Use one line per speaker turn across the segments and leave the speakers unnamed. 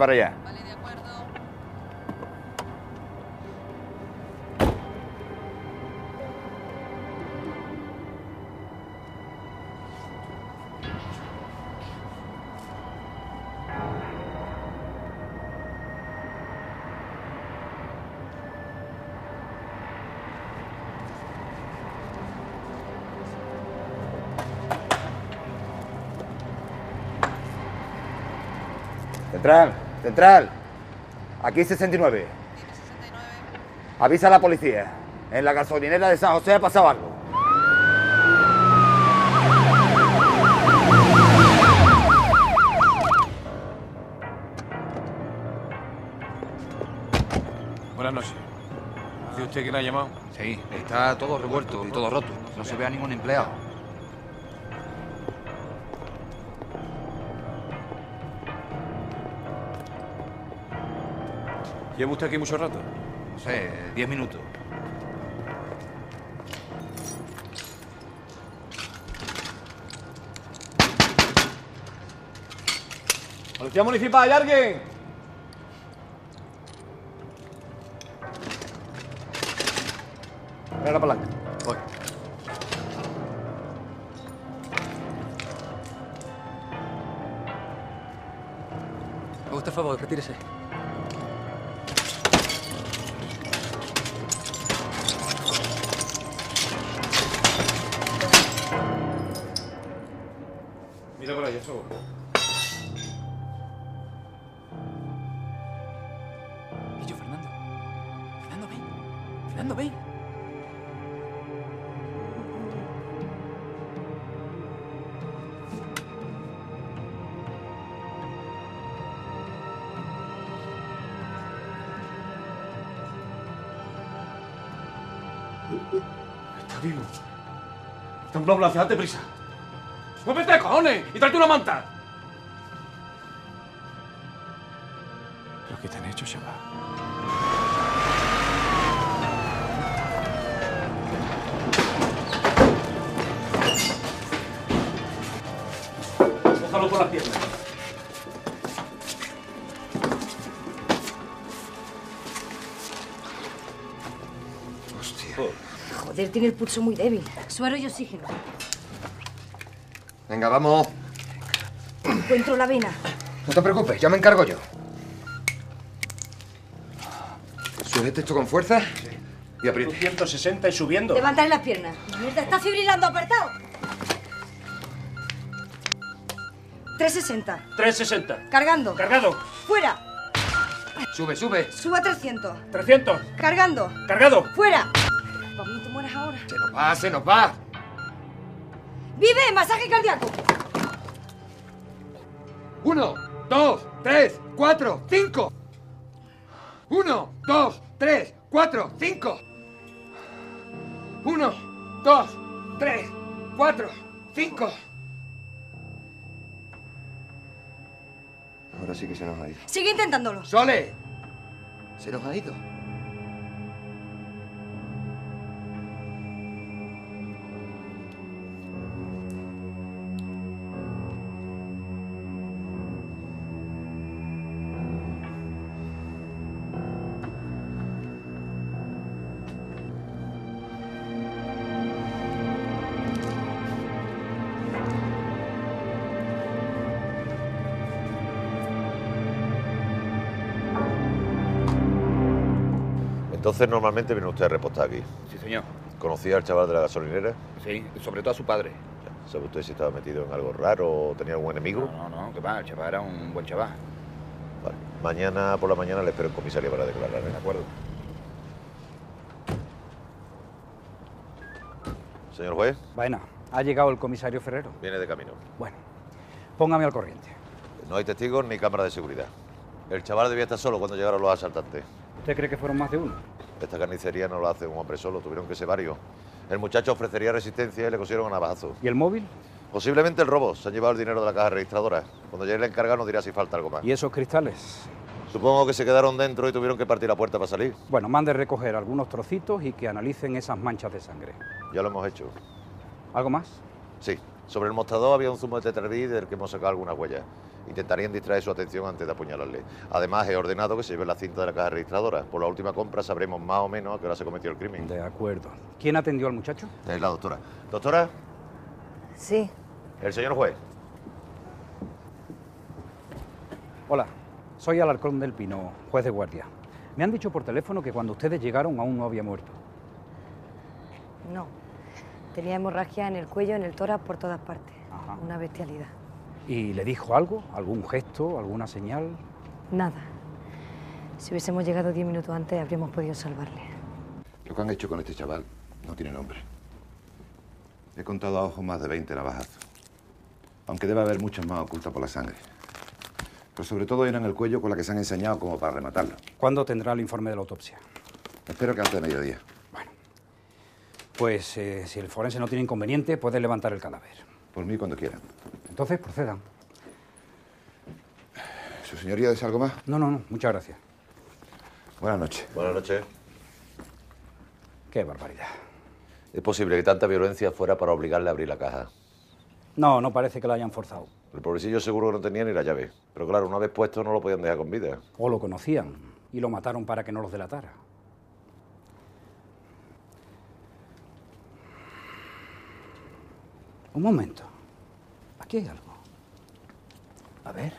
para allá.
Vale, de acuerdo.
Central, central. Aquí 69.
Dime 69.
Avisa a la policía. En la gasolinera de San José ha pasado algo.
Buenas noches. ¿Es usted quién ha llamado?
Sí, está todo revuelto y todo roto. No se ve a ningún empleado.
¿Lleva usted aquí mucho rato?
No sé, diez minutos.
Policía municipal, ¿hay Ambulancia, date prisa. ¡Muévete, cojones! ¡Y tráete una manta!
Tiene el pulso muy débil. Suero y oxígeno.
Venga, vamos.
Encuentro la vena.
No te preocupes, ya me encargo yo. Sujete esto con fuerza y apriete.
160 y subiendo.
Levantaré las piernas. Mierda, está fibrilando, apartado. 360.
360.
Cargando.
Cargado.
Fuera.
Sube, sube.
Suba 300.
300.
Cargando.
Cargado.
Fuera. Ahora.
Se nos va, se nos va.
¡Vive! ¡Masaje cardíaco!
Uno, dos, tres, cuatro, cinco. Uno, dos, tres, cuatro, cinco. Uno, dos, tres, cuatro, cinco. Ahora sí que se nos ha ido.
Sigue intentándolo.
¡Sole! Se nos ha ido.
Entonces normalmente viene usted a repostar aquí.
Sí, señor.
¿Conocía al chaval de la gasolinera?
Sí, sobre todo a su padre.
¿Sabe usted si estaba metido en algo raro o tenía algún enemigo?
No, no, no, que va, el chaval era un buen chaval.
Vale. Mañana por la mañana le espero en comisaría para declarar. ¿eh?
De acuerdo.
Señor juez,
Vaina, ha llegado el comisario Ferrero.
viene de camino.
Bueno, póngame al corriente.
No hay testigos ni cámaras de seguridad. El chaval debía estar solo cuando llegaron los asaltantes.
¿Usted cree que fueron más de uno?
Esta carnicería no lo hace un hombre solo, tuvieron que ser varios. El muchacho ofrecería resistencia y le cosieron a navajazo.
¿Y el móvil?
Posiblemente el robo. Se han llevado el dinero de la caja registradora. Cuando llegue el encargado nos dirá si falta algo más.
¿Y esos cristales?
Supongo que se quedaron dentro y tuvieron que partir la puerta para salir.
Bueno, mande recoger algunos trocitos y que analicen esas manchas de sangre.
Ya lo hemos hecho.
¿Algo más?
Sí. Sobre el mostrador había un zumo de tetravid del que hemos sacado algunas huellas. Intentarían distraer su atención antes de apuñalarle. Además, he ordenado que se lleve la cinta de la caja registradora. Por la última compra sabremos más o menos a qué hora se cometió el crimen.
De acuerdo. ¿Quién atendió al muchacho?
Es la doctora. Doctora,
Sí.
el señor juez.
Hola, soy Alarcón del Pino, juez de guardia. Me han dicho por teléfono que cuando ustedes llegaron aún no había muerto.
No. Tenía hemorragia en el cuello, en el tórax, por todas partes.
Ajá.
Una bestialidad.
¿Y le dijo algo? ¿Algún gesto? ¿Alguna señal?
Nada. Si hubiésemos llegado diez minutos antes, habríamos podido salvarle.
Lo que han hecho con este chaval no tiene nombre. He contado a ojo más de 20 navajazos. Aunque debe haber muchas más ocultas por la sangre. Pero sobre todo era en el cuello con la que se han enseñado como para rematarlo.
¿Cuándo tendrá el informe de la autopsia?
Espero que antes de mediodía.
Pues eh, si el forense no tiene inconveniente, puede levantar el cadáver.
Por mí cuando quiera.
Entonces procedan.
¿Su señoría desea algo más?
No, no, no, muchas gracias.
Buenas noches.
Buenas noches.
Qué barbaridad.
Es posible que tanta violencia fuera para obligarle a abrir la caja.
No, no parece que la hayan forzado.
El pobrecillo seguro que no tenía ni la llave. Pero claro, una vez puesto no lo podían dejar con vida.
O lo conocían y lo mataron para que no los delatara. Un momento. Aquí hay algo. A ver.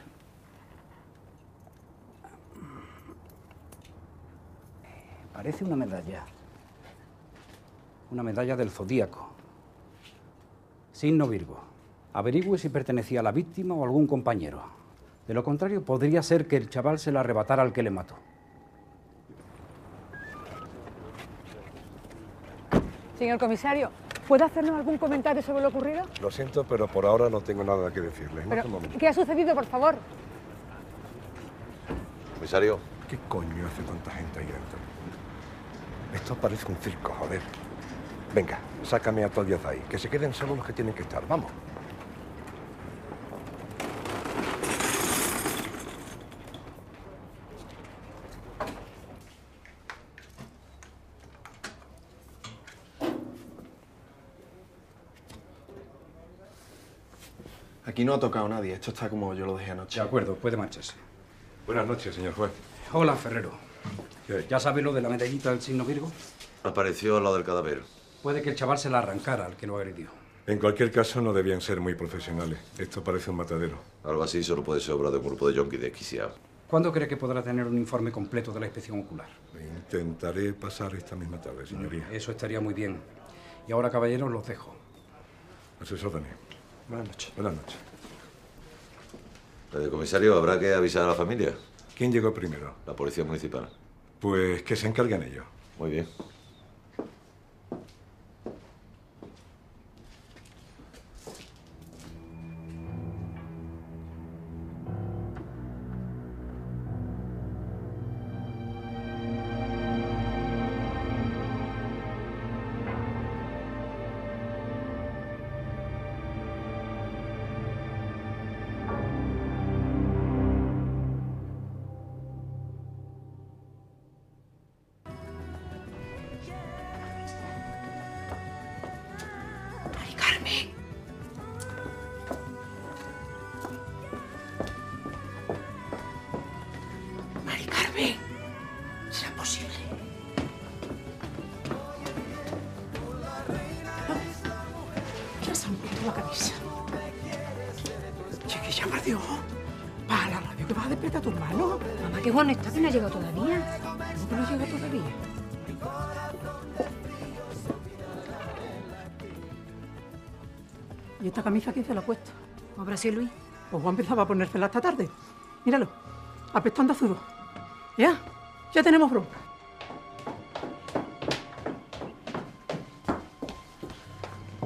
Parece una medalla. Una medalla del zodíaco. Signo Virgo. Averigüe si pertenecía a la víctima o a algún compañero. De lo contrario, podría ser que el chaval se la arrebatara al que le mató.
Señor comisario, ¿puede hacernos algún comentario sobre lo ocurrido?
Lo siento, pero por ahora no tengo nada que decirles.
Pero,
un momento.
¿Qué ha sucedido, por favor?
Comisario.
¿Qué coño hace tanta gente ahí dentro? Esto parece un circo, joder. Venga, sácame a todos de ahí. Que se queden solo los que tienen que estar. Vamos.
Aquí no ha tocado nadie. Esto está como yo lo dejé anoche.
De acuerdo, puede marcharse.
Buenas noches, señor juez.
Hola, Ferrero. ¿Ya sabe lo de la medallita del signo Virgo?
Apareció al lado del cadáver.
Puede que el chaval se la arrancara al que lo agredió.
En cualquier caso, no debían ser muy profesionales. Esto parece un matadero.
Algo así solo puede ser obra de un grupo de yonkis desquiciados.
¿Cuándo cree que podrá tener un informe completo de la inspección ocular?
Intentaré pasar esta misma tarde, señoría.
Eso estaría muy bien. Y ahora, caballeros, los dejo.
A sus órdenes.
Buenas noches.
Buenas noches.
Eh, comisario, ¿habrá que avisar a la familia?
¿Quién llegó primero?
La policía municipal.
Pues que se encarguen ellos.
Muy bien.
¿Y esta camisa quién se la ha puesto?
¿Habrá sido Luis?
Pues Juan empezaba a ponérsela esta tarde. Míralo, apestando a. Ya, ya tenemos bronca.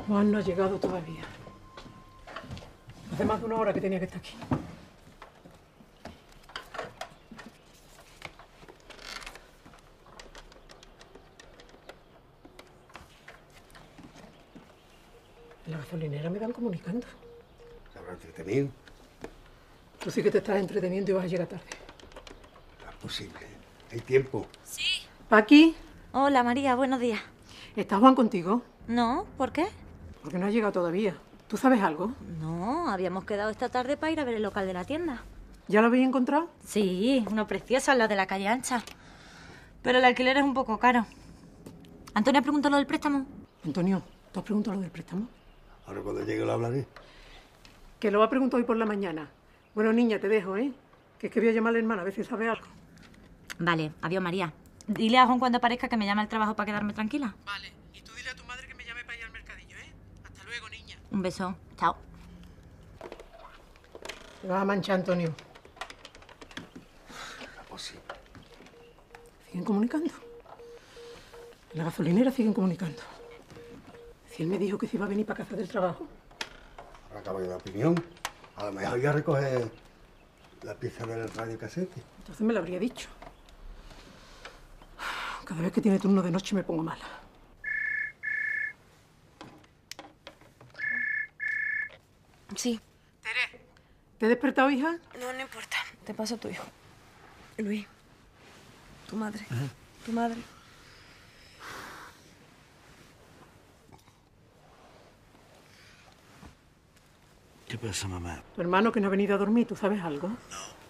Juan no ha llegado todavía. Hace más de una hora que tenía que estar aquí. En la gasolinera me van comunicando.
¿Se habrá entretenido?
Tú sí que te estás entreteniendo y vas a llegar tarde.
No es posible. Hay tiempo.
Paqui,
Hola María, buenos días.
¿está Juan contigo?
No, ¿por qué?
Porque no ha llegado todavía. ¿Tú sabes algo?
No, habíamos quedado esta tarde para ir a ver el local de la tienda.
¿Ya lo habéis encontrado?
Sí, uno precioso, la de la calle ancha. Pero el alquiler es un poco caro. Antonio preguntó lo del préstamo.
Antonio, ¿tú has preguntado lo del préstamo?
Ahora cuando llegue lo hablaré.
Que lo va a preguntar hoy por la mañana. Bueno, niña, te dejo, ¿eh? Que es que voy a llamar a la hermana a ver si sabe algo.
Vale, adiós María. Dile a Juan cuando aparezca que me llame al trabajo para quedarme tranquila.
Vale. Y tú dile a tu madre que me llame para ir al mercadillo, ¿eh? Hasta luego, niña.
Un beso. Chao.
Te vas a manchar, Antonio. Siguen comunicando. En la gasolinera siguen comunicando. Si él me dijo que se iba a venir para casa del trabajo.
Ahora acabo de dar opinión. A lo mejor ya recoger la pieza del radio casete.
Entonces me lo habría dicho. Cada vez que tiene turno de noche me pongo mala.
Sí.
¿Te he despertado, hija?
No, no importa. Te paso a tu hijo. Luis. Tu madre. Tu madre.
¿Qué pasa, mamá?
Tu hermano que no ha venido a dormir, ¿tú sabes algo?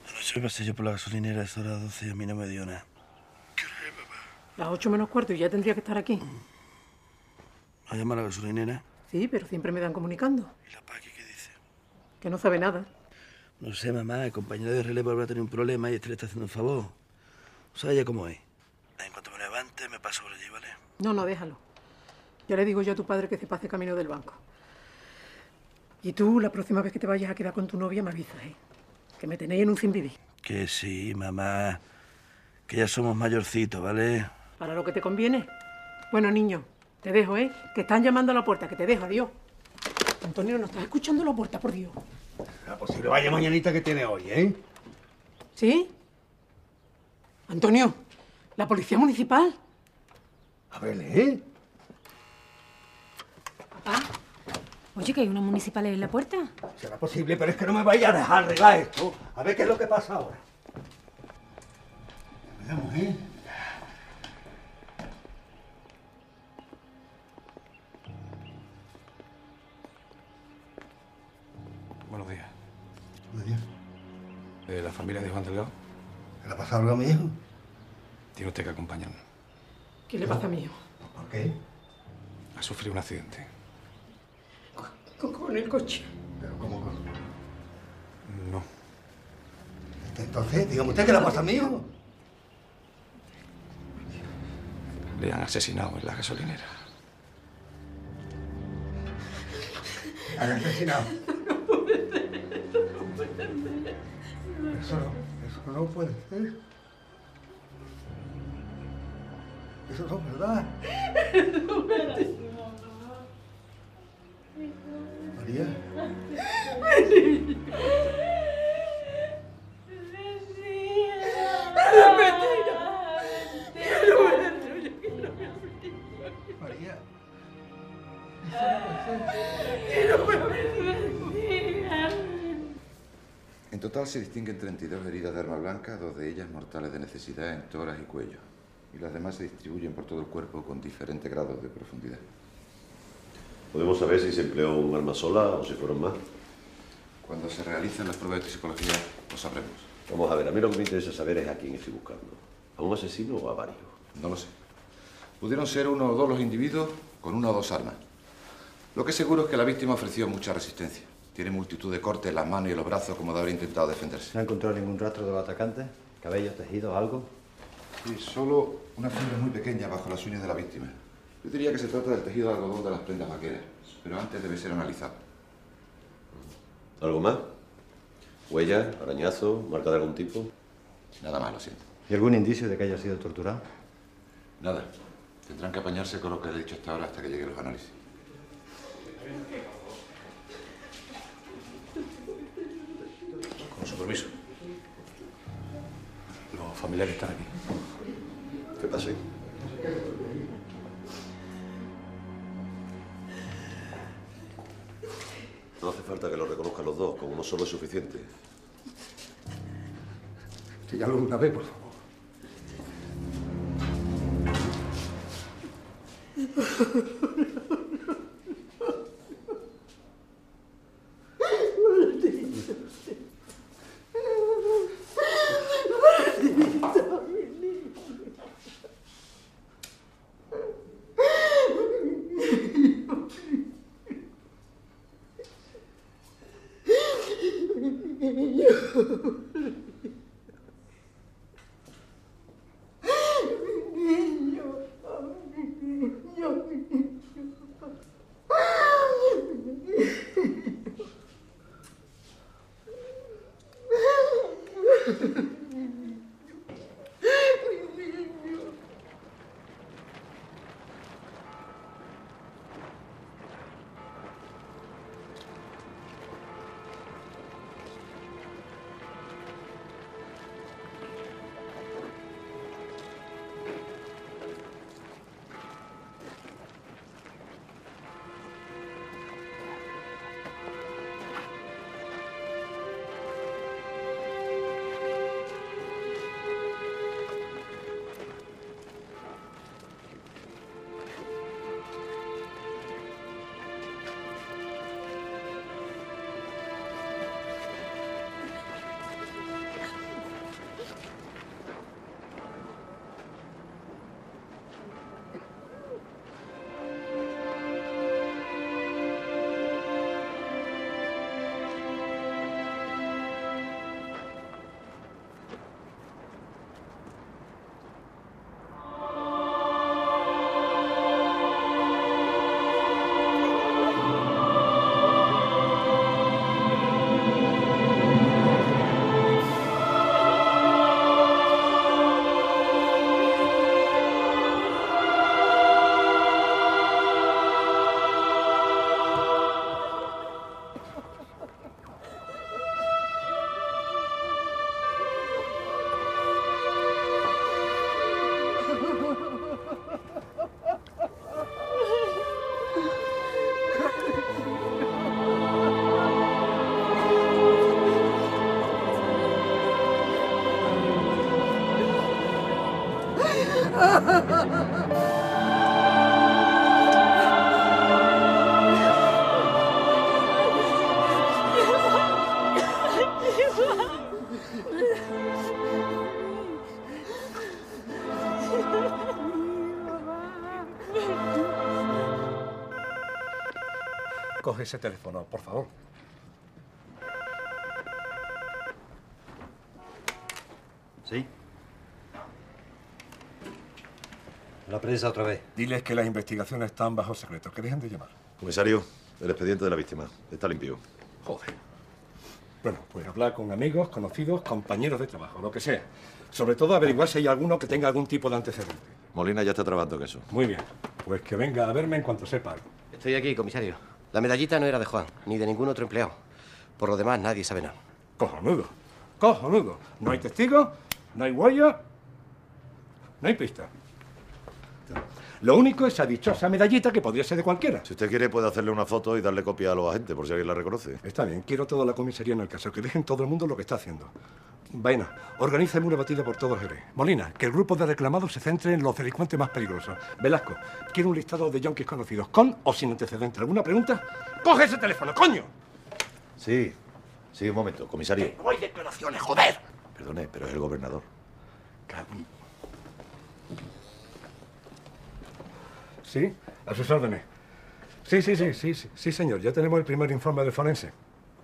Anoche pasé yo por la gasolinera, eso era las 12 y a mí no me dio nada.
Las ocho menos cuarto y ya tendría que estar aquí.
¿Ha llamado a la gasolinera?
Sí, pero siempre me dan comunicando. ¿Y la Paqui qué dice? Que no sabe nada.
No sé, mamá, el compañero de relevo habrá tenido un problema y este le está haciendo un favor. ¿Sabes ya cómo es? En cuanto me levante, me paso por allí, ¿vale?
No, no, déjalo. Ya le digo yo a tu padre que se pase camino del banco. Y tú, la próxima vez que te vayas a quedar con tu novia, me avisas, ¿eh? Que me tenéis en un sin vivir.
Que sí, mamá. Que ya somos mayorcitos, ¿vale?
Para lo que te conviene. Bueno, niño, te dejo, ¿eh? Que están llamando a la puerta, que te dejo, adiós. Antonio, ¿no estás escuchando la puerta, por Dios?
La posible vaya mañanita que tiene hoy, ¿eh?
¿Sí? Antonio, la policía municipal.
A ver, ¿eh?
Oye, que hay unos municipales en la puerta.
Será posible, pero es que no me vaya a dejar arreglar esto. A ver qué es lo que pasa ahora. Veamos, ¿eh?
Buenos días.
Buenos días.
Eh, ¿La familia de Juan Delgado?
¿Le ha pasado algo a mi hijo?
Tiene usted que acompañarnos.
¿Qué le pasa a mi hijo?
¿Por qué?
Ha sufrido un accidente.
Con, con el coche.
¿Pero cómo?
No.
Entonces, dígame usted qué le pasa a mi hijo.
Le han asesinado en la gasolinera.
¿Han asesinado? Eso no, eso no puede ser. Eso no es verdad. María. María.
En total se distinguen 32 heridas de arma blanca, dos de ellas mortales de necesidad en toras y cuello. Y las demás se distribuyen por todo el cuerpo con diferentes grados de profundidad.
¿Podemos saber si se empleó un arma sola o si fueron más?
Cuando se realicen las pruebas de toxicología, lo sabremos.
Vamos a ver, a mí lo que me interesa saber es a quién estoy buscando. ¿A un asesino o a varios?
No lo sé. Pudieron ser uno o dos los individuos con una o dos armas. Lo que es seguro es que la víctima ofreció mucha resistencia. Tiene multitud de cortes en las manos y en los brazos como de haber intentado defenderse.
¿No ha encontrado ningún rastro de los atacantes? ¿Cabellos, tejidos, algo?
Sí, solo una fibra muy pequeña bajo las uñas de la víctima. Yo diría que se trata del tejido de algodón de las prendas vaqueras, pero antes debe ser analizado.
¿Algo más? ¿Huellas, arañazo, marca de algún tipo?
Nada más, lo siento.
¿Y algún indicio de que haya sido torturado?
Nada. Tendrán que apañarse con lo que he dicho hasta ahora hasta que lleguen los análisis.
Con su permiso. Los familiares están aquí.
¿Qué pasa ahí? No hace falta que lo reconozcan los dos, con uno solo es suficiente.
Dígalo una vez, por favor.
ese teléfono, por favor.
¿Sí? La prensa otra vez.
Diles que las investigaciones están bajo secreto, que dejen de llamar.
Comisario, el expediente de la víctima está limpio.
Joder. Bueno, pues hablar con amigos, conocidos, compañeros de trabajo, lo que sea. Sobre todo averiguar si hay alguno que tenga algún tipo de antecedente.
Molina ya está trabajando en eso.
Muy bien. Pues que venga a verme en cuanto sepa algo.
Estoy aquí, comisario. La medallita no era de Juan, ni de ningún otro empleado. Por lo demás, nadie sabe nada.
Cojonudo. Cojonudo. No hay testigos, no hay huella, no hay pista. Lo único es esa dichosa medallita que podría ser de cualquiera.
Si usted quiere, puede hacerle una foto y darle copia a los agentes, por si alguien la reconoce.
Está bien, quiero toda la comisaría en el caso, que dejen todo el mundo lo que está haciendo. Vaina, organízame una batida por todo Jerez. Molina, que el grupo de reclamados se centre en los delincuentes más peligrosos. Velasco, quiero un listado de yonkis conocidos, con o sin antecedentes. ¿Alguna pregunta? ¡Coge ese teléfono, coño!
Sí, sí, un momento, comisario.
No hay declaraciones, joder.
Perdone, pero es el gobernador.
Sí, a sus órdenes. Sí, sí, sí, sí, sí, sí, señor. Ya tenemos el primer informe del forense.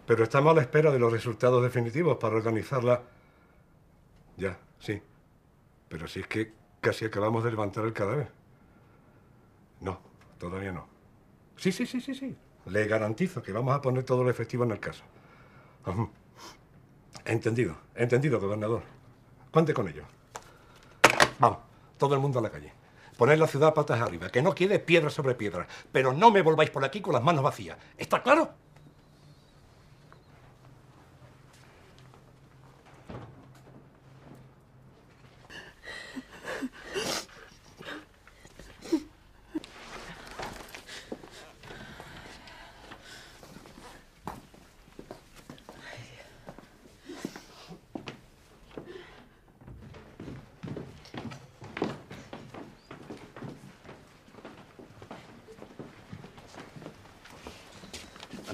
Pero estamos a la espera de los resultados definitivos para organizarla. Ya, sí. Pero si es que casi acabamos de levantar el cadáver. No, todavía no. Sí, sí, sí, sí, sí. Le garantizo que vamos a poner todo lo efectivo en el caso. Entendido, entendido, gobernador. Cuente con ello. Vamos, todo el mundo a la calle. Poned la ciudad patas arriba, que no quede piedra sobre piedra. Pero no me volváis por aquí con las manos vacías. ¿Está claro?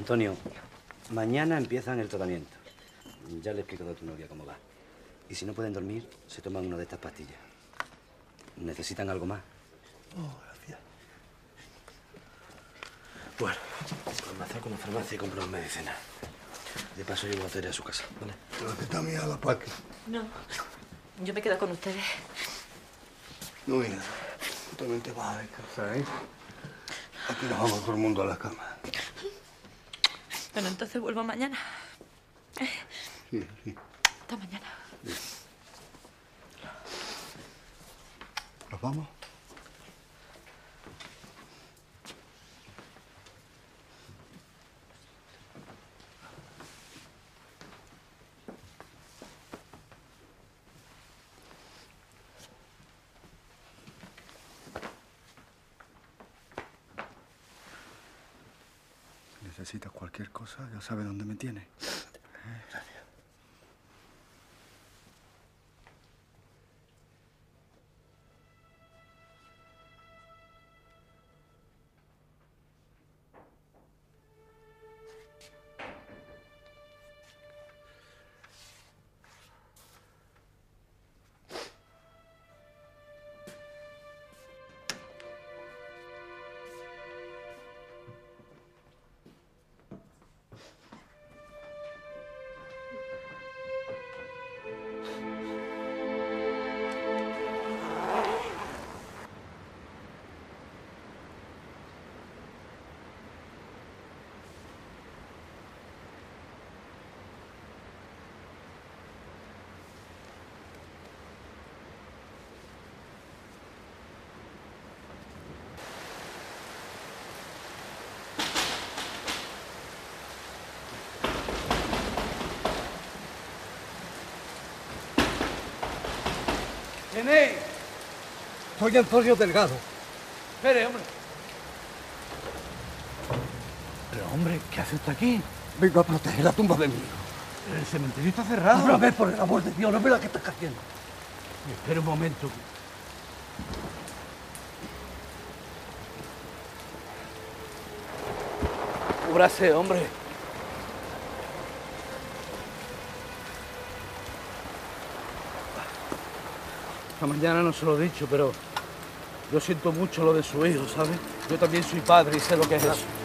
Antonio, mañana empiezan el tratamiento. Ya le explico a tu novia cómo va. Y si no pueden dormir, se toman una de estas pastillas. ¿Necesitan algo más?
Oh, gracias. Bueno, pues me acerco a una farmacia y compro medicina. De paso llevo a Tere a su casa, ¿vale?
Pero que está mía la parque.
No, yo me quedo con ustedes.
No, mira, tú también te vas a descansar, ¿eh? Aquí nos vamos todo el mundo a la cama.
Bueno, entonces vuelvo mañana.
Sí, sí.
Hasta mañana.
¿Nos vamos? Si necesitas cualquier ya sabes dónde me. Gracias.
¿Quién es?
Soy Antonio Delgado.
Espere, hombre. Pero, hombre, ¿qué hace usted aquí?
Vengo a proteger la tumba de mi hijo.
El cementerio está cerrado.
Otra vez, por el amor de Dios, no ve la que estás haciendo.
Espera un momento. Cúbrase, hombre. Esta mañana no se lo he dicho, pero yo siento mucho lo de su hijo, ¿sabes? Yo también soy padre y sé lo que es eso.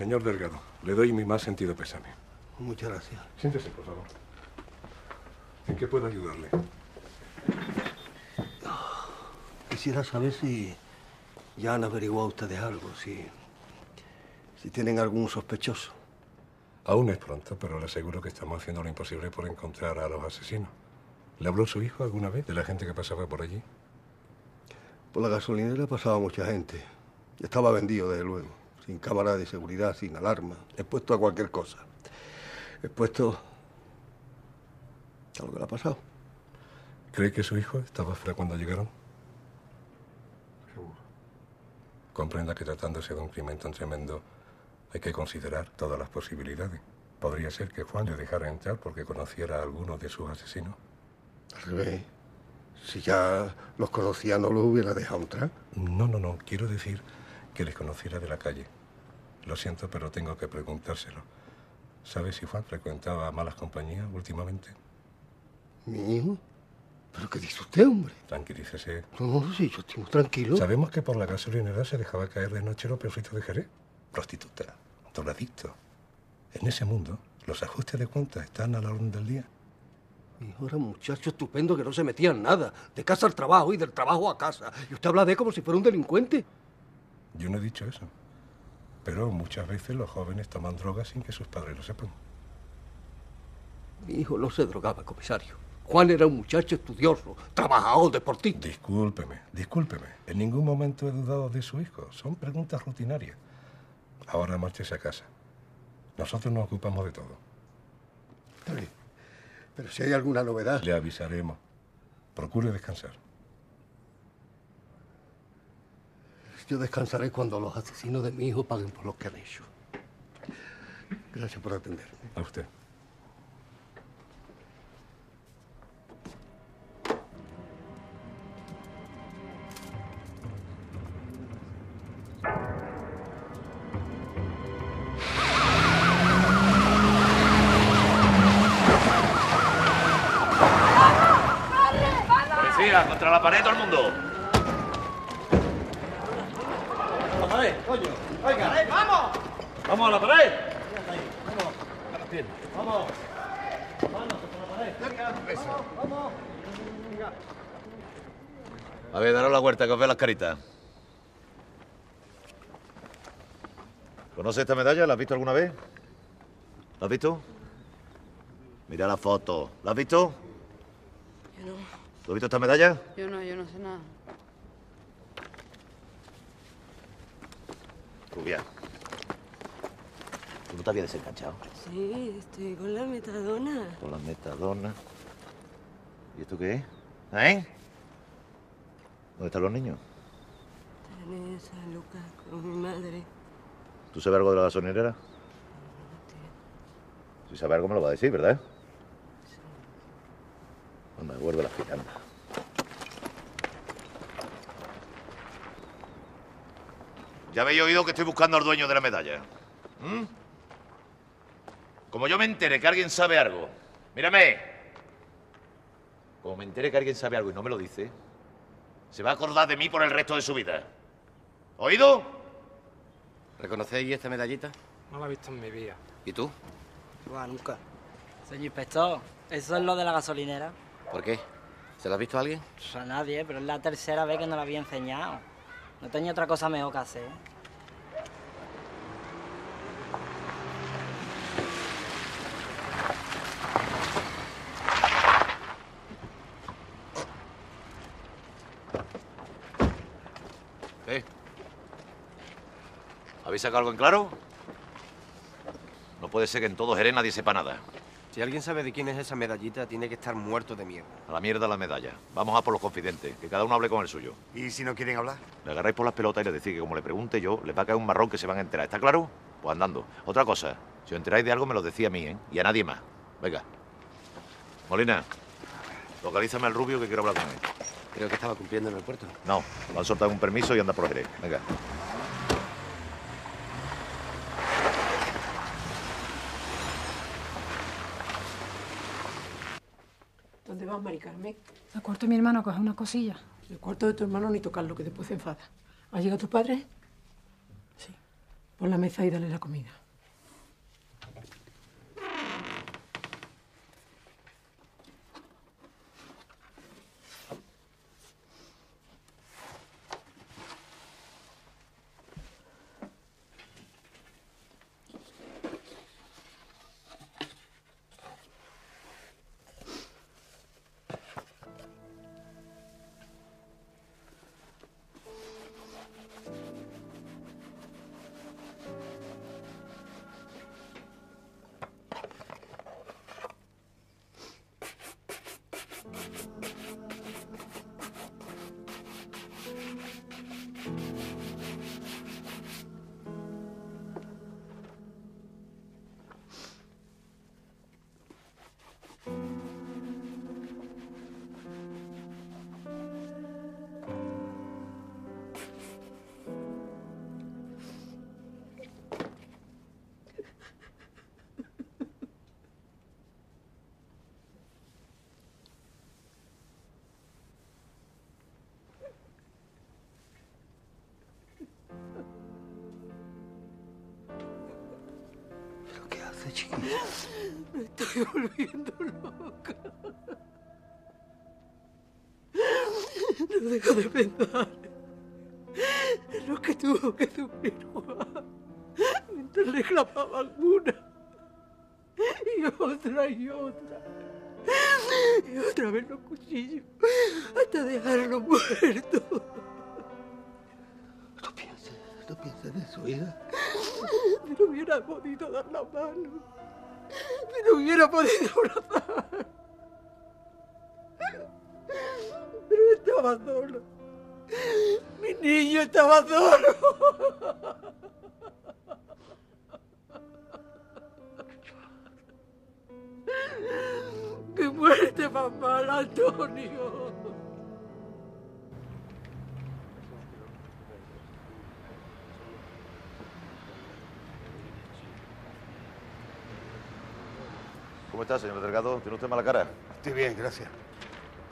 Señor Delgado, le doy mi más sentido pésame.
Muchas gracias.
Siéntese, por favor. ¿En qué puedo ayudarle?
Quisiera saber si ya han averiguado ustedes algo, si, si tienen algún sospechoso.
Aún es pronto, pero le aseguro que estamos haciendo lo imposible por encontrar a los asesinos. ¿Le habló su hijo alguna vez de la gente que pasaba por allí?
Por la gasolinera pasaba mucha gente. Y Estaba vendido, desde luego. Sin cámara de seguridad, sin alarma. Expuesto a cualquier cosa. Expuesto a lo que le ha pasado.
¿Cree que su hijo estaba fuera cuando llegaron?
Seguro.
Comprenda que tratándose de un crimen tan tremendo hay que considerar todas las posibilidades. Podría ser que Juan le dejara entrar porque conociera a alguno de sus asesinos.
Al revés. Si ya los conocía, no los hubiera dejado entrar.
No, no, no. Quiero decir que les conociera de la calle. Lo siento, pero tengo que preguntárselo. ¿Sabe si Juan frecuentaba malas compañías últimamente?
¿Mi hijo? ¿Pero qué dice usted, hombre?
Tranquilícese.
No, no, sí, yo estoy muy tranquilo.
Sabemos que por la gasolinera se dejaba caer de noche los peorcitos de Jerez. Prostituta, drogadicto. En ese mundo, los ajustes de cuentas están a la orden del día.
Mi hijo era un muchacho estupendo que no se metía en nada. De casa al trabajo y del trabajo a casa. Y usted habla de él como si fuera un delincuente.
Yo no he dicho eso. Pero muchas veces los jóvenes toman drogas sin que sus padres lo sepan.
Mi hijo no se drogaba, comisario. Juan era un muchacho estudioso, trabajador, deportista.
Discúlpeme, discúlpeme. En ningún momento he dudado de su hijo. Son preguntas rutinarias. Ahora márchese a casa. Nosotros nos ocupamos de todo.
Está bien. Pero si hay alguna novedad...
Le avisaremos. Procure descansar.
Yo descansaré cuando los asesinos de mi hijo paguen por lo que han hecho. Gracias por atenderme.
A usted.
A
ver, daros la vuelta, que os vea las caritas. ¿Conoces esta medalla? ¿La has visto alguna vez? ¿La has visto? Mira la foto. ¿La has visto?
Yo no,
¿Tú has visto esta medalla?
yo no, yo no sé nada.
Rubia. ¿Tú no te habías desenganchado?
Sí, estoy con la metadona.
Con la metadona. ¿Y esto qué es? ¿Eh? ¿Dónde están los niños?
Teresa, Lucas, con mi madre.
¿Tú sabes algo de la gasolinera? Si sabes algo me lo va a decir, ¿verdad? Anda, vuelve la fila, anda. Ya habéis oído que estoy buscando al dueño de la medalla. ¿Mm? Como yo me entere que alguien sabe algo, mírame. Como me entere que alguien sabe algo y no me lo dice, se va a acordar de mí por el resto de su vida. ¿Oído?
¿Reconocéis esta medallita?
No la he visto en mi vida.
¿Y tú?
Buah, nunca.
Señor inspector, ¿eso es lo de la gasolinera?
¿Por qué? ¿Se lo ha visto a alguien?
Pues a nadie, pero es la tercera vez que no la había enseñado. No tenía otra cosa mejor que hacer.
¿Qué? ¿Habéis sacado algo en claro? No puede ser que en todo Jerez nadie sepa nada.
Si alguien sabe de quién es esa medallita, tiene que estar muerto de miedo.
A la mierda la medalla. Vamos a por los confidentes, que cada uno hable con el suyo.
¿Y si no quieren hablar?
Le agarráis por las pelotas y le decís que como le pregunte yo, les va a caer un marrón que se van a enterar. ¿Está claro? Pues andando. Otra cosa, si os enteráis de algo me lo decía a mí, ¿eh? Y a nadie más. Venga. Molina, localízame al rubio que quiero hablar con él.
Creo que estaba cumpliendo en el puerto.
No, le han soltado un permiso y anda por Jerez. Venga.
¿Dónde vas, Mari Carmen?
Al cuarto de mi hermano a coger unas cosillas.
El cuarto de tu hermano ni tocarlo, que después se enfada. ¿Ha llegado tu padre?
Pon la mesa y dale la comida. Dejo de pensar en lo que tuvo que sufrir Juan mientras le clavaban una y otra y otra. Y otra vez los cuchillos hasta dejarlo muerto.
¿No piensas en eso, hija?
Si no hubiera podido dar la mano, si no hubiera podido abrazar. Pero estaba solo. Mi niño estaba solo. ¡Qué muerte más mala, Antonio!
¿Cómo está, señor Delgado? ¿Tiene usted mala cara?
Estoy bien, gracias.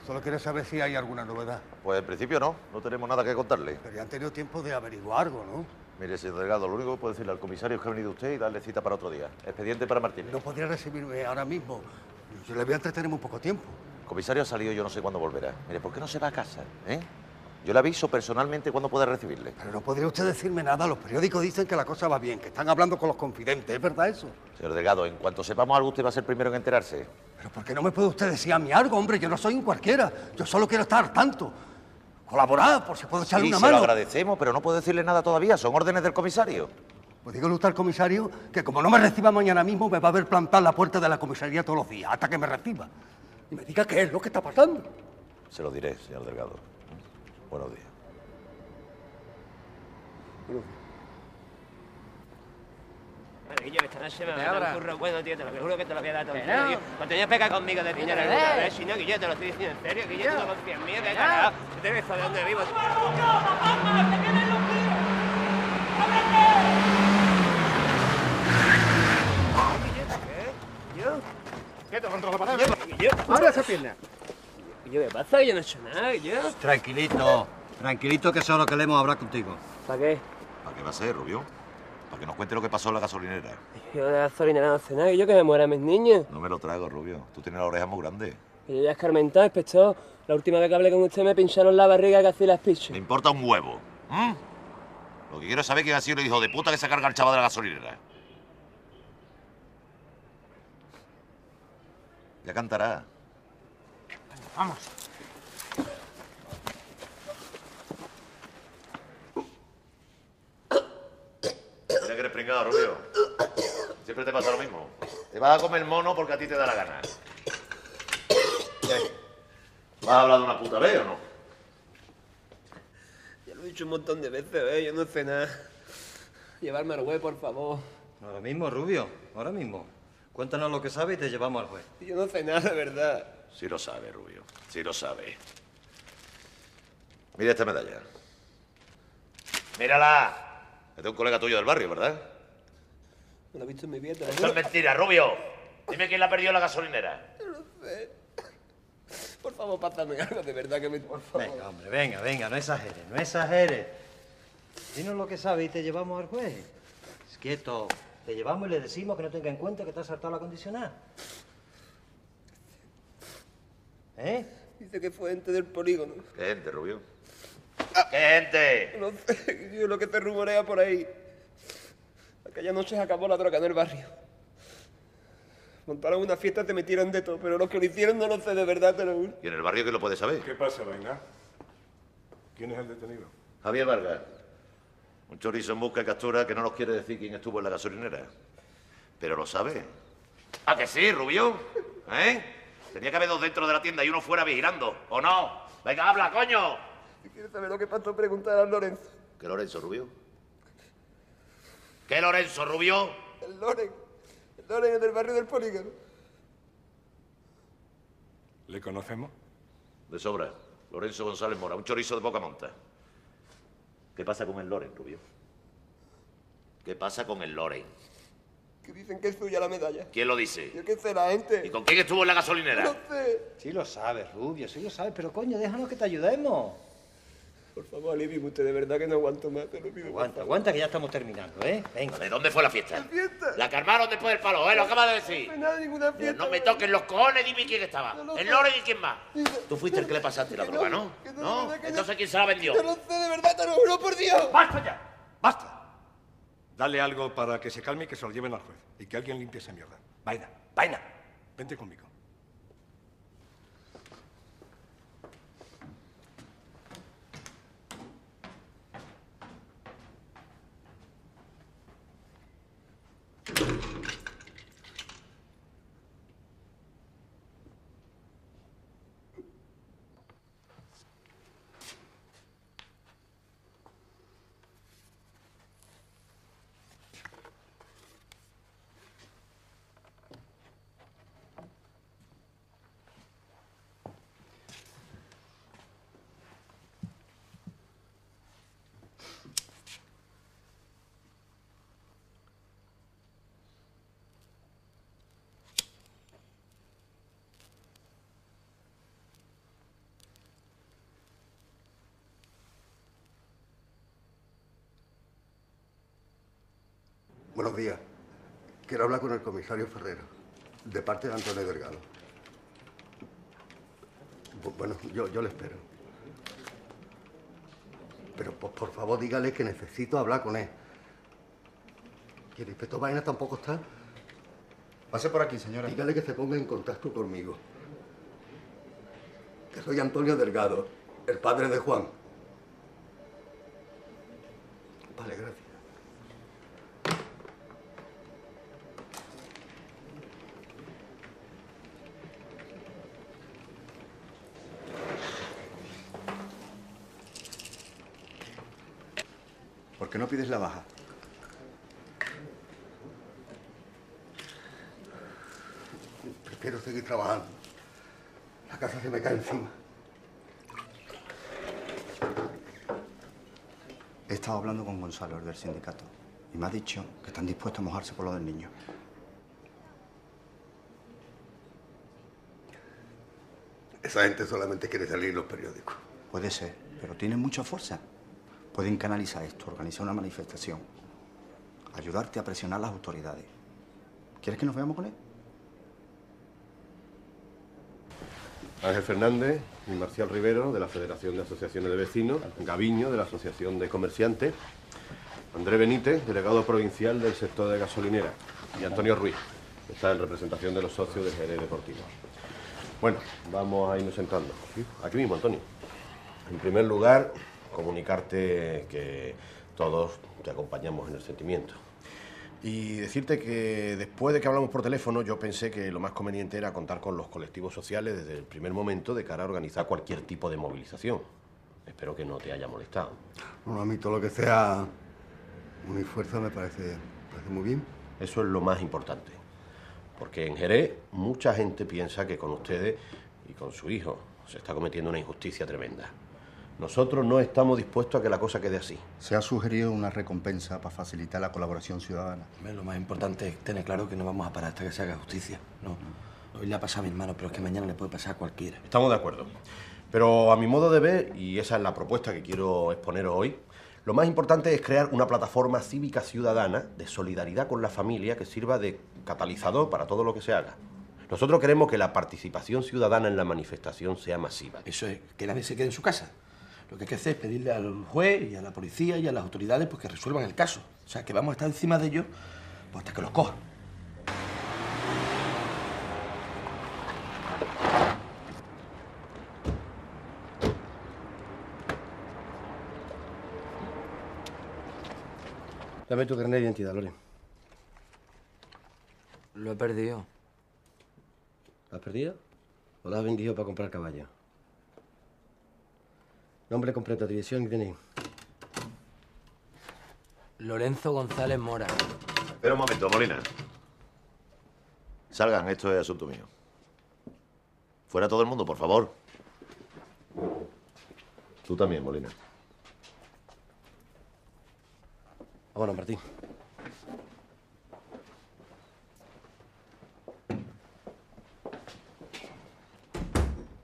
Solo quiero saber si hay alguna novedad.
Pues en principio no, no tenemos nada que contarle.
Pero ya han tenido tiempo de averiguar algo, ¿no?
Mire, señor Delgado, lo único que puedo decirle al comisario es que ha venido usted y darle cita para otro día. Expediente para Martínez.
No podría recibirme ahora mismo. Yo le voy a entretener muy poco tiempo.
El comisario ha salido, yo no sé cuándo volverá. Mire, ¿por qué no se va a casa? ¿Eh? Yo le aviso personalmente cuándo pueda recibirle.
Pero no podría usted decirme nada. Los periódicos dicen que la cosa va bien, que están hablando con los confidentes. ¿Es verdad eso?
Señor Delgado, en cuanto sepamos algo, usted va a ser el primero en enterarse.
Pero ¿por qué no me puede usted decir a mí algo, hombre? Yo no soy un cualquiera. Yo solo quiero estar al tanto. Colaborar, por si puedo echarle
Sí,
una
se lo
mano.
agradecemos, pero no puedo decirle nada todavía. Son órdenes del comisario.
Pues dígale usted al comisario que como no me reciba mañana mismo, me va a ver plantar la puerta de la comisaría todos los días, hasta que me reciba. Y me diga qué es lo que está pasando.
Se lo diré, señor Delgado. Buenos días.
Guillo, esta noche me va a dar un curro bueno, tío, te lo juro que te lo voy a dar todo.
Que no.
tío. Cuando tenías peca conmigo de piñera,
Que no.
a ver si no, Guillo, te lo estoy diciendo en serio, Guillo, tú no confías en mí, que
Que.
Yo te ves de dónde vivo. ¿Yo?
¿Qué te contra la pared?
Guillo.
Abre esa pierna.
Guillo, ¿qué pasa? Yo no he hecho nada, Guillo.
Tranquilito, tranquilito que eso es lo que le hemos a hablar contigo.
¿Para qué?
¿Para qué va a ser, Rubio? Para que nos cuente lo que pasó en la gasolinera.
Yo de gasolina no hace nada, Guillo, que me muera mis niños.
No me lo trago, Rubio. Tú tienes la oreja muy grande.
Guillo, ya escarmentado, inspector. La última vez que hablé con usted me pincharon la barriga que hacía las pichas.
Me importa un huevo. ¿m? Lo que quiero es saber quién ha sido el hijo de puta que se carga al chaval de la gasolinera. Ya cantará.
Vamos.
Mira que eres pringado, Rubio. Siempre te pasa lo mismo. Te vas a comer mono porque a ti te da la gana. ¿Qué? ¿Vas a hablar de una puta vez o no?
Ya lo he dicho un montón de veces, ¿eh? Yo no sé nada. Llevarme al juez, por favor.
Ahora mismo, Rubio, ahora mismo. Cuéntanos lo que sabes y te llevamos al juez.
Yo no sé nada, de verdad.
Sí lo sabe, Rubio. Sí lo sabe. Mira esta medalla. Mírala. Es de un colega tuyo del barrio, ¿verdad?
No lo he visto en mi vida.
Eso es mentira, Rubio. Dime quién la perdió en la gasolinera.
No lo sé. Por favor, pásame algo, de verdad que me... Por favor.
Venga, hombre, venga, venga, no exageres, no exageres. Dinos lo que sabes y te llevamos al juez. Quieto. Te llevamos y le decimos que no tenga en cuenta que te ha saltado la condicional. ¿Eh?
Dice que fue gente del polígono.
¿Qué gente, Rubio? ¿Qué gente?
No sé, yo lo que te rumorea por ahí. Aquella noche se acabó la droga en el barrio. Montaron una fiesta, te metieron de todo, pero lo que lo hicieron no lo sé de verdad, te lo juro.
¿Y en el barrio quién lo puede saber?
¿Qué pasa, vaina? ¿Quién es el detenido?
Javier Vargas. Un chorizo en busca y captura que no nos quiere decir quién estuvo en la gasolinera. Pero lo sabe. ¿A que sí, Rubio? ¿Eh? Tenía que haber dos dentro de la tienda y uno fuera vigilando, ¿o no? Venga, habla, coño.
Si quieres saber lo que pasó, preguntar a Lorenzo.
¿Qué Lorenzo, Rubio? ¿Qué Lorenzo, Rubio?
El Loren. El Loren es del barrio del polígono.
¿Le conocemos?
De sobra. Lorenzo González Mora, un chorizo de poca monta. ¿Qué pasa con el Loren, Rubio? ¿Qué pasa con el Loren?
Que dicen que es suya la medalla.
¿Quién lo dice?
Yo qué sé, la gente.
¿Y con quién estuvo en la gasolinera?
No sé.
Sí lo sabes, Rubio, sí lo sabes, pero coño, déjanos que te ayudemos.
Por favor, alivio usted, de verdad que no aguanto más, te lo pido.
Aguanta, aguanta que ya estamos terminando, ¿eh? Venga.
¿De dónde fue la fiesta?
¿La fiesta?
La que armaron después del palo, ¿eh? Lo acaba de decir.
No hay nada, ninguna fiesta.
No me toquen los cojones, dime quién estaba.
No lo
el
sé.
Loren y quién más. Tú fuiste el que le pasaste la droga,
no,
¿no?
no.
Entonces, ¿quién se la vendió?
Yo no sé, de verdad, te lo juro por Dios.
¡Basta ya! ¡Basta! Dale algo para que se calme y que se lo lleven al juez. Y que alguien limpie esa mierda. Vaina, vaina. Vente conmigo.
Buenos días. Quiero hablar con el comisario Ferrero, de parte de Antonio Delgado. Bu- Bueno, yo, yo le espero. Pero pues, por favor dígale que necesito hablar con él. ¿Y el inspector Vaina tampoco está?
Pase por aquí, señora.
Dígale que se ponga en contacto conmigo. Que soy Antonio Delgado, el padre de Juan.
Gonzalo, el del sindicato, y me ha dicho que están dispuestos a mojarse por lo del niño.
Esa gente solamente quiere salir en los periódicos.
Puede ser, pero tienen mucha fuerza. Pueden canalizar esto, organizar una manifestación, ayudarte a presionar a las autoridades. ¿Quieres que nos veamos con él?
Ángel Fernández y Marcial Rivero, de la Federación de Asociaciones de Vecinos, Gaviño, de la Asociación de Comerciantes, André Benítez, delegado provincial del sector de gasolinera, y Antonio Ruiz, que está en representación de los socios de Jerez Deportivo. Bueno, vamos a irnos sentando. Aquí mismo, Antonio. En primer lugar, comunicarte que todos te acompañamos en el sentimiento. Y decirte que después de que hablamos por teléfono, yo pensé que lo más conveniente era contar con los colectivos sociales desde el primer momento de cara a organizar cualquier tipo de movilización. Espero que no te haya molestado.
Bueno, a mí todo lo que sea unir fuerza me parece, parece muy bien.
Eso es lo más importante. Porque en Jerez mucha gente piensa que con ustedes y con su hijo se está cometiendo una injusticia tremenda. Nosotros no estamos dispuestos a que la cosa quede así.
Se ha sugerido una recompensa para facilitar la colaboración ciudadana.
Lo más importante es tener claro que no vamos a parar hasta que se haga justicia. No. Hoy le ha pasado a mi hermano, pero es que mañana le puede pasar a cualquiera.
Estamos de acuerdo. Pero a mi modo de ver, y esa es la propuesta que quiero exponeros hoy, Lo más importante es crear una plataforma cívica ciudadana de solidaridad con la familia que sirva de catalizador para todo lo que se haga. Nosotros queremos que la participación ciudadana en la manifestación sea masiva.
Eso es, que nadie se quede en su casa. Lo que hay que hacer es pedirle al juez y a la policía y a las autoridades pues, que resuelvan el caso. O sea, que vamos a estar encima de ellos pues, hasta que los cojan.
Dame tu carnet de identidad, Loren.
Lo he perdido.
¿Lo has perdido? ¿O lo has vendido para comprar caballo? Nombre completo, dirección y DNI.
Lorenzo González Mora.
Espera un momento, Molina. Salgan, esto es asunto mío. Fuera todo el mundo, por favor. Tú también, Molina.
Vámonos, Martín.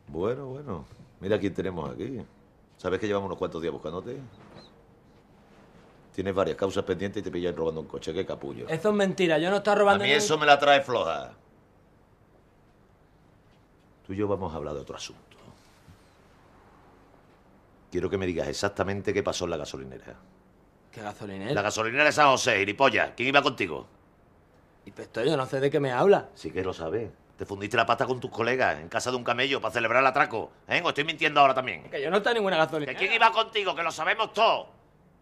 Bueno, bueno. Mira quién tenemos aquí. ¿Sabes que llevamos unos cuantos días buscándote? Tienes varias causas pendientes y te pillan robando un coche. ¡Qué capullo!
Eso es mentira, yo no estaba
A
robando
mí
ni-
eso me la trae floja. Tú y yo vamos a hablar de otro asunto. Quiero que me digas exactamente qué pasó en la gasolinera.
¿Qué gasolinera?
La gasolinera de San José, gilipollas. ¿Quién iba contigo?
Inspector, yo no sé de qué me habla.
Sí que lo sabes. Te fundiste la pata con tus colegas en casa de un camello para celebrar el atraco. ¿Eh? ¿O estoy mintiendo ahora también?
Que yo no estoy en ninguna gasolinera.
¿Que quién iba contigo? Que lo sabemos todo.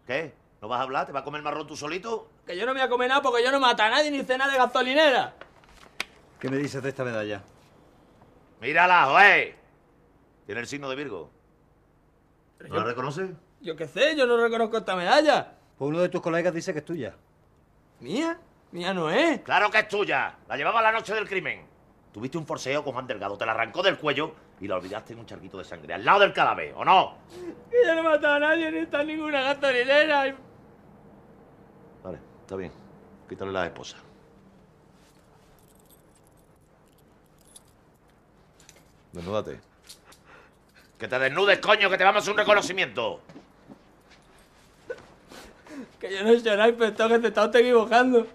¿Qué? ¿No vas a hablar? ¿Te vas a comer marrón tú solito?
Que yo no me voy a comer nada porque yo no mato a nadie ni hice nada de gasolinera.
¿Qué me dices de esta medalla?
Mírala, joder. Tiene el signo de Virgo. ¿No la reconoces?
Yo qué sé, yo no reconozco esta medalla.
Pues uno de tus colegas dice que es tuya.
¿Mía? Mía no es.
Claro que es tuya. La llevaba la noche del crimen. Tuviste un forceo con Juan Delgado, te la arrancó del cuello y la olvidaste en un charquito de sangre, al lado del cadáver, ¿o no?
Que yo no he matado a nadie ni está ninguna gasolinera. y-
Vale, está bien. Quítale la esposa. Desnúdate. Que te desnudes, coño, que te vamos a hacer un reconocimiento.
Que yo no he hecho nada, inspector, que te está usted equivocando.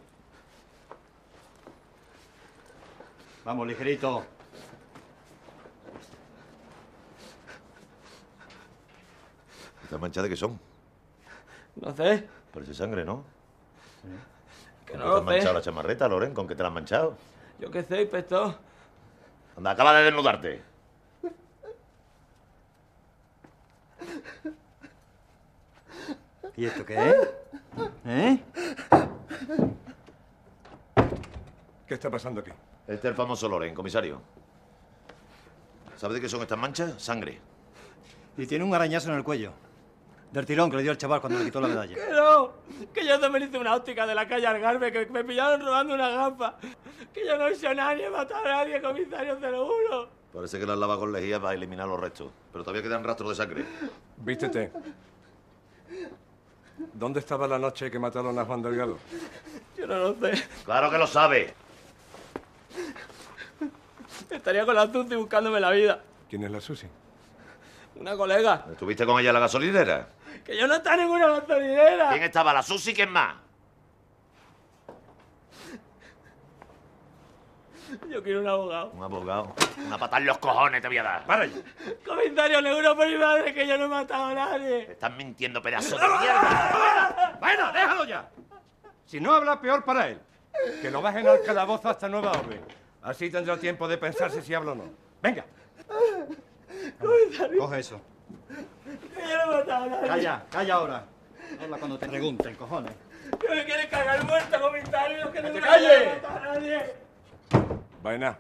Vamos, ligerito.
¿Estas manchas de qué son?
No sé.
Parece sangre, ¿no?
Que
¿Con
no
qué te
lo
has manchado la chamarreta, Loren? ¿Con qué te la has manchado?
Yo qué sé, inspector.
Anda, acaba de desnudarte.
¿Y esto qué es? ¿Eh?
¿Qué está pasando aquí?
Este es el famoso Loren, comisario. ¿Sabes de qué son estas manchas? Sangre.
Y tiene un arañazo en el cuello. Del tirón que le dio el chaval cuando le quitó la medalla.
Que no. Que yo también hice una óptica de la calle Algarve, que me pillaron robando una gafa. Que yo no he hecho nada ni he matado a nadie, comisario, te lo juro.
Parece que las lava con lejía para eliminar los restos. Pero todavía quedan rastros de sangre.
Vístete. ¿Dónde estaba la noche que mataron a Juan Delgado?
Yo no lo sé.
Claro que lo sabe.
Estaría con la Tuti buscándome la vida.
¿Quién es la Susi?
Una colega.
¿Estuviste con ella en la gasolinera?
Que yo no estaba en ninguna gasolinera.
¿Quién estaba? ¿La Susi? ¿Quién más?
Yo quiero un abogado.
Un abogado. Una patada en los cojones te voy a dar.
¡Para allá!
Comisario, le juro por mi madre que yo no he matado a nadie.
Estás mintiendo, pedazo de mierda.
¡Bueno, déjalo ya! Si no habla, peor para él. Que lo bajen al calabozo hasta nueva orden. Así tendrá tiempo de pensarse si habla o no. Venga.
Comisario,
Coge eso.
que yo no he matado a nadie.
Calla, calla ahora. Habla cuando te pregunten, cojones.
Que me quiere cagar muerto, comisario. Que no
¡Que te
me he matado a nadie.
Vaina,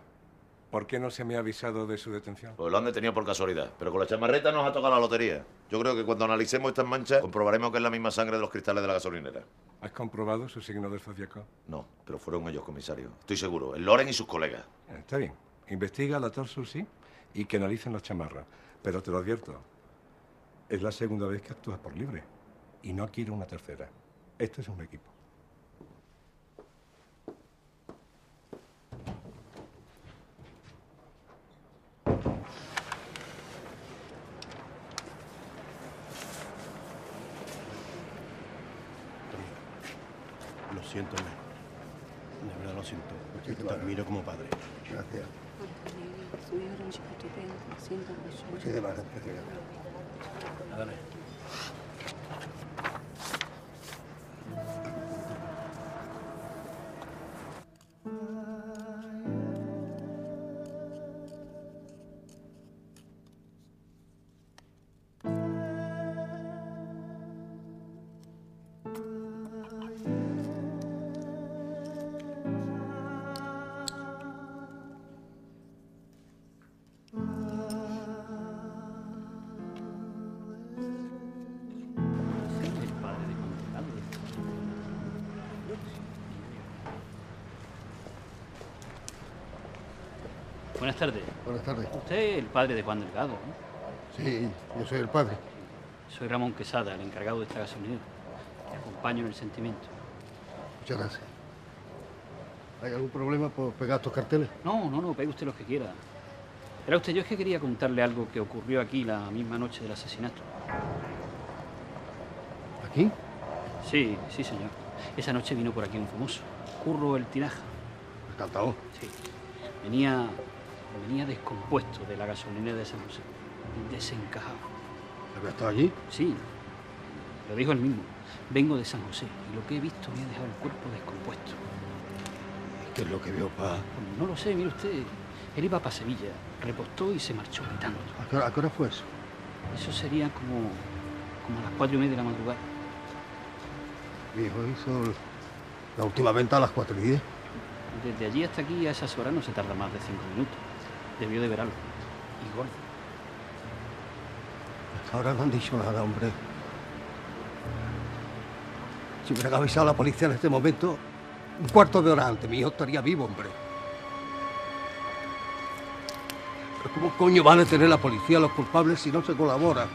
¿por qué no se me ha avisado de su detención?
Pues lo han detenido por casualidad. Pero con la chamarreta nos ha tocado la lotería. Yo creo que cuando analicemos estas manchas comprobaremos que es la misma sangre de los cristales de la gasolinera.
¿Has comprobado su signo del zodiaco?
No, pero fueron ellos, comisario. Estoy seguro. El Loren y sus colegas.
Está bien. Investiga la Tor Susi y que analicen las chamarras. Pero te lo advierto, es la segunda vez que actúas por libre. Y no quiero una tercera. Esto es un equipo.
Siento. De verdad lo siento. Te admiro como padre.
Gracias.
Hijo era
tardes.
Buenas tardes.
Usted es el padre de Juan Delgado, ¿no?
Sí, yo soy el padre.
Soy Ramón Quesada, el encargado de esta gasolinera. Te acompaño en el sentimiento.
Muchas gracias. ¿Hay algún problema por pegar estos carteles?
No, no, no, pegue usted los que quiera. Era usted, yo es que quería contarle algo que ocurrió aquí la misma noche del asesinato.
¿Aquí?
Sí, sí, señor. Esa noche vino por aquí un famoso, Curro el Tinaja.
El cantador.
Sí. Venía, venía descompuesto de la gasolinera de San José. Desencajado.
¿Había estado allí?
Sí, lo dijo él mismo. Vengo de San José y lo que he visto me ha dejado el cuerpo descompuesto.
¿Qué es lo que vio, pa?
No lo sé, mire usted. Él iba para Sevilla, repostó y se marchó gritando.
¿A qué, hora, a qué hora fue eso?
Eso sería como, como a las cuatro y media de la madrugada.
Mi hijo hizo la última venta a las cuatro y diez.
Desde allí hasta aquí a esas horas no se tarda más de cinco minutos. Debió de ver algo. Y.
Hasta ahora no han dicho nada, hombre. Si hubieran avisado a la policía en este momento, un cuarto de hora antes, mi hijo estaría vivo, hombre. Pero ¿cómo coño van a tener la policía a los culpables si no se colabora?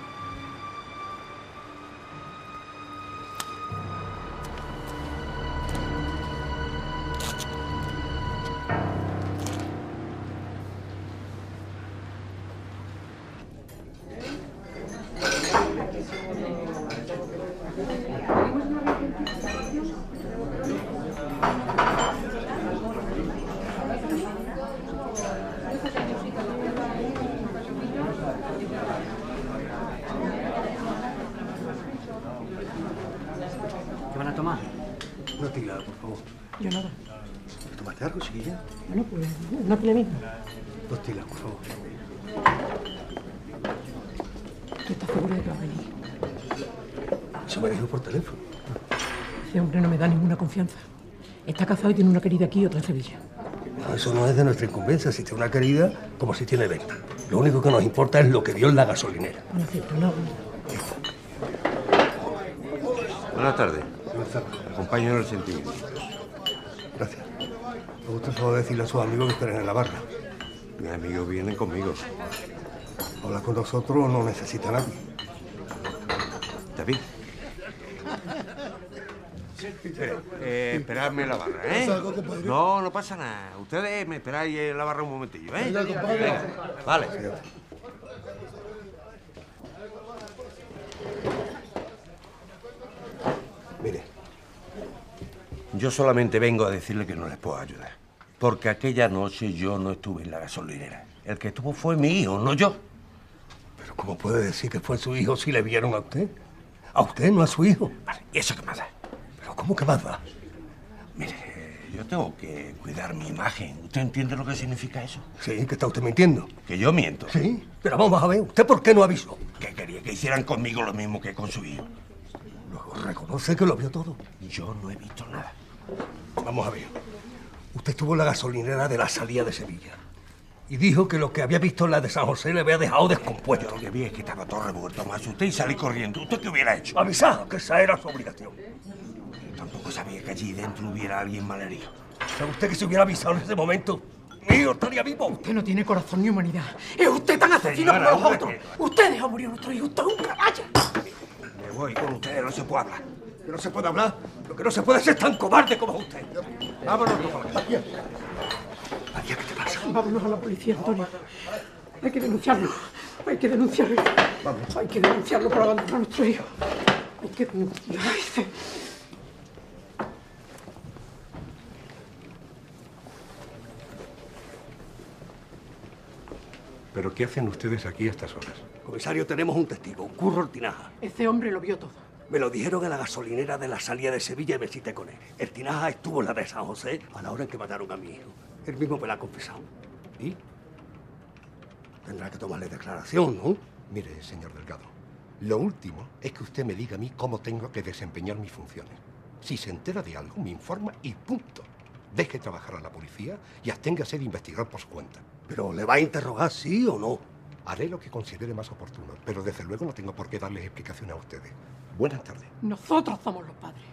Confianza. Está casado y tiene una querida aquí y otra en Sevilla.
No, eso no es de nuestra incumbencia. Si tiene una querida, como si tiene 20. Lo único que nos importa es lo que vio en la gasolinera.
No es cierto, no.
Buenas tardes.
Buenas tardes.
Acompaño en el sentimiento.
Gracias. Me gusta solo decirle a sus amigos que esperen en la barra.
Mis amigos vienen conmigo.
Hablar con nosotros no necesita nadie.
David. Eh, esperadme en la barra, ¿eh? No, no pasa nada. Ustedes me esperáis en la barra un momentillo, ¿eh?
Venga,
Vale. Mire, yo solamente vengo a decirle que no les puedo ayudar. Porque aquella noche yo no estuve en la gasolinera. El que estuvo fue mi hijo, no yo.
Pero ¿cómo puede decir que fue su hijo si le vieron a usted? A usted, no a su hijo.
Vale, ¿y eso qué más da?
¿Pero cómo que más da?
Mire, yo tengo que cuidar mi imagen. ¿Usted entiende lo que significa eso?
Sí, que está usted mintiendo.
Que yo miento.
Sí, pero vamos a ver, ¿usted por qué no avisó?
Que quería que hicieran conmigo lo mismo que con su hijo.
Luego reconoce que lo vio todo.
Yo no he visto nada.
Vamos a ver. Usted estuvo en la gasolinera de la salida de Sevilla. Y dijo que lo que había visto en la de San José le había dejado descompuesto.
Yo lo que vi es que estaba todo revuelto. Me asusté y salí corriendo. ¿Usted qué hubiera hecho?
Avisado, que esa era su obligación.
Tampoco sabía que allí dentro hubiera alguien malherido.
¿Sabe usted que si hubiera avisado en ese momento, hijo estaría vivo?
Usted no tiene corazón ni humanidad. Es usted tan asesino como los otros. Usted dejó morir a nuestro hijo. Usted es un canalla.
Me voy con ustedes, no se puede hablar.
Que no se puede hablar. Lo que no se puede es ser tan cobarde como usted. Vámonos, María. María, ¿qué te pasa?
Vámonos a la policía, Antonio. Hay que denunciarlo. Hay que denunciarlo. Hay que denunciarlo por abandonar a nuestro hijo. Hay que denunciarlo.
¿Pero qué hacen ustedes aquí a estas horas?
Comisario, tenemos un testigo, Curro Ortinaja.
Ese hombre lo vio todo.
Me lo dijeron en la gasolinera de la salida de Sevilla y me cité con él. El Tinaja estuvo en la de San José a la hora en que mataron a mi hijo. Él mismo me lo ha confesado. ¿Y? Tendrá que tomarle declaración, ¿no?
Mire, señor Delgado, lo último es que usted me diga a mí cómo tengo que desempeñar mis funciones. Si se entera de algo, me informa y punto. Deje trabajar a la policía y absténgase de investigar por su cuenta.
¿Pero le va a interrogar sí o no?
Haré lo que considere más oportuno, pero desde luego no tengo por qué darles explicaciones a ustedes. Buenas tardes.
Nosotros somos los padres.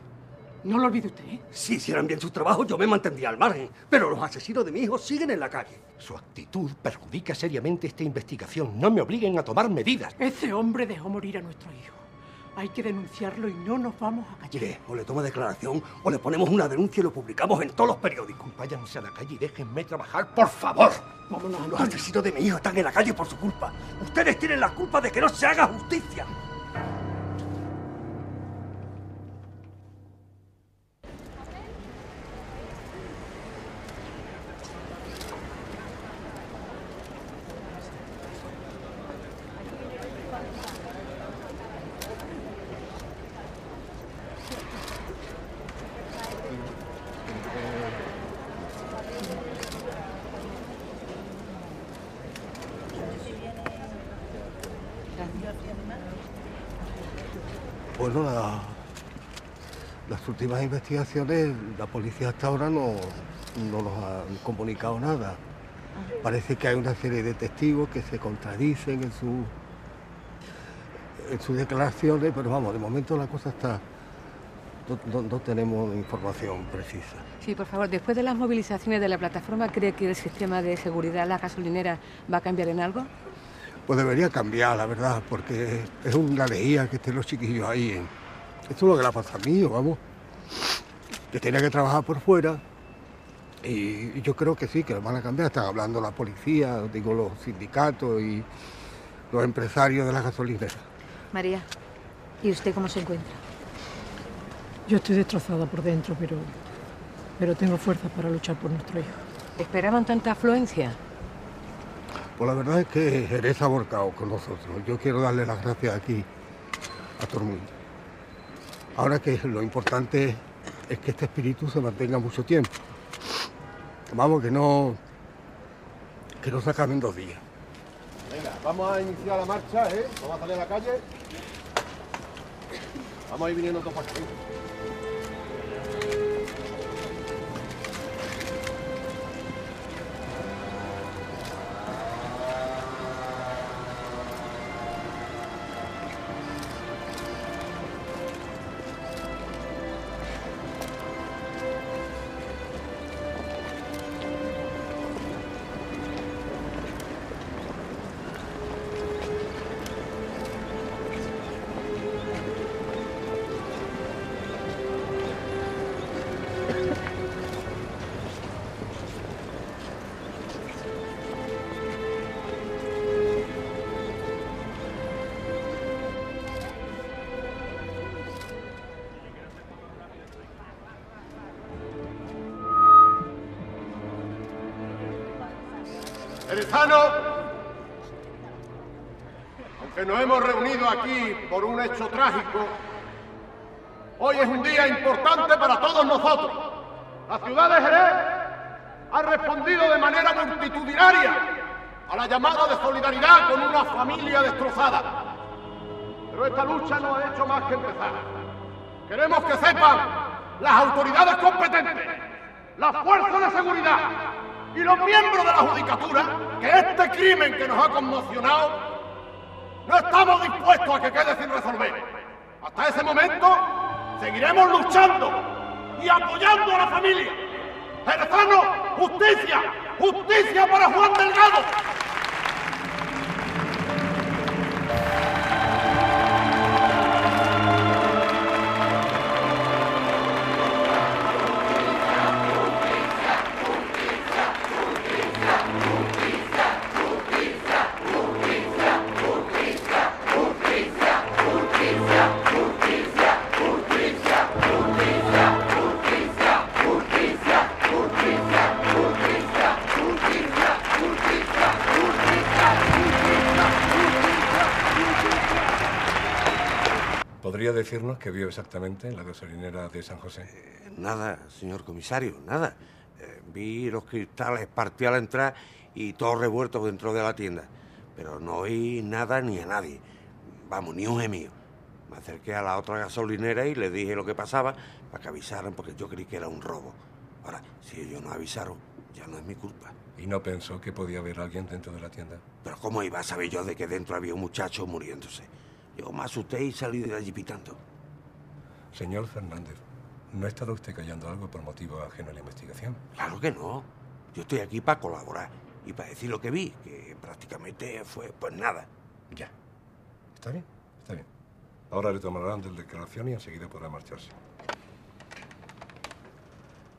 No lo olvide usted, ¿eh?
Si hicieran bien su trabajo, yo me mantendría al margen. Pero los asesinos de mi hijo siguen en la calle.
Su actitud perjudica seriamente esta investigación. No me obliguen a tomar medidas.
Ese hombre dejó morir a nuestro hijo. Hay que denunciarlo y no nos vamos a callar.
Mire, o le toma declaración o le ponemos una denuncia y lo publicamos en todos los periódicos.
Váyanse a la calle y déjenme trabajar, por favor.
Vámonos,
Los asesinos de mi hijo están en la calle por su culpa. Ustedes tienen la culpa de que no se haga justicia.
Bueno, la- las últimas investigaciones, la policía hasta ahora no, no nos ha comunicado nada. Parece que hay una serie de testigos que se contradicen en, su, en sus declaraciones, pero vamos, de momento la cosa está... No, tenemos información precisa.
Sí, por favor, después de las movilizaciones de la plataforma, ¿cree que el sistema de seguridad, la gasolinera, va a cambiar en algo?
Pues debería cambiar, la verdad, porque es una lejía que estén los chiquillos ahí. En... Esto es lo que le pasa a mí, vamos. Que tenía que trabajar por fuera. Y y yo creo que sí, que lo van a cambiar. Están hablando la policía, digo, los sindicatos y los empresarios de las gasolineras.
María, ¿y usted cómo se encuentra?
Yo estoy destrozada por dentro, pero, pero tengo fuerzas para luchar por nuestro hijo.
¿Esperaban tanta afluencia?
Pues la verdad es que Jerez ha volcado con nosotros. Yo quiero darle las gracias aquí a todo el mundo. Ahora que lo importante es que este espíritu se mantenga mucho tiempo. Vamos, que no, que no se acaben dos días.
Venga, vamos a iniciar la marcha, ¿eh? Vamos a salir a la calle. Vamos a ir viniendo todos aquí. Nos hemos reunido aquí por un hecho trágico, hoy es un día importante para todos nosotros. La ciudad de Jerez ha respondido de manera multitudinaria a la llamada de solidaridad con una familia destrozada. Pero esta lucha no ha hecho más que empezar. Queremos que sepan las autoridades competentes, las fuerzas de seguridad y los miembros de la judicatura que este crimen que nos ha conmocionado no estamos dispuestos a que quede sin resolver. Hasta ese momento seguiremos luchando y apoyando a la familia. Jerezano, justicia, justicia para Juan Delgado.
Decirnos qué vio exactamente en la gasolinera de San José?
Nada, señor comisario, nada. Eh, vi los cristales partidos al entrar y todos revueltos dentro de la tienda. Pero no oí nada ni a nadie. Vamos, ni un gemido. Me acerqué a la otra gasolinera y le dije lo que pasaba para que avisaran porque yo creí que era un robo. Ahora, si ellos no avisaron, ya no es mi culpa.
¿Y no pensó que podía haber alguien dentro de la tienda?
Pero ¿cómo iba a saber yo de que dentro había un muchacho muriéndose? Yo me asusté y salí de allí pitando.
Señor Fernández, ¿no ha estado usted callando algo por motivo ajeno a la investigación?
Claro que no. Yo estoy aquí para colaborar y para decir lo que vi, que prácticamente fue pues nada.
Ya. ¿Está bien? Está bien. Ahora le tomarán de declaración y enseguida podrá marcharse.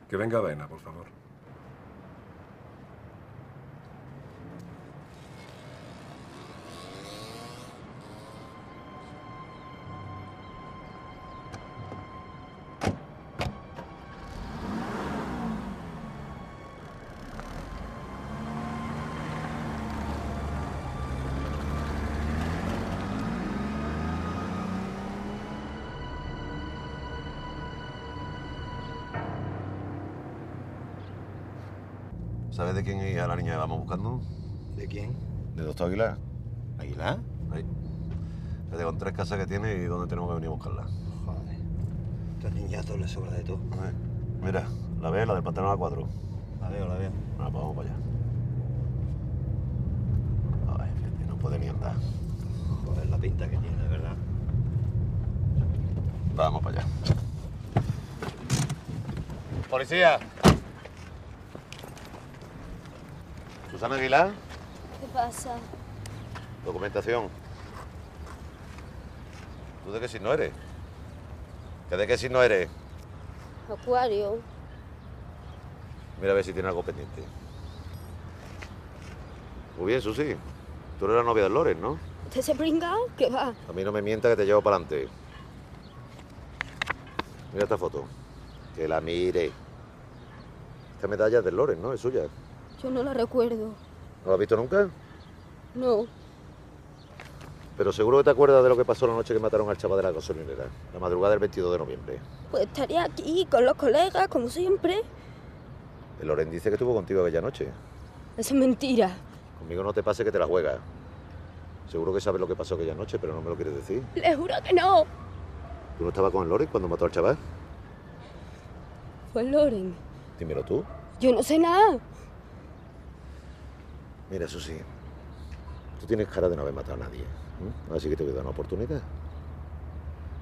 Que venga Baena, por favor.
¿Sabes de quién es a la niña que vamos buscando?
¿De quién?
De doctor Aguilar.
¿Aguilar?
Ahí. Fíjate con tres casas que tiene y dónde tenemos que venir a buscarla.
Joder. Estos niñatos les sobra de todo.
Mira, la ves, la del pantalón a cuatro.
La veo, la veo.
Bueno, pues vamos para allá. Ay, fíjate, no puede ni andar.
Joder, la pinta que tiene, ¿verdad?
Vamos para allá. ¡Policía! ¿Susana Aguilar?
¿Qué pasa?
Documentación. ¿Tú de qué signo eres? ¿Que de qué signo eres?
Acuario.
Mira a ver si tiene algo pendiente. Muy bien, Susi. Tú eres la novia de Loren, ¿no?
¿Usted se pringado? ¿Qué va?
A mí no me mienta que te llevo para adelante. Mira esta foto. Que la mire. Esta medalla es de Loren, ¿no? Es suya.
Yo no la recuerdo.
¿No la has visto nunca?
No.
Pero seguro que te acuerdas de lo que pasó la noche que mataron al chaval de la gasolinera. La madrugada del 22 de noviembre.
Pues estaría aquí con los colegas, como siempre.
El Loren dice que estuvo contigo aquella noche.
Eso es mentira.
Conmigo no te pase que te la juegas. Seguro que sabes lo que pasó aquella noche, pero no me lo quieres decir.
Le juro que no.
¿Tú no estabas con el Loren cuando mató al chaval?
Fue Loren.
Dímelo tú.
Yo no sé nada.
Mira, Susi, tú tienes cara de no haber matado a nadie. Así que te voy a dar una oportunidad.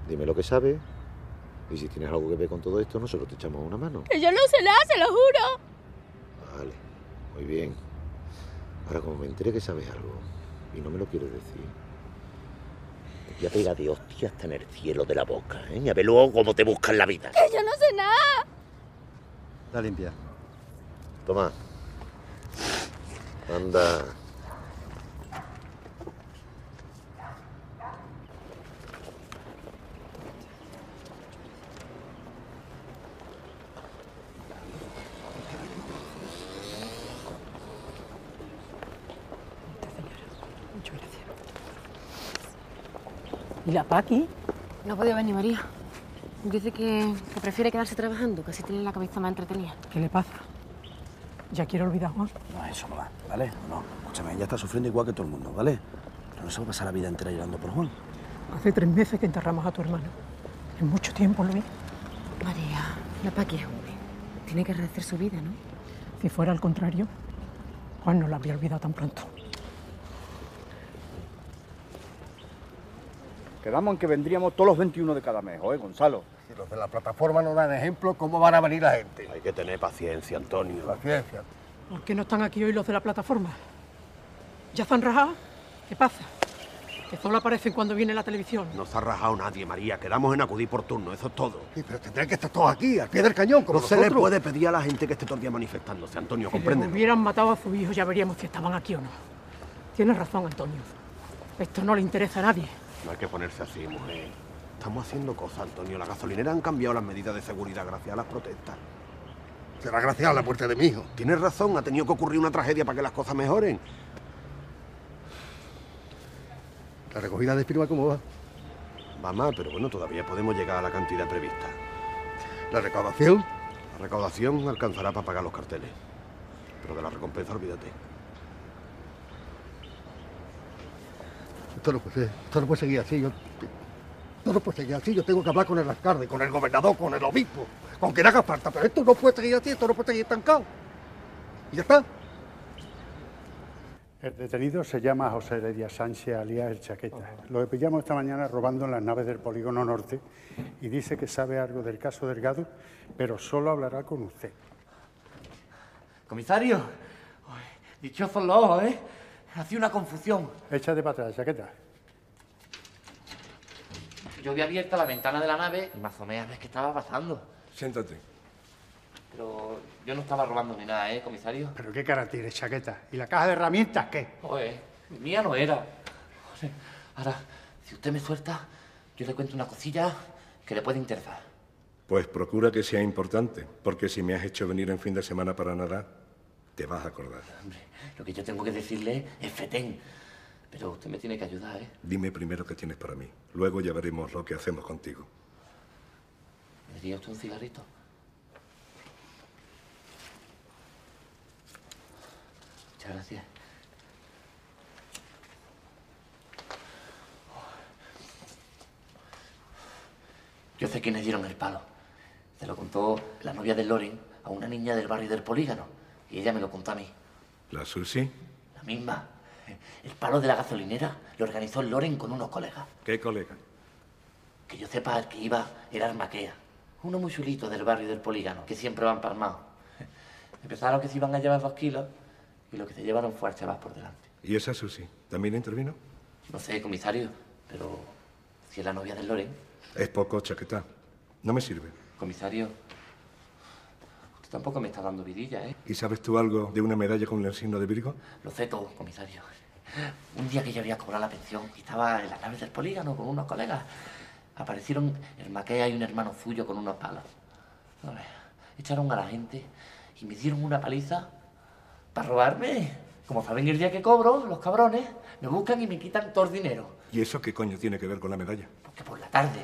Dime lo que sabes y si tienes algo que ver con todo esto, nosotros te echamos una mano.
Que yo no sé nada, se lo juro.
Vale, muy bien. Ahora, como me enteré que sabes algo y no me lo quieres decir, te voy a pegar de hostia hasta en el cielo de la boca, ¿eh? Y a ver luego cómo te buscan la vida.
Que yo no sé nada.
La limpia.
Toma. Anda.
Muchas gracias.
¿Y la Paqui?
No ha podido venir María. Dice que, que prefiere quedarse trabajando, que así tiene la cabeza más entretenida.
¿Qué le pasa? ¿Ya quiere olvidar a Juan?
No, eso no va, ¿vale? No, escúchame, ella está sufriendo igual que todo el mundo, ¿vale? Pero no se va a pasar la vida entera llorando por Juan.
Hace tres meses que enterramos a tu hermano. Es mucho tiempo, Luis.
María, la Paqui es joven. Tiene que rehacer su vida, ¿no?
Si fuera al contrario, Juan no la habría olvidado tan pronto.
Quedamos en que vendríamos todos los 21 de cada mes, ¿eh, Gonzalo?
Si los de la plataforma no dan ejemplo, ¿cómo van a venir la gente?
Hay que tener paciencia, Antonio.
Paciencia.
¿Por qué no están aquí hoy los de la plataforma? ¿Ya están rajados? ¿Qué pasa? Que solo aparecen cuando viene la televisión.
No se ha rajado nadie, María. Quedamos en acudir por turno, eso es todo.
Sí, pero tendrán que estar todos aquí, al pie del cañón, como
no se le
nosotros.
puede pedir a la gente que esté todo el día manifestándose, Antonio,
Si
comprende.
hubieran matado a su hijo, ya veríamos si estaban aquí o no. Tienes razón, Antonio. Esto no le interesa a nadie.
No hay que ponerse así, mujer. Estamos haciendo cosas, Antonio. Las gasolineras han cambiado las medidas de seguridad gracias a las protestas.
Será gracias a la muerte de mi hijo.
Tienes razón, ha tenido que ocurrir una tragedia para que las cosas mejoren.
La recogida de firma, ¿cómo va?
Va más, pero bueno, todavía podemos llegar a la cantidad prevista.
¿La recaudación?
La recaudación alcanzará para pagar los carteles. Pero de la recompensa, olvídate.
Esto no puede esto no puede seguir así. Yo, esto no puede seguir así. Yo tengo que hablar con el alcalde, con el gobernador, con el obispo, con quien haga falta. Pero esto no puede seguir así, esto no puede seguir estancado. Y ya está.
El detenido se llama José Heredia Sánchez, alias El Chaqueta. Lo pillamos esta mañana robando en las naves del Polígono Norte y dice que sabe algo del caso Delgado, pero solo hablará con usted.
Comisario, Ay, dichosos los ojos, ¿eh? Hacía una confusión.
Échate para atrás, Chaqueta.
Yo vi abierta la ventana de la nave y me asomé a ver qué estaba pasando.
Siéntate.
Pero yo no estaba robando ni nada, ¿eh, comisario?
¿Pero qué cara tienes, Chaqueta? ¿Y la caja de herramientas qué?
Joder, mía no era. Joder, Ahora, si usted me suelta, yo le cuento una cosilla que le puede interesar.
Pues procura que sea importante, porque si me has hecho venir en fin de semana para nadar, te vas a acordar.
Lo que yo tengo que decirle es fetén. Pero usted me tiene que ayudar, ¿eh?
Dime primero qué tienes para mí. Luego ya veremos lo que hacemos contigo.
¿Me daría usted un cigarrito? Muchas gracias. Yo sé quiénes dieron el palo. Se lo contó la novia de Loren a una niña del barrio del Polígono. Y ella me lo contó a mí.
¿La Susi?
La misma. El palo de la gasolinera lo organizó Loren con unos colegas.
¿Qué colega?
Que yo sepa, el que iba era Armaquea. Uno muy chulito del barrio del Polígono, que siempre van palmados. Empezaron que se iban a llevar dos kilos y lo que se llevaron fue al chaval por delante.
¿Y esa Susi? ¿También intervino?
No sé, comisario, pero si es la novia de Loren,
Es poco, chaqueta. No me sirve.
comisario, usted tampoco me está dando vidilla, ¿eh?
¿Y sabes tú algo de una medalla con el signo de Virgo?
Lo sé todo, comisario. Un día que yo había cobrado la pensión y estaba en las naves del polígono con unos colegas, aparecieron el maquea y un hermano suyo con unos palos. Echaron a la gente y me dieron una paliza para robarme. Como saben el día que cobro, los cabrones me buscan y me quitan todo el dinero.
¿Y eso qué coño tiene que ver con la medalla?
Que por la tarde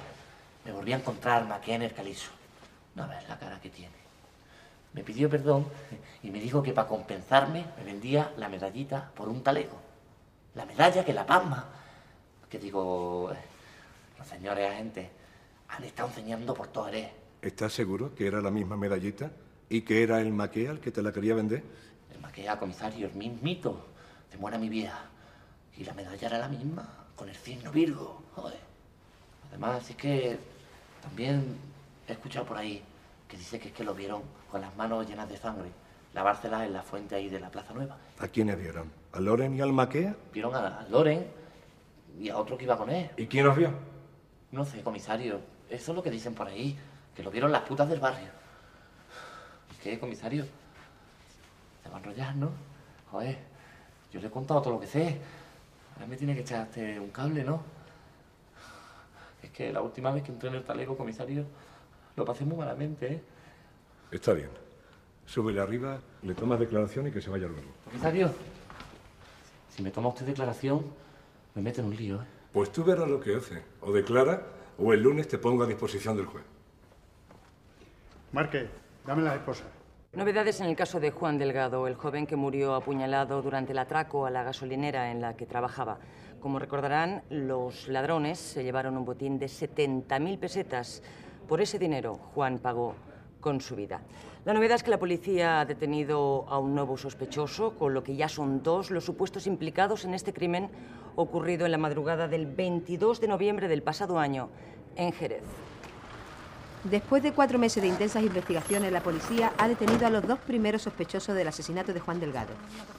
me volví a encontrar maquea en el calizo. No ves la cara que tiene. Me pidió perdón y me dijo que para compensarme me vendía la medallita por un talego. La medalla que la pasma. Que digo, eh, los señores agentes han estado enseñando por todo Jerez.
¿Estás seguro que era la misma medallita y que era el maquea el que te la quería vender?
El maquea, comisario, el mismito. Se muera mi vieja. Y la medalla era la misma, con el signo Virgo. Joder. Además, es que también he escuchado por ahí que dice que es que lo vieron con las manos llenas de sangre, lavárselas en la fuente ahí de la Plaza Nueva.
¿A quiénes vieron? ¿A Loren y al maquea?
Vieron a Loren y a otro que iba con él.
¿Y quién los vio?
No sé, comisario. Eso es lo que dicen por ahí, que lo vieron las putas del barrio. ¿Qué, comisario? Se va a enrollar, ¿no? Joder, yo le he contado todo lo que sé. Ahora me tiene que echarte un cable, ¿no? Es que la última vez que entré en el talego, comisario, lo pasé muy malamente, ¿eh?
Está bien. Súbele arriba, le tomas declaración y que se vaya luego.
Comisario, si me toma usted declaración, me mete en un lío, ¿eh?
Pues tú verás lo que hace. O declara o el lunes te pongo a disposición del juez.
Marque, dame la esposa.
Novedades en el caso de Juan Delgado, el joven que murió apuñalado durante el atraco a la gasolinera en la que trabajaba. Como recordarán, los ladrones se llevaron un botín de 70.000 pesetas. Por ese dinero, Juan pagó con su vida. La novedad es que la policía ha detenido a un nuevo sospechoso, con lo que ya son dos los supuestos implicados en este crimen ocurrido en la madrugada del 22 de noviembre del pasado año en Jerez.
Después de cuatro meses de intensas investigaciones, la policía ha detenido a los dos primeros sospechosos del asesinato de Juan Delgado.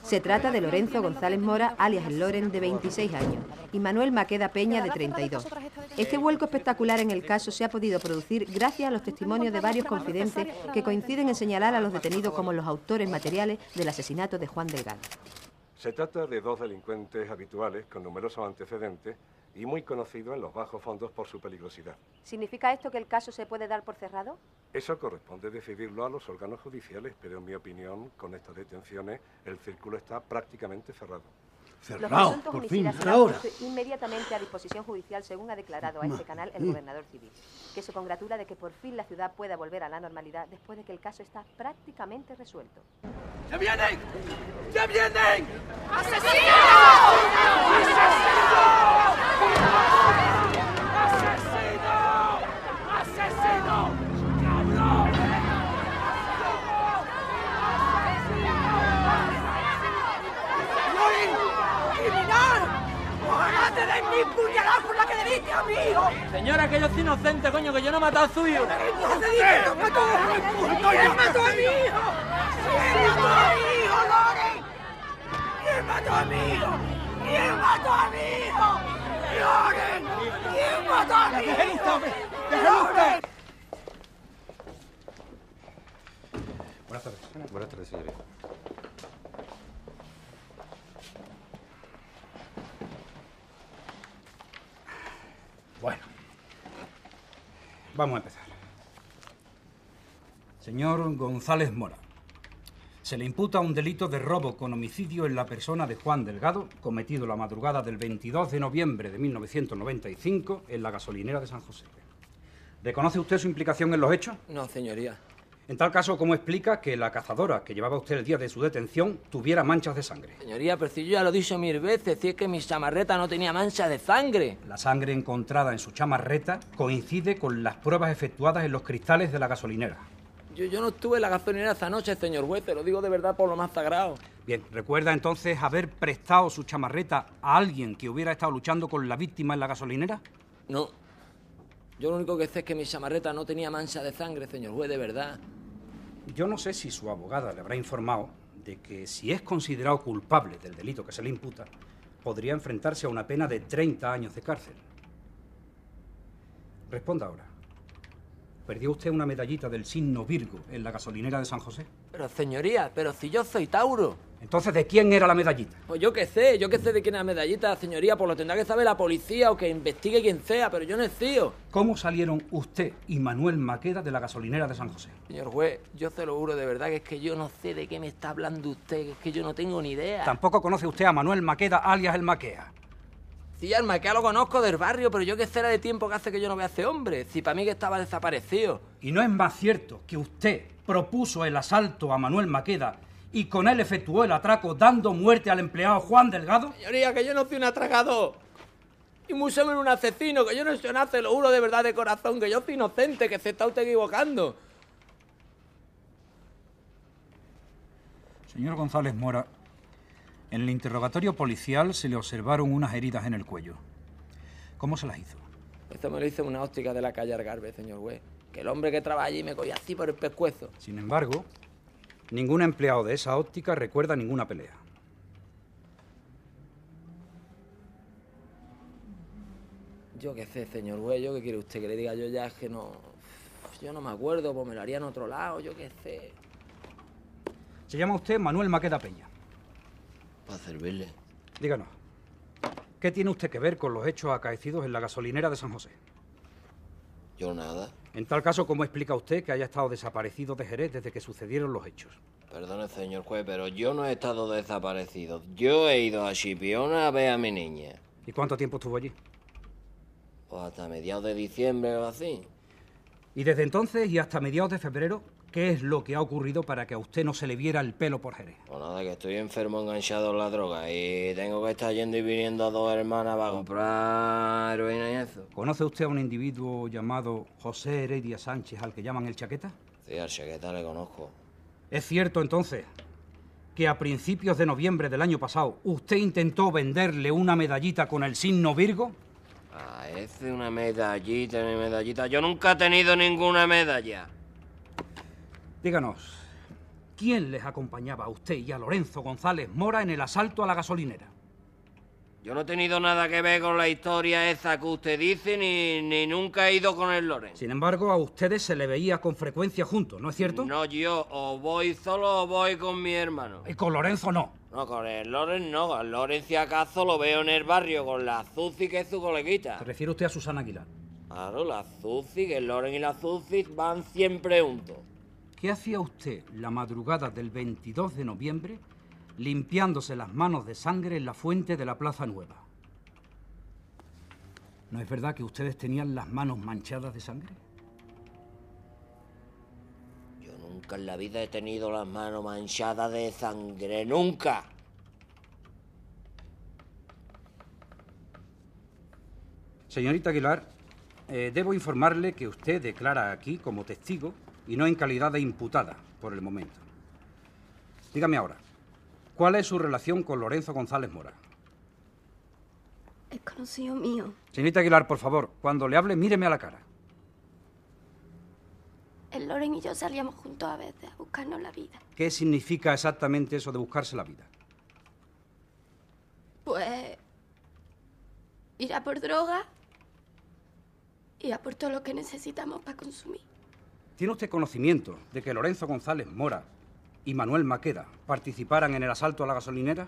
Se trata de Lorenzo González Mora, alias Loren, de 26 años, y Manuel Maqueda Peña, de 32. Este vuelco espectacular en el caso se ha podido producir gracias a los testimonios de varios confidentes que coinciden en señalar a los detenidos como los autores materiales del asesinato de Juan Delgado.
Se trata de dos delincuentes habituales con numerosos antecedentes y muy conocidos en los bajos fondos por su peligrosidad.
¿Significa esto que el caso se puede dar por cerrado?
Eso corresponde decidirlo a los órganos judiciales, pero en mi opinión, con estas detenciones, el círculo está prácticamente cerrado.
Los
Cerrado,
presuntos
por fin,
homicidas
ya
serán
ahora.
inmediatamente a disposición judicial, según ha declarado a este canal el gobernador civil, que se congratula de que por fin la ciudad pueda volver a la normalidad después de que el caso está prácticamente resuelto.
¡Ya vienen! ¡Ya vienen! ¡Asesino! ¡Asesino!
Señora, que yo soy inocente, coño, que yo no he matado a su hijo.
¡No mató! ¿Quién mató a mi hijo? ¿Quién mató a mi hijo, Loren? ¿Quién mató a mi hijo? ¿Quién mató a mi hijo? ¡Loren! ¿Quién mató a mi hijo?
¡Déjelo usted!
¡Déjelo usted!
Buenas tardes.
Buenas tardes, señoría.
Bueno, vamos a empezar. Señor González Mora, se le imputa un delito de robo con homicidio en la persona de Juan Delgado, cometido la madrugada del 22 de noviembre de 1995 en la gasolinera de San José. ¿Reconoce usted su implicación en los hechos?
No, señoría.
En tal caso, ¿cómo explica que la cazadora que llevaba usted el día de su detención tuviera manchas de sangre?
Señoría, pero si yo ya lo he dicho mil veces, si es que mi chamarreta no tenía mancha de sangre.
La sangre encontrada en su chamarreta coincide con las pruebas efectuadas en los cristales de la gasolinera.
Yo, yo no estuve en la gasolinera esta noche, señor juez, te lo digo de verdad por lo más sagrado.
Bien, ¿recuerda entonces haber prestado su chamarreta a alguien que hubiera estado luchando con la víctima en la gasolinera?
No. Yo lo único que sé es que mi chamarreta no tenía mancha de sangre, señor juez, de verdad.
Yo no sé si su abogada le habrá informado de que si es considerado culpable del delito que se le imputa, podría enfrentarse a una pena de 30 años de cárcel. Responda ahora. ¿Perdió usted una medallita del signo Virgo en la gasolinera de San José?
Pero señoría, pero si yo soy Tauro.
Entonces, ¿de quién era la medallita?
Pues yo qué sé, yo qué sé de quién es la medallita, señoría, pues lo tendrá que saber la policía o que investigue quien sea, pero yo no es tío.
¿Cómo salieron usted y Manuel Maqueda de la gasolinera de San José?
Señor juez, yo se lo juro de verdad que es que yo no sé de qué me está hablando usted, que es que yo no tengo ni idea.
Tampoco conoce usted a Manuel Maqueda, alias el Maquea.
Sí, al Maquea lo conozco del barrio, pero yo qué sé era de tiempo que hace que yo no vea a ese hombre. Si para mí que estaba desaparecido.
¿Y no es más cierto que usted propuso el asalto a Manuel Maqueda y con él efectuó el atraco dando muerte al empleado Juan Delgado?
Señoría, que yo no soy un atracador. Y mucho menos un asesino, que yo no soy nada, se lo juro de verdad de corazón, que yo soy inocente, que se está usted equivocando.
Señor González Mora, en el interrogatorio policial se le observaron unas heridas en el cuello. ¿Cómo se las hizo?
Esto me lo hizo una óptica de la calle Argarbe, señor juez. Que el hombre que trabaja allí me cogía así por el pescuezo.
Sin embargo, ningún empleado de esa óptica recuerda ninguna pelea.
Yo qué sé, señor juez, yo qué quiere usted que le diga yo ya es que no... Yo no me acuerdo, pues me lo haría en otro lado, yo qué sé.
Se llama usted Manuel Maqueda Peña.
Para servirle.
Díganos, ¿qué tiene usted que ver con los hechos acaecidos en la gasolinera de San José?
Yo nada.
En tal caso, ¿cómo explica usted que haya estado desaparecido de Jerez desde que sucedieron los hechos?
Perdone, señor juez, pero yo no he estado desaparecido. Yo he ido a Chipiona a ver a mi niña.
¿Y cuánto tiempo estuvo allí?
Pues hasta mediados de diciembre o así.
Y desde entonces y hasta mediados de febrero, ¿qué es lo que ha ocurrido para que a usted no se le viera el pelo por Jerez?
Pues nada, que estoy enfermo enganchado en la droga y tengo que estar yendo y viniendo a dos hermanas para comprar heroína y eso.
¿Conoce usted a un individuo llamado José Heredia Sánchez al que llaman el Chaqueta?
Sí, al chaqueta le conozco.
¿Es cierto entonces que a principios de noviembre del año pasado usted intentó venderle una medallita con el signo Virgo?
Ah, ese una medallita, mi medallita. Yo nunca he tenido ninguna medalla.
Díganos, ¿quién les acompañaba a usted y a Lorenzo González Mora en el asalto a la gasolinera?
Yo no he tenido nada que ver con la historia esa que usted dice, ni, ni nunca he ido con el Loren.
Sin embargo, a ustedes se le veía con frecuencia juntos, ¿no es cierto?
No, yo o voy solo o voy con mi hermano.
Y con Lorenzo no.
No, con el Loren no. Al Loren si acaso lo veo en el barrio con la Zuzi que es su coleguita.
¿Se refiere usted a Susana Aguilar?
Claro, la Zuzi, que el Loren y la Zuzi van siempre juntos.
¿Qué hacía usted la madrugada del 22 de noviembre limpiándose las manos de sangre en la fuente de la Plaza Nueva. ¿No es verdad que ustedes tenían las manos manchadas de sangre?
Yo nunca en la vida he tenido las manos manchadas de sangre, nunca.
Señorita Aguilar, eh, debo informarle que usted declara aquí como testigo y no en calidad de imputada por el momento. Dígame ahora, ¿cuál es su relación con Lorenzo González Mora?
Es conocido mío.
Señorita Aguilar, por favor, cuando le hable, míreme a la cara.
El Loren y yo salíamos juntos a veces a buscarnos la vida.
¿Qué significa exactamente eso de buscarse la vida?
Pues. ir a por droga y a por todo lo que necesitamos para consumir.
¿Tiene usted conocimiento de que Lorenzo González Mora y Manuel Maqueda participaran en el asalto a la gasolinera?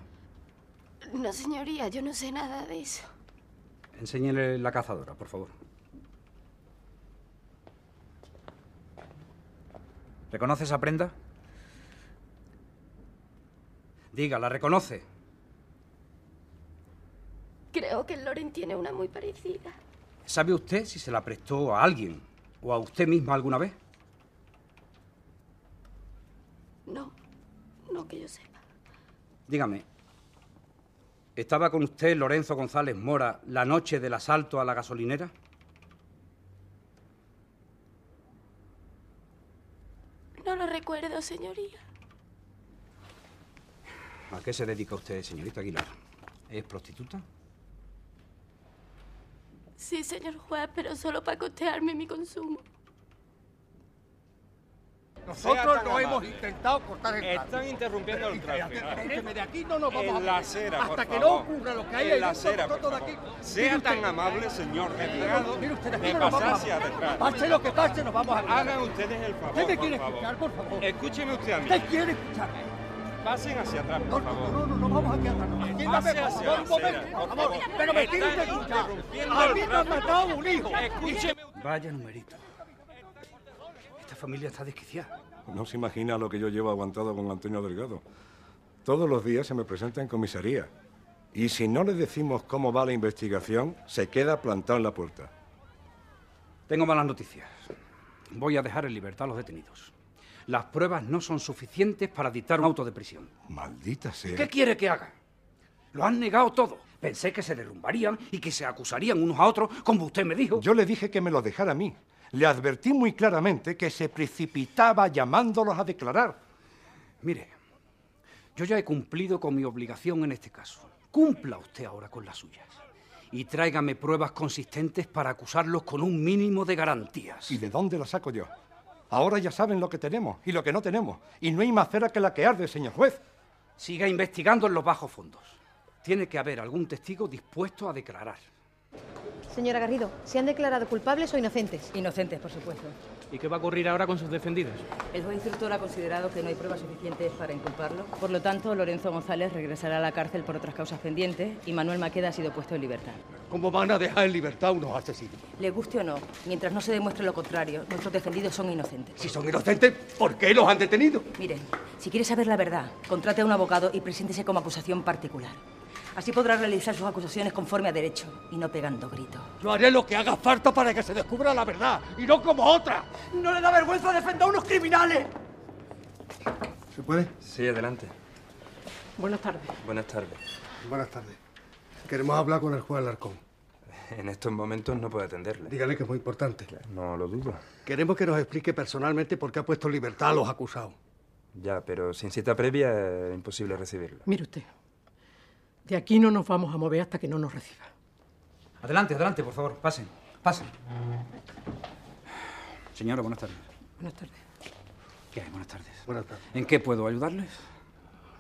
No, señoría, yo no sé nada de eso.
Enséñele la cazadora, por favor. ¿Reconoce esa prenda? Diga, ¿la reconoce?
Creo que el Loren tiene una muy parecida.
¿Sabe usted si se la prestó a alguien o a usted misma alguna vez?
No, no que yo sepa.
Dígame, ¿estaba con usted Lorenzo González Mora la noche del asalto a la gasolinera?
No lo recuerdo, señoría.
¿A qué se dedica usted, señorita Aguilar? ¿Es prostituta?
Sí, señor juez, pero solo para costearme mi consumo.
Nosotros no hemos intentado cortar el tráfico.
Están interrumpiendo el tráfico.
De aquí no nos vamos a
En la acera, por
Hasta que
favor.
no ocurra lo que hay
En la
ahí,
acera, por
nosotros de
favor.
aquí.
Sea
usted.
tan amable, señor delegado,
Mire usted, de aquí
de
no vamos
pasar hacia.
Pase lo que pase, nos vamos a.
Hagan ustedes el favor,
¿Usted me
por
quiere
favor.
escuchar, por favor?
Escúcheme usted a mí.
¿Usted quiere escuchar?
Pasen hacia atrás, por favor.
No, no, no vamos a quedarnos. Atiéndame,
Pase
por
hacia
favor, un momento, por. Pero me tiene
Están
que escuchar. A mí me han matado un hijo.
Escúcheme.
Vaya numerito. Familia está desquiciada.
No se imagina lo que yo llevo aguantado con Antonio Delgado. Todos los días se me presenta en comisaría. Y si no le decimos cómo va la investigación, se queda plantado en la puerta.
Tengo malas noticias. Voy a dejar en libertad a los detenidos. Las pruebas no son suficientes para dictar un auto de prisión.
Maldita sea.
¿Qué quiere que haga? Lo han negado todo. Pensé que se derrumbarían y que se acusarían unos a otros, como usted me dijo.
Yo le dije que me lo dejara a mí. Le advertí muy claramente que se precipitaba llamándolos a declarar.
Mire, yo ya he cumplido con mi obligación en este caso. Cumpla usted ahora con las suyas. Y tráigame pruebas consistentes para acusarlos con un mínimo de garantías.
¿Y de dónde las saco yo? Ahora ya saben lo que tenemos y lo que no tenemos. Y no hay más cera que la que arde, señor juez.
Siga investigando en los bajos fondos. Tiene que haber algún testigo dispuesto a declarar.
Señora Garrido, ¿se han declarado culpables o inocentes?
Inocentes, por supuesto.
¿Y qué va a ocurrir ahora con sus defendidos?
El juez instructor ha considerado que no hay pruebas suficientes para inculparlo. Por lo tanto, Lorenzo González regresará a la cárcel por otras causas pendientes y Manuel Maqueda ha sido puesto en libertad.
¿Cómo van a dejar en libertad a unos asesinos?
Le guste o no, mientras no se demuestre lo contrario, nuestros defendidos son inocentes.
Si son inocentes, ¿por qué los han detenido?
Miren, si quiere saber la verdad, contrate a un abogado y preséntese como acusación particular. Así podrá realizar sus acusaciones conforme a derecho y no pegando gritos.
Yo haré lo que haga falta para que se descubra la verdad y no como otra. ¿No le da vergüenza defender a unos criminales?
¿Se puede?
Sí, adelante.
Buenas tardes.
Buenas tardes.
Buenas tardes. Queremos hablar con el juez Alarcón.
En estos momentos no puedo atenderle.
Dígale que es muy importante.
No lo dudo.
Queremos que nos explique personalmente por qué ha puesto en libertad a los acusados.
Ya, pero sin cita previa es imposible recibirla.
Mire usted, de aquí no nos vamos a mover hasta que no nos reciba.
Adelante, adelante, por favor. Pasen, pasen. Señora, buenas tardes.
Buenas tardes.
¿Qué hay? Buenas tardes.
Buenas tardes.
¿En qué puedo ayudarles?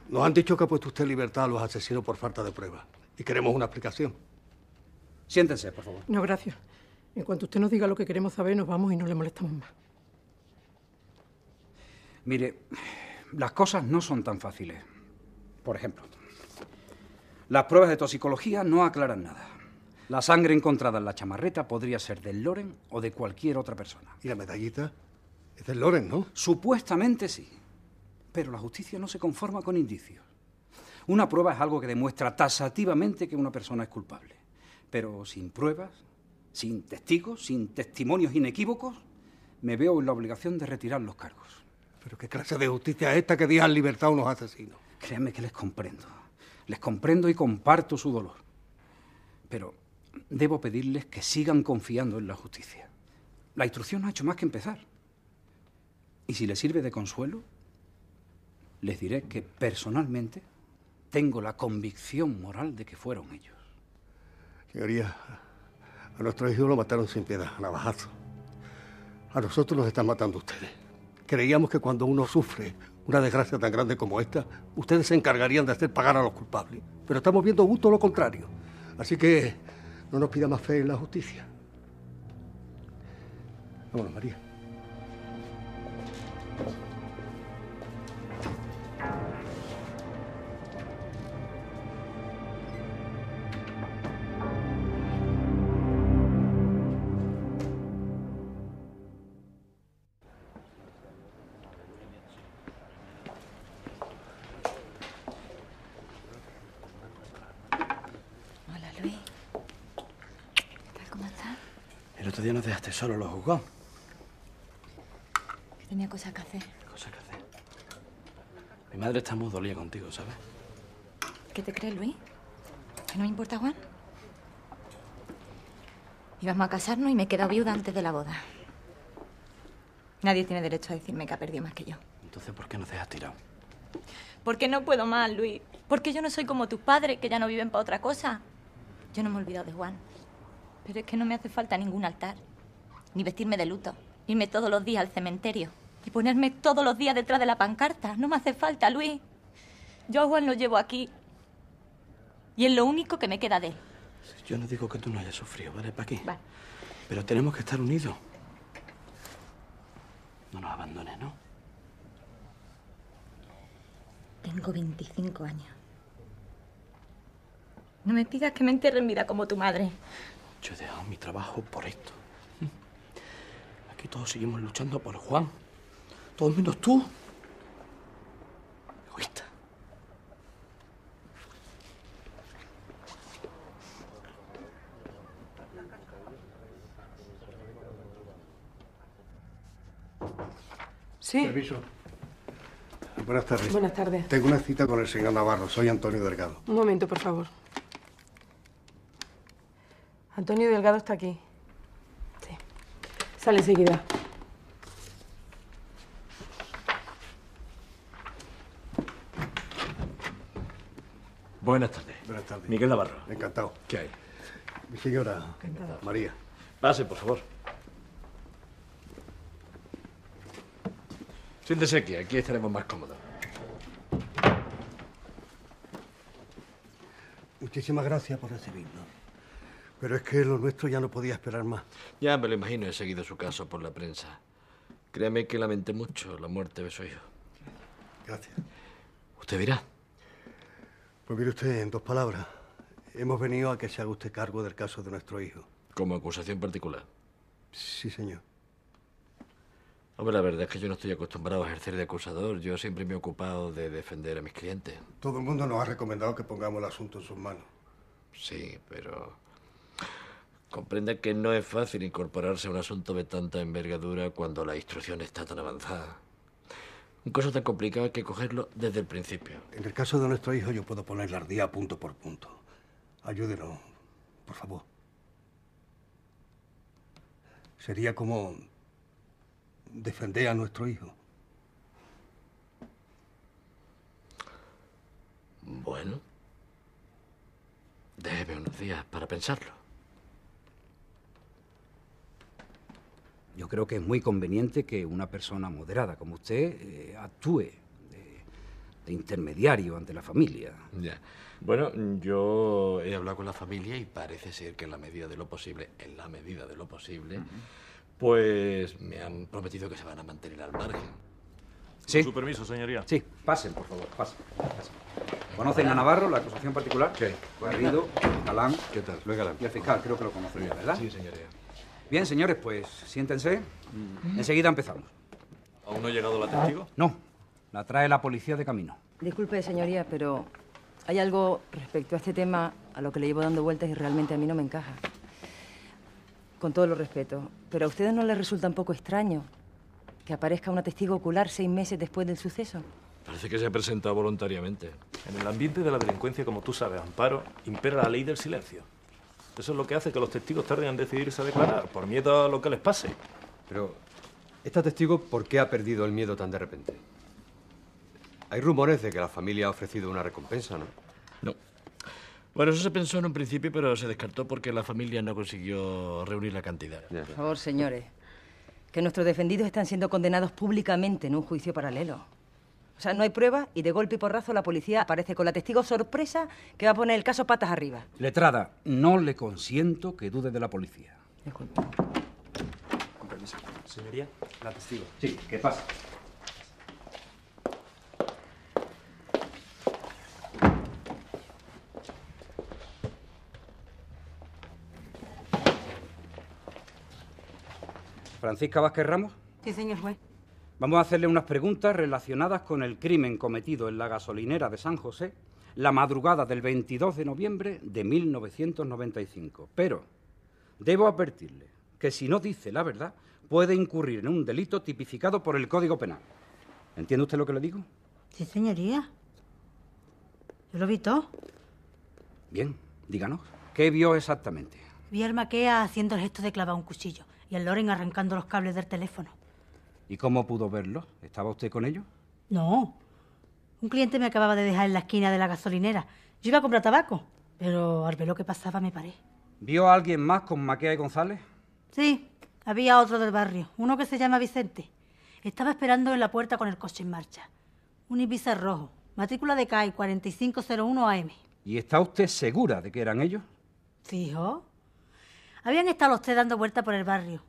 Nos han dicho que ha puesto usted en libertad a los asesinos por falta de pruebas. Y queremos una explicación.
Siéntense, por favor.
No, gracias. En cuanto usted nos diga lo que queremos saber, nos vamos y no le molestamos más.
Mire, las cosas no son tan fáciles. Por ejemplo, las pruebas de toxicología no aclaran nada. La sangre encontrada en la chamarreta podría ser del Loren o de cualquier otra persona.
¿Y la medallita? Es del Loren, ¿no?
Supuestamente sí. Pero la justicia no se conforma con indicios. Una prueba es algo que demuestra tasativamente que una persona es culpable. Pero sin pruebas, sin testigos, sin testimonios inequívocos, me veo en la obligación de retirar los cargos.
¿Pero qué clase de justicia es esta que deja en libertad a unos asesinos?
Créanme que les comprendo. Les comprendo y comparto su dolor. Pero debo pedirles que sigan confiando en la justicia. La instrucción no ha hecho más que empezar. Y si les sirve de consuelo, les diré que personalmente tengo la convicción moral de que fueron ellos.
Señoría, a nuestro hijo lo mataron sin piedad, a navajazo. A nosotros nos están matando ustedes. Creíamos que cuando uno sufre una desgracia tan grande como esta, ustedes se encargarían de hacer pagar a los culpables. Pero estamos viendo justo lo contrario. Así que no nos pida más fe en la justicia. Vámonos, María.
Solo juzgados.
Que tenía cosas que hacer.
Cosa que hacer. Mi madre está muy dolida contigo, ¿sabes?
¿Qué te crees, Luis? ¿Que no me importa Juan? Íbamos a casarnos y me he quedado viuda antes de la boda. Nadie tiene derecho a decirme que ha perdido más que yo.
Entonces, ¿por qué nos dejas tirado?
Porque no puedo más, Luis. Porque yo no soy como tus padres, que ya no viven para otra cosa. Yo no me he olvidado de Juan. Pero es que no me hace falta ningún altar. Ni vestirme de luto. Irme todos los días al cementerio. Y ponerme todos los días detrás de la pancarta. No me hace falta, Luis. Yo a Juan lo llevo aquí. Y es lo único que me queda de él.
Yo no digo que tú no hayas sufrido, ¿vale? ¿Para qué?
Vale.
Pero tenemos que estar unidos. No nos abandones, ¿no?
Tengo 25 años. No me pidas que me enterre en vida como tu madre.
Yo he dejado mi trabajo por esto. Aquí todos seguimos luchando por Juan. Todos menos tú. Egoísta.
Sí.
Permiso. Buenas tardes.
Buenas tardes.
Tengo una cita con el señor Navarro. Soy Antonio Delgado.
Un momento, por favor. Antonio Delgado está aquí. Sale enseguida.
Buenas tardes.
Buenas tardes.
Miguel Navarro.
Encantado.
¿Qué hay?
Mi señora
Encantado.
María.
Pase, por favor. Siéntese aquí, aquí estaremos más cómodos.
Muchísimas gracias por recibirnos. Pero es que lo nuestro ya no podía esperar más.
Ya me lo imagino, he seguido su caso por la prensa. Créame que lamenté mucho la muerte de su hijo.
Gracias.
Usted dirá.
Pues mire usted, en dos palabras. Hemos venido a que se haga usted cargo del caso de nuestro hijo.
Como acusación particular.
Sí, señor.
Hombre, la verdad es que yo no estoy acostumbrado a ejercer de acusador. Yo siempre me he ocupado de defender a mis clientes.
Todo el mundo nos ha recomendado que pongamos el asunto en sus manos.
Sí, pero comprende que no es fácil incorporarse a un asunto de tanta envergadura cuando la instrucción está tan avanzada. Un caso tan complicado hay que cogerlo desde el principio.
En el caso de nuestro hijo yo puedo poner la ardía punto por punto. Ayúdenos, por favor. Sería como defender a nuestro hijo.
Bueno, déjeme unos días para pensarlo.
Yo creo que es muy conveniente que una persona moderada como usted eh, actúe de, de intermediario ante la familia.
Ya. Bueno, yo he hablado con la familia y parece ser que en la medida de lo posible, en la medida de lo posible, pues me han prometido que se van a mantener al margen.
Sí.
Con su permiso, señoría.
Sí, pasen, por favor, pasen. pasen. ¿Conocen a Navarro, la acusación particular?
¿Qué?
Garrido, Galán.
¿Qué tal?
Luis Galán. Y el fiscal, creo que lo conocen ¿verdad?
Sí, señoría.
Bien, señores, pues siéntense. Enseguida empezamos.
¿Aún no ha llegado la testigo?
No, la trae la policía de camino.
Disculpe, señoría, pero Hay algo respecto a este tema a lo que le llevo dando vueltas y realmente a mí no me encaja. Con todo lo respeto, pero a ustedes no les resulta un poco extraño que aparezca una testigo ocular seis meses después del suceso.
Parece que se ha presentado voluntariamente.
En el ambiente de la delincuencia, como tú sabes, Amparo, impera la ley del silencio. Eso es lo que hace que los testigos tarden en decidirse a declarar, por miedo a lo que les pase.
Pero, ¿esta testigo por qué ha perdido el miedo tan de repente? Hay rumores de que la familia ha ofrecido una recompensa, ¿no?
No. Bueno, eso se pensó en un principio, pero se descartó porque la familia no consiguió reunir la cantidad.
Por favor, señores, que nuestros defendidos están siendo condenados públicamente en un juicio paralelo. O sea, no hay pruebas y de golpe y porrazo la policía aparece con la testigo sorpresa que va a poner el caso patas arriba.
Letrada, no le consiento que dude de la policía.
Disculpe.
Con permiso. Señoría, la testigo.
Sí, ¿qué pasa? Francisca Vázquez Ramos,
Sí, señor juez.
Vamos a hacerle unas preguntas relacionadas con el crimen cometido en la gasolinera de San José la madrugada del 22 de noviembre de 1995. Pero debo advertirle que si no dice la verdad puede incurrir en un delito tipificado por el Código Penal. ¿Entiende usted lo que le digo?
Sí, señoría. Yo lo vi todo.
Bien, díganos, ¿qué vio exactamente?
Vi al Maquea haciendo el gesto de clavar un cuchillo y al Loren arrancando los cables del teléfono.
¿Y cómo pudo verlo? ¿Estaba usted con ellos?
No. Un cliente me acababa de dejar en la esquina de la gasolinera. Yo iba a comprar tabaco, pero al ver lo que pasaba me paré.
¿Vio a alguien más con Maquea y González?
Sí, había otro del barrio, uno que se llama Vicente. Estaba esperando en la puerta con el coche en marcha. Un Ibiza rojo, matrícula de CAI 4501 AM.
¿Y está usted segura de que eran ellos?
Fijo. Habían estado los tres dando vuelta por el barrio.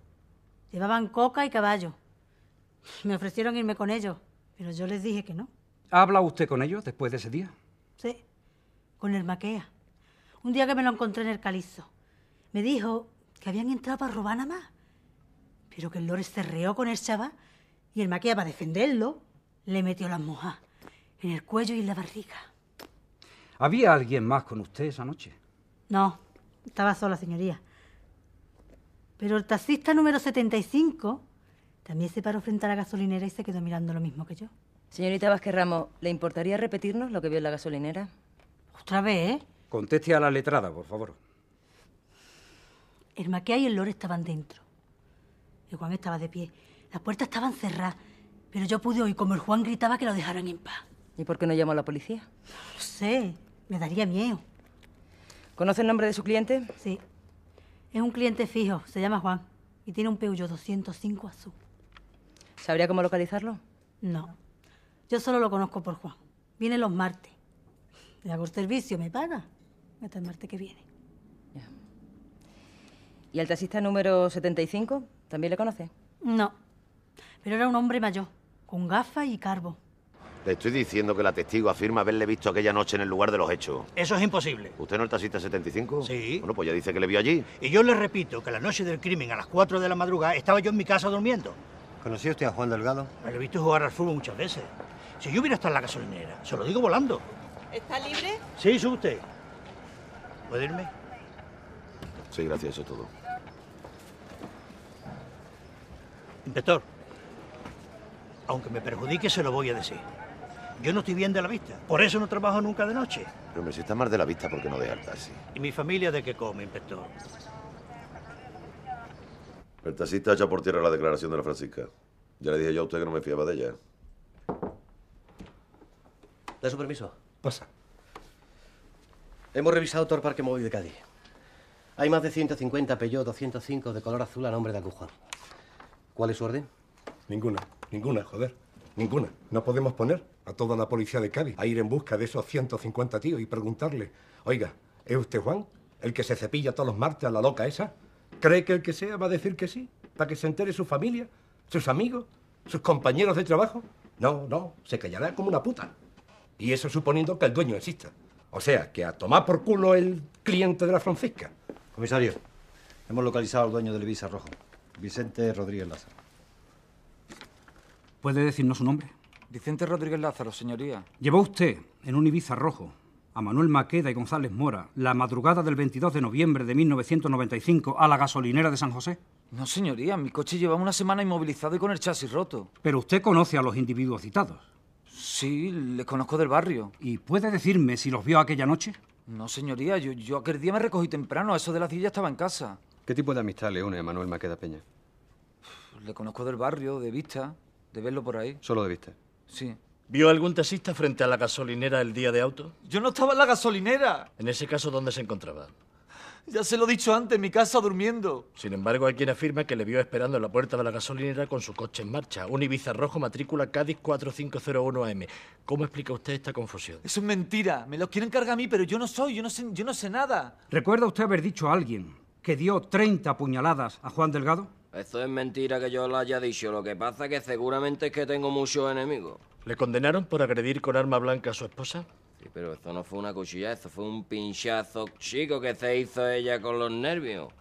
Llevaban coca y caballo. Me ofrecieron irme con ellos, pero yo les dije que no.
¿Ha hablado usted con ellos después de ese día?
Sí, con el Maquea. Un día que me lo encontré en el calizo. Me dijo que habían entrado para robar nada más. Pero que el Lores se reó con el chaval y el Maquea, para defenderlo, le metió las mojas en el cuello y en la barriga.
¿Había alguien más con usted esa noche?
No, estaba sola, señoría. Pero el taxista número 75 también se paró frente a la gasolinera y se quedó mirando lo mismo que yo.
Señorita Vázquez Ramos, ¿le importaría repetirnos lo que vio en la gasolinera?
Otra vez, ¿eh?
Conteste a la letrada, por favor.
El Maquea y el Lore estaban dentro. El Juan estaba de pie. Las puertas estaban cerradas. Pero yo pude oír como el Juan gritaba que lo dejaran en paz.
¿Y por qué no llamó a la policía?
No sé, me daría miedo.
¿Conoce el nombre de su cliente?
Sí. Es un cliente fijo, se llama Juan. Y tiene un Peugeot 205 azul.
¿Sabría cómo localizarlo?
No. Yo solo lo conozco por Juan. Viene los martes. Le hago el servicio, me paga. Hasta el martes que viene.
¿Y el taxista número 75? ¿También le conoce?
No. Pero era un hombre mayor, con gafas y carbo.
Le estoy diciendo que la testigo afirma haberle visto aquella noche en el lugar de los hechos.
Eso es imposible.
¿Usted no es el taxista 75?
Sí.
Bueno, pues ya dice que le vio allí.
Y yo le repito que la noche del crimen, a las 4 de la madrugada, estaba yo en mi casa durmiendo.
¿Conocía usted a Juan Delgado?
Me lo he visto jugar al fútbol muchas veces. Si yo hubiera estado en la gasolinera, se lo digo volando.
¿Está libre?
Sí, sube usted. ¿Puede irme?
Sí, gracias, eso es todo.
Inspector, aunque me perjudique, se lo voy a decir. Yo no estoy bien de la vista, por eso no trabajo nunca de noche.
Pero, hombre, si está mal de la vista, ¿por qué no deja el taxi?
¿Y mi familia de qué come, inspector?
El taxista echa por tierra la declaración de la Francisca. Ya le dije yo a usted que no me fiaba de ella.
¿Da su permiso?
Pasa.
Hemos revisado todo el parque móvil de Cádiz. Hay más de 150 Peugeot 205 de color azul a nombre de Acujuan. ¿Cuál es su orden?
Ninguna, ninguna, joder. Ninguna. No podemos poner a toda la policía de Cádiz a ir en busca de esos 150 tíos y preguntarle, oiga, ¿es usted Juan? ¿El que se cepilla todos los martes a la loca esa? ¿Cree que el que sea va a decir que sí? ¿Para que se entere su familia? ¿Sus amigos? ¿Sus compañeros de trabajo? No, no, se callará como una puta. Y eso suponiendo que el dueño exista. O sea, que a tomar por culo el cliente de la Francisca.
Comisario, hemos localizado al dueño del Ibiza Rojo, Vicente Rodríguez Lázaro.
¿Puede decirnos su nombre?
Vicente Rodríguez Lázaro, señoría.
Llevó usted en un Ibiza rojo a Manuel Maqueda y González Mora la madrugada del 22 de noviembre de 1995 a la gasolinera de San José?
No, señoría, mi coche llevaba una semana inmovilizado y con el chasis roto.
Pero usted conoce a los individuos citados.
Sí, les conozco del barrio.
¿Y puede decirme si los vio aquella noche?
No, señoría, yo, yo aquel día me recogí temprano, a eso de las 10 ya estaba en casa.
¿Qué tipo de amistad le une a Manuel Maqueda Peña?
Le conozco del barrio, de vista, de verlo por ahí.
Solo de vista.
Sí.
¿Vio algún taxista frente a la gasolinera el día de auto?
Yo no estaba en la gasolinera.
En ese caso, ¿dónde se encontraba?
Ya se lo he dicho antes, en mi casa durmiendo.
Sin embargo, hay quien afirma que le vio esperando en la puerta de la gasolinera con su coche en marcha, un Ibiza rojo matrícula Cádiz 4501 AM. ¿Cómo explica usted esta confusión?
Eso es mentira. Me lo quieren cargar a mí, pero yo no soy, yo no sé, yo no sé nada.
¿Recuerda usted haber dicho a alguien que dio 30 puñaladas a Juan Delgado?
Eso es mentira que yo lo haya dicho. Lo que pasa es que seguramente es que tengo muchos enemigos.
¿Le condenaron por agredir con arma blanca a su esposa?
Sí, pero eso no fue una cuchilla, eso fue un pinchazo chico que se hizo ella con los nervios.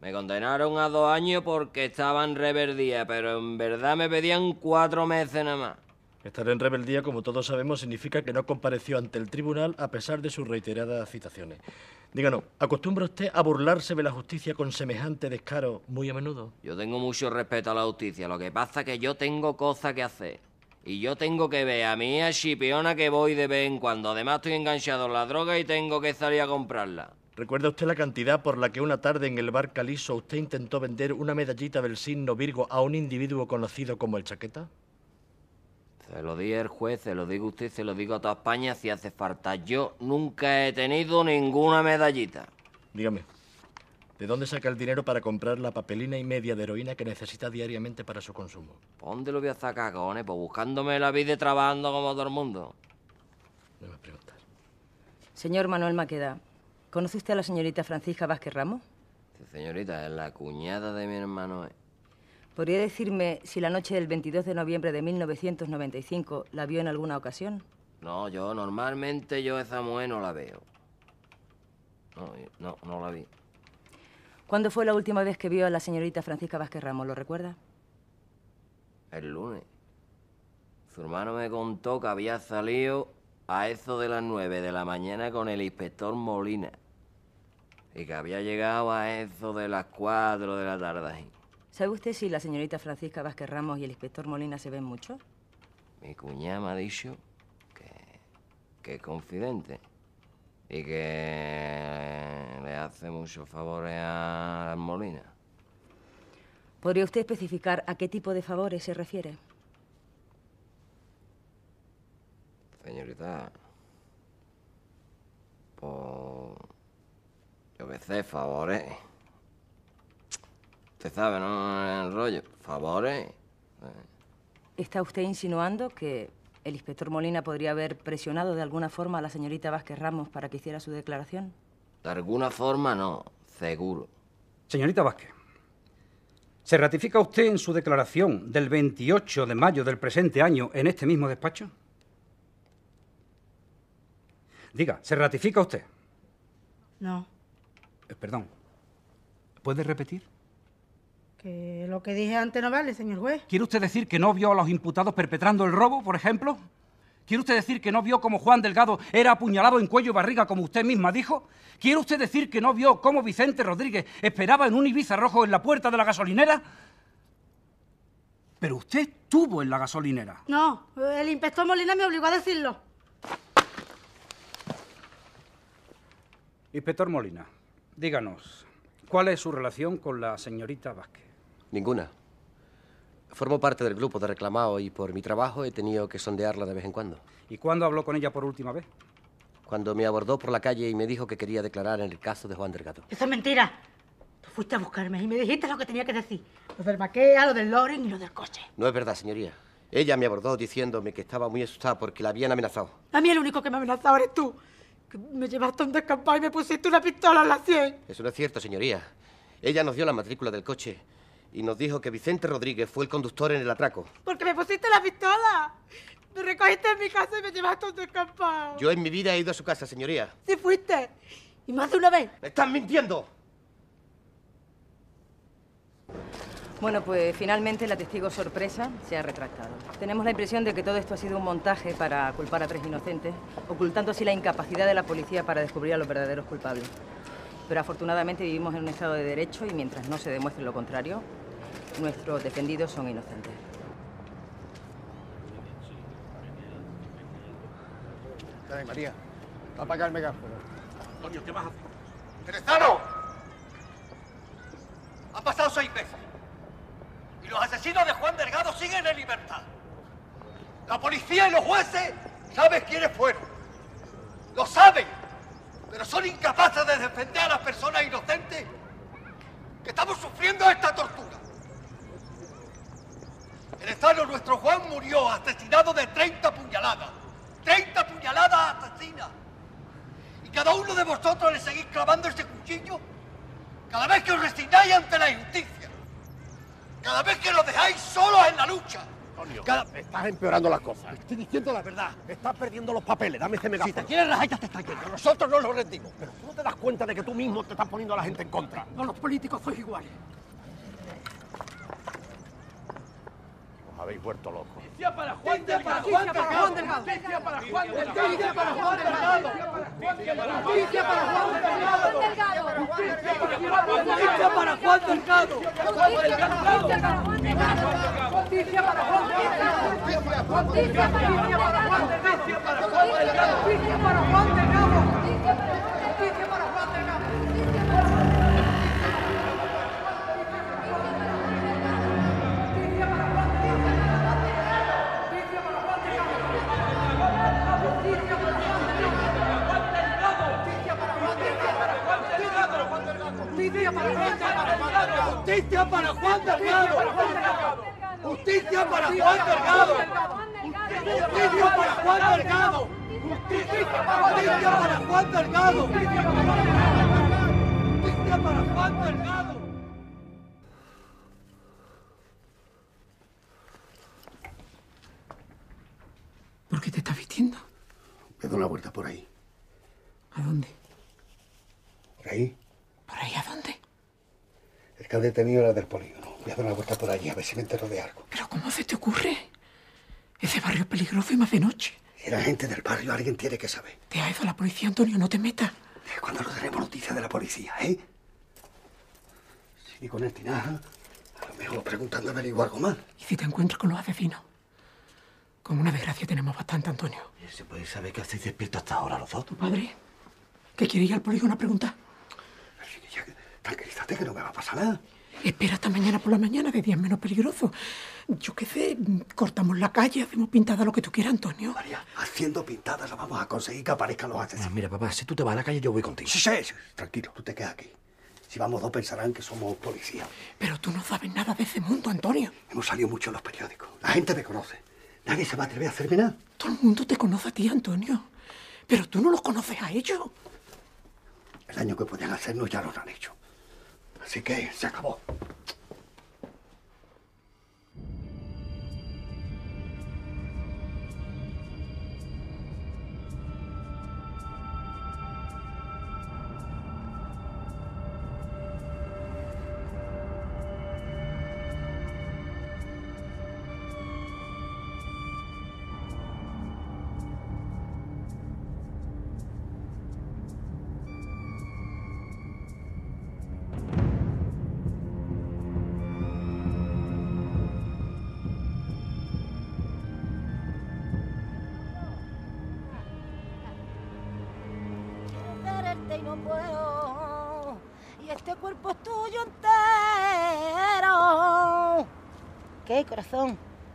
Me condenaron a dos años porque estaba en reverdía, pero en verdad me pedían cuatro meses nada más.
Estar en rebeldía, como todos sabemos, significa que no compareció ante el tribunal a pesar de sus reiteradas citaciones. Díganos, ¿acostumbra usted a burlarse de la justicia con semejante descaro muy a menudo?
Yo tengo mucho respeto a la justicia, lo que pasa es que yo tengo cosas que hacer. Y yo tengo que ver a mi chipiona que voy de vez en cuando. Además estoy enganchado en la droga y tengo que salir a comprarla.
¿Recuerda usted la cantidad por la que una tarde en el bar Caliso usted intentó vender una medallita del signo Virgo a un individuo conocido como el Chaqueta?
Se lo di el juez, se lo digo a usted, se lo digo a toda España si hace falta. Yo nunca he tenido ninguna medallita.
Dígame, ¿de dónde saca el dinero para comprar la papelina y media de heroína que necesita diariamente para su consumo?
¿Dónde lo voy a sacar, cojones? Pues buscándome la vida y trabajando como todo el mundo.
No me preguntas.
Señor Manuel Maqueda, ¿conoce usted a la señorita Francisca Vázquez Ramos?
Sí, señorita, es la cuñada de mi hermano.
¿Podría decirme si la noche del 22 de noviembre de 1995 la vio en alguna ocasión?
No, yo normalmente yo esa mujer no la veo. No, no, no la vi.
¿Cuándo fue la última vez que vio a la señorita Francisca Vázquez Ramos? ¿Lo recuerda?
El lunes. Su hermano me contó que había salido a eso de las nueve de la mañana con el inspector Molina. Y que había llegado a eso de las cuatro de la tarde.
¿Sabe usted si la señorita Francisca Vázquez Ramos y el inspector Molina se ven mucho?
Mi cuñada me ha dicho que, que es confidente y que le hace muchos favores a Molina.
¿Podría usted especificar a qué tipo de favores se refiere?
Señorita, pues yo sé, favores. Usted sabe, ¿no? El rollo. Favores.
¿Está usted insinuando que el inspector Molina podría haber presionado de alguna forma a la señorita Vázquez Ramos para que hiciera su declaración?
De alguna forma no, seguro.
Señorita Vázquez, ¿se ratifica usted en su declaración del 28 de mayo del presente año en este mismo despacho? Diga, ¿se ratifica usted?
No,
Eh, perdón. ¿Puede repetir?
Que lo que dije antes no vale, señor juez.
¿Quiere usted decir que no vio a los imputados perpetrando el robo, por ejemplo? ¿Quiere usted decir que no vio cómo Juan Delgado era apuñalado en cuello y barriga, como usted misma dijo? ¿Quiere usted decir que no vio cómo Vicente Rodríguez esperaba en un Ibiza rojo en la puerta de la gasolinera? Pero usted estuvo en la gasolinera.
No, el inspector Molina me obligó a decirlo.
Inspector Molina, díganos, ¿cuál es su relación con la señorita Vázquez?
Ninguna. Formo parte del grupo de reclamados y por mi trabajo he tenido que sondearla de vez en cuando.
¿Y cuándo habló con ella por última vez?
Cuando me abordó por la calle y me dijo que quería declarar en el caso de Juan Delgado.
Eso es mentira. Tú fuiste a buscarme y me dijiste lo que tenía que decir. Lo del maquea, lo del Loren y lo del coche.
No es verdad, señoría. Ella me abordó diciéndome que estaba muy asustada porque la habían amenazado.
A mí el único que me amenazaba eres tú. Que me llevaste a un descampado y me pusiste una pistola en la sien.
Eso no es cierto, señoría. Ella nos dio la matrícula del coche y nos dijo que Vicente Rodríguez fue el conductor en el atraco.
Porque me pusiste la pistola. Me recogiste en mi casa y me llevaste a un descampado.
Yo en mi vida he ido a su casa, señoría.
Sí fuiste. Y más de una vez.
¡Me están mintiendo!
Bueno, pues finalmente la testigo sorpresa se ha retractado. Tenemos la impresión de que todo esto ha sido un montaje para culpar a tres inocentes, ocultando así la incapacidad de la policía para descubrir a los verdaderos culpables. Pero afortunadamente vivimos en un estado de derecho y mientras no se demuestre lo contrario, nuestros defendidos son inocentes.
Dale, María, va a apagar el megáfono.
Antonio, ¿qué vas a hacer? Han pasado seis meses. Y los asesinos de Juan Delgado siguen en libertad. La policía y los jueces saben quiénes fueron. Lo saben. Pero son incapaces de defender a las personas inocentes que estamos sufriendo esta tortura. Terezano, nuestro Juan murió asesinado de 30 puñaladas. 30 puñaladas asesinas. Y cada uno de vosotros le seguís clavando ese cuchillo cada vez que os resignáis ante la injusticia. Cada vez que nos dejáis solos en la lucha.
Antonio,
Cada-
estás empeorando las cosas. Estoy diciendo la verdad. Estás perdiendo los papeles. Dame ese megáfono.
Si te quieres rajar, ya te está yendo. Nosotros no nos rendimos.
Pero tú no te das cuenta de que tú mismo te estás poniendo a la gente en contra.
No, los políticos sois iguales.
Habéis vuelto locos.
Justicia para Juan Delgado. Justicia para Juan Delgado. Justicia para Juan Delgado. Justicia para Juan Delgado. Justicia para Juan Delgado. Justicia para Juan Delgado. Justicia para Juan Delgado. Justicia para Juan Delgado. Justicia para Juan Delgado. Justicia para Juan Delgado. Justicia para Juan Delgado. Justicia para Juan Delgado. Justicia para Juan Delgado. Justicia para Juan Delgado. Justicia para Juan Delgado.
¿Por qué te estás vistiendo?
A dar una vuelta por ahí.
¿A dónde?
¿Por ahí?
¿Por ahí a dónde?
Que ha detenido era del polígono. Voy a dar una vuelta por allí a ver si me entero de algo.
¿Pero cómo se te ocurre? Ese barrio es peligroso y más de noche.
La gente del barrio, alguien tiene que saber.
Te ha ido la policía, Antonio, no te metas.
Cuando no tenemos noticia de la policía, ¿eh? Si con el tinaja, a lo mejor preguntando averiguo algo más.
¿Y si te encuentras con los asesinos? Como una desgracia tenemos bastante, Antonio.
¿Se puede saber que hacéis despiertos hasta ahora los dos?
¿Tu padre? ¿Que quiere ir al polígono a preguntar?
Tranquilízate que no me va a pasar nada.
Espera hasta mañana por la mañana, de día menos peligroso. Yo qué sé, cortamos la calle, hacemos pintada lo que tú quieras, Antonio.
María, haciendo pintadas lo vamos a conseguir que aparezcan los asesinos.
Mira, papá, si tú te vas a la calle, yo voy contigo.
Sí, sí, sí. Tranquilo, tú te quedas aquí. Si vamos dos pensarán que somos policías.
Pero tú no sabes nada de ese mundo, Antonio.
Hemos salido mucho en los periódicos. La gente me conoce. Nadie se va a atrever a hacerme nada.
Todo el mundo te conoce a ti, Antonio. Pero tú no los conoces a ellos.
El daño que pueden hacernos ya lo han hecho. Así que se acabó.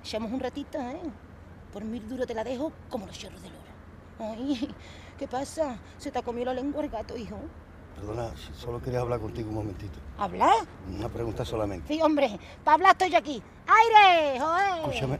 Echamos un ratito, ¿eh? Por mil duro te la dejo como los chorros del oro. Ay, ¿qué pasa? ¿Se te ha comido la lengua el gato, hijo?
Perdona, solo quería hablar contigo un momentito.
¿Hablar?
Una pregunta solamente.
Sí, hombre, para hablar estoy aquí. ¡Aire! ¡Joder!
Escúchame.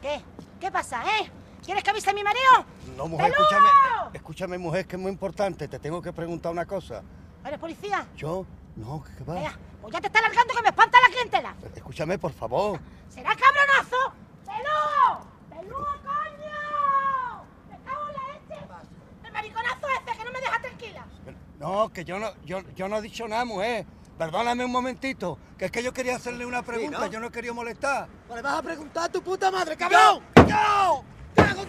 ¿Qué? ¿Qué pasa, eh? ¿Quieres que avise a mi marido?
No, mujer, escúchame. Escúchame, mujer, que es muy importante. Te tengo que preguntar una cosa.
¿Eres policía?
¿Yo? No, ¿qué va?
Venga, pues ya te está largando que me espanta la clientela.
Escúchame, por favor.
¿Será cabronazo? ¡Pelú! ¡Pelú, coño! ¡Me cago en la leche!
No, que yo no, yo, yo no he dicho nada, mujer. Perdóname un momentito, que es que yo quería hacerle una pregunta, yo no quería molestar.
Pues le vas a preguntar a tu puta madre, cabrón. ¡Yo! ¡Cago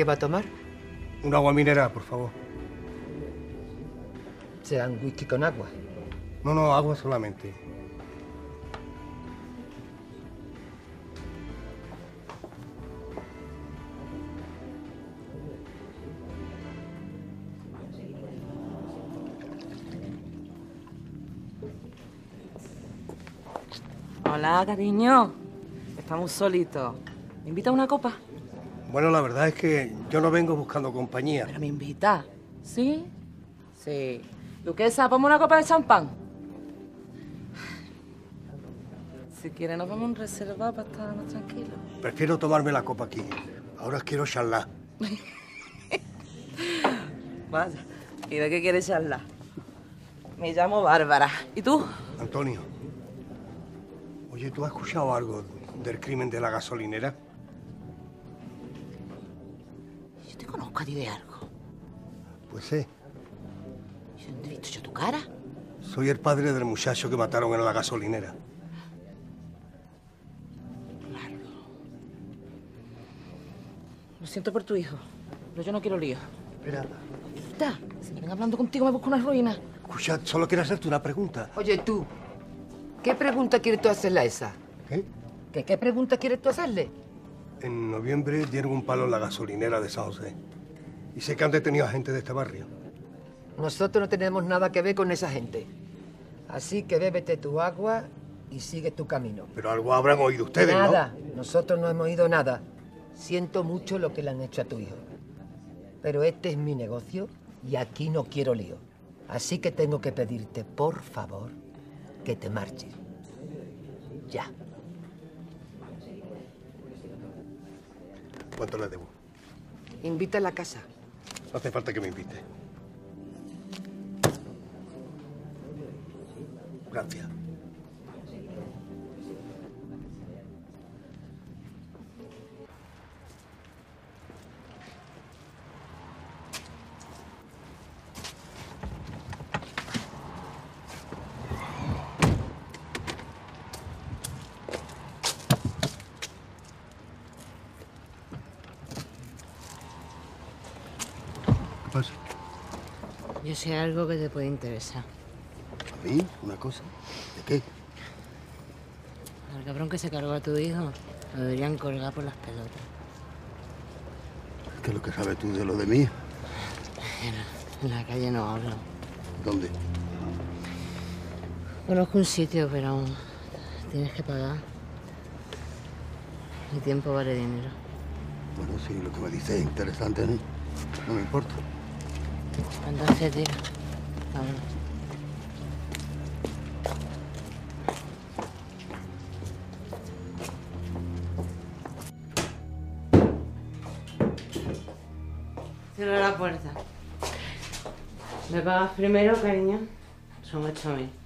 ¿Qué va a tomar?
Un agua mineral, por favor.
¿Será un whisky con agua?
No, no, agua solamente.
Hola, cariño. Estamos solitos. ¿Me invita a una copa?
Bueno, la verdad es que yo no vengo buscando compañía.
¿Pero me invita? ¿Sí? Sí. Duquesa, ponme una copa de champán. Si quiere, nos vamos en reserva para estar más tranquilos.
Prefiero tomarme la copa aquí. Ahora quiero charlar.
Vaya. ¿Y de qué quieres charlar? Me llamo Bárbara. ¿Y tú?
Antonio. Oye, ¿tú has escuchado algo del crimen de la gasolinera?
De algo.
Pues sí.
¿Yo no te he visto yo tu cara?
Soy el padre del muchacho que mataron en la gasolinera.
Lo siento por tu hijo, pero yo no quiero lío.
Espera.
Está. Si me ven hablando contigo me busco una ruina.
Escucha, solo quiero hacerte una pregunta.
Oye, tú, ¿qué pregunta quieres tú hacerle a esa?
¿Qué?
¿Qué, qué pregunta quieres tú hacerle?
En noviembre dieron un palo en la gasolinera de San José. Y sé que han detenido a gente de este barrio.
Nosotros no tenemos nada que ver con esa gente. Así que bébete tu agua y sigue tu camino.
Pero algo habrán oído ustedes,
nada. Nosotros no hemos oído nada. Siento mucho lo que le han hecho a tu hijo. Pero este es mi negocio y aquí no quiero lío. Así que tengo que pedirte, por favor, que te marches. Ya.
¿no? ¿Cuánto le debo?
Invita a la casa.
No hace falta que me invite. Gracias.
Sé algo que te puede interesar.
¿A mí? ¿Una cosa? ¿De qué?
Al cabrón que se cargó a tu hijo lo deberían colgar por las pelotas.
¿Qué es lo que sabes tú de lo de mí?
En la calle no hablo.
¿Dónde?
Conozco un sitio, pero tienes que pagar. Mi tiempo vale dinero.
Bueno, sí, lo que me dices es interesante, ¿no? No me importa.
Entonces, tío, vámonos. Cierra la puerta. Me pagas primero, cariño. Son 8.000.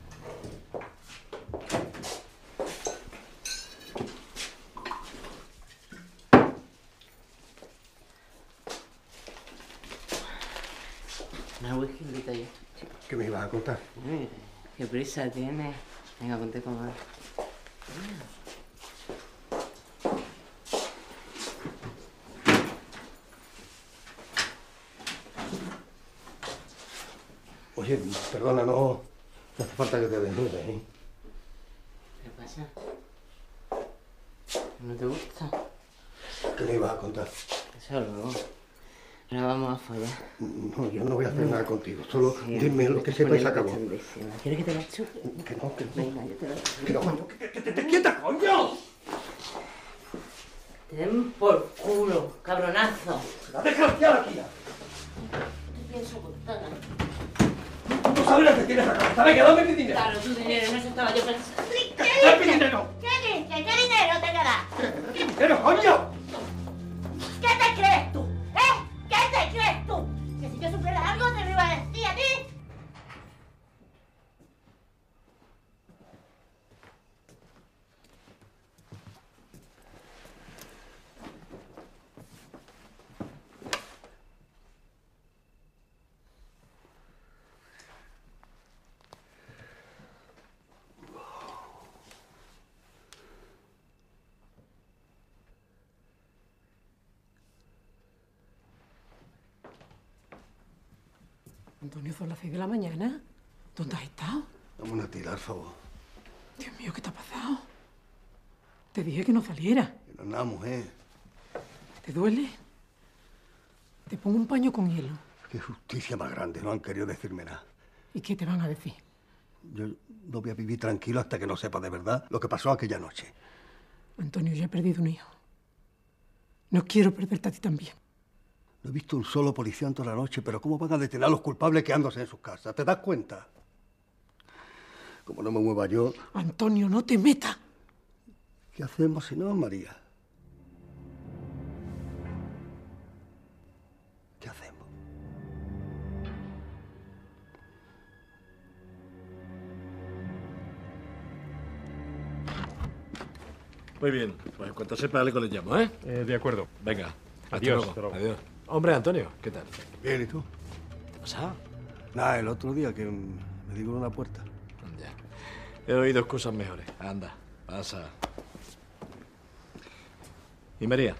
¿Qué
prisa tienes? Venga, ponte cómodo.
Oye, perdona, no, no hace falta que te desnudes, ¿eh?
¿Qué pasa? ¿No te gusta?
¿Qué me ibas a contar?
Eso luego. Ahora vamos a follar.
No, yo no voy a hacer nada contigo. Solo
Sí,
dime lo que sepa y se acabó.
¿Quieres que te la chupe?
Que no, que no.
Venga, yo te la.
Que no, coño, que, que, que te quieta, coño.
Te den por culo, cabronazo.
La deja ya aquí.
Te pienso contar.
No sabes lo que tienes acá. ¿Sabes que dame mi dinero?
Claro, tu dinero, en eso estaba yo pensando.
¡Dame mi dinero!
¿Qué dices? ¿Qué dinero te queda?
¡Mi dinero, coño!
¿Qué te crees Que si yo supiera algo te ti.
Antonio, son las seis de la mañana. ¿Dónde has estado?
Dame una tira, por favor.
Dios mío, ¿qué te ha pasado? Te dije que no saliera.
Es nada, mujer.
¿Te duele? Te pongo un paño con hielo.
Qué justicia más grande. No han querido decirme nada.
¿Y qué te van a decir?
Yo no voy a vivir tranquilo hasta que no sepa de verdad lo que pasó aquella noche.
Antonio, yo he perdido un hijo. No quiero perderte a ti también.
No he visto un solo policía en toda la noche, pero ¿cómo van a detener a los culpables quedándose en sus casas? ¿Te das cuenta? Como no me mueva yo,
Antonio, no te metas.
¿qué hacemos si no, María? ¿Qué hacemos?
Muy bien, pues en cuanto sepa algo le llamo, ¿eh?
de acuerdo.
Venga. hasta
Adiós,
luego.
hasta luego.
Adiós. Hombre, Antonio, ¿qué tal?
Bien, ¿y tú?
¿Qué pasa?
Nada, el otro día que me digo en una puerta.
Ya. He oído cosas mejores. Anda, pasa. ¿Y María?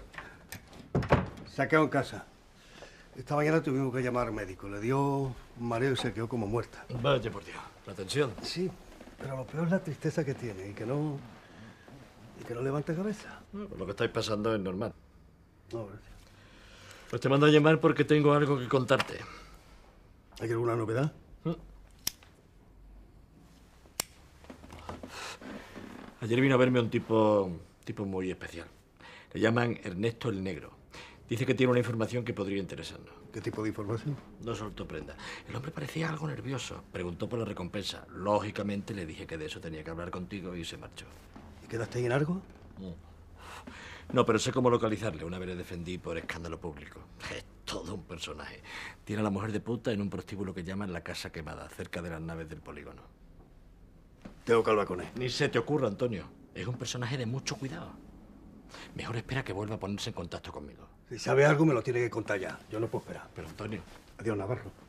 Se ha quedado en casa. Esta mañana tuvimos que llamar al médico. Le dio un mareo y se quedó como muerta.
Vaya por Dios. La tensión.
Sí, pero lo peor es la tristeza que tiene y que no. y que no levante cabeza.
No, pues lo que estáis pasando es normal.
No, gracias.
Pues te mando a llamar porque tengo algo que contarte.
¿Hay alguna novedad?
Ayer vino a verme un tipo, tipo muy especial. Le llaman Ernesto el Negro. Dice que tiene una información que podría interesarnos.
¿Qué tipo de información?
No soltó prenda. El hombre parecía algo nervioso. Preguntó por la recompensa. Lógicamente le dije que de eso tenía que hablar contigo y se marchó.
¿Y quedaste ahí en algo?
No, pero sé cómo localizarle. Una vez le defendí por escándalo público. Es todo un personaje. Tiene a la mujer de puta en un prostíbulo que llaman la Casa Quemada, cerca de las naves del polígono.
Tengo que hablar con él.
Ni se te ocurra, Antonio. Es un personaje de mucho cuidado. Mejor espera que vuelva a ponerse en contacto conmigo.
Si sabe algo, me lo tiene que contar ya. Yo no puedo esperar.
Pero, Antonio.
Adiós, Navarro.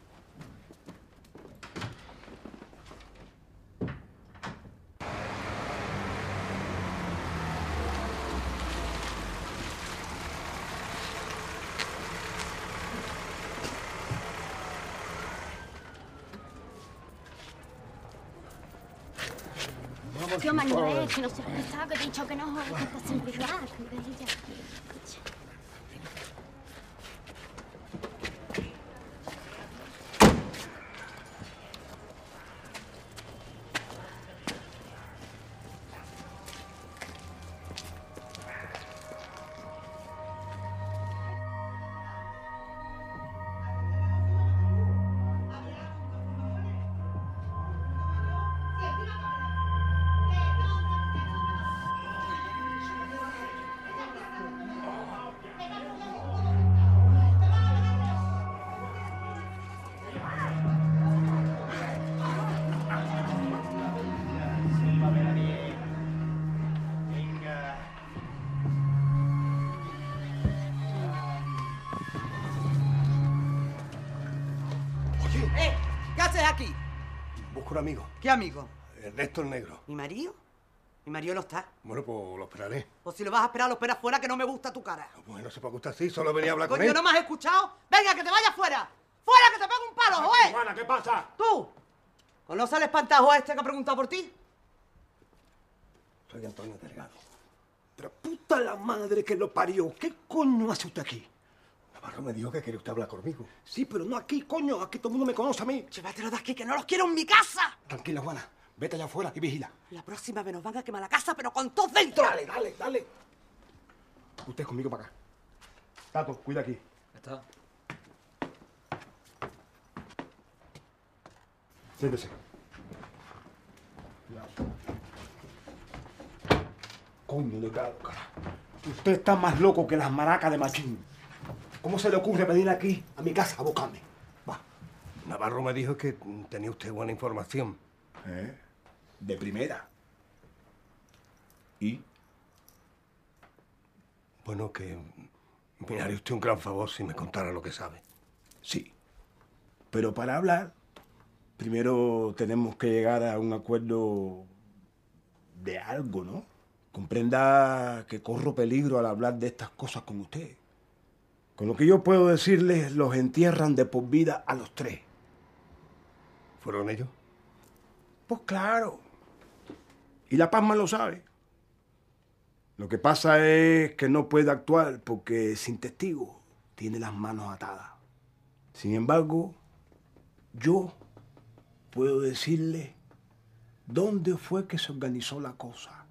Manuel, que no seas pesado, que te he dicho que no que
¿Qué amigo?
Ernesto el Negro.
¿Mi marido? Mi marido no está.
Bueno, pues lo esperaré.
O si lo vas a esperar, lo esperas fuera, que no me gusta tu cara.
Bueno, no sé por qué usted así, solo venía a hablar con
Coño,
él.
¿no me has escuchado? ¡Venga, que te vayas fuera! ¡Fuera, que te pego un palo, joder!
Juana, ¿qué pasa?
¿Tú? ¿Conoces al espantajo este que ha preguntado por ti?
Soy Antonio Delgado. Pero puta la madre que lo parió. ¿Qué coño hace usted aquí? Navarro me dijo que quería usted hablar conmigo. Sí, pero no aquí, coño. Aquí todo el mundo me conoce a mí.
Llévatelo de aquí, que no los quiero en mi casa.
Tranquila, Juana. Vete allá afuera y vigila.
La próxima vez nos van a quemar la casa, pero con todos dentro.
Dale, dale, dale. Usted conmigo para acá. Tato, cuida aquí.
Está.
Siéntese. Coño de cara, cara. Usted está más loco que las maracas de Machín. ¿Cómo se le ocurre venir aquí, a mi casa, a buscarme? Va. Navarro me dijo que tenía usted buena información.
¿Eh? De primera. ¿Y?
Bueno, que me haría usted un gran favor si me contara lo que sabe.
Sí. Pero para hablar, primero tenemos que llegar a un acuerdo de algo, ¿no? Comprenda que corro peligro al hablar de estas cosas con usted. Con lo que yo puedo decirles, los entierran de por vida a los tres.
¿Fueron ellos?
Pues claro. Y La Pasma lo sabe. Lo que pasa es que no puede actuar porque sin testigo tiene las manos atadas. Sin embargo, yo puedo decirle dónde fue que se organizó la cosa,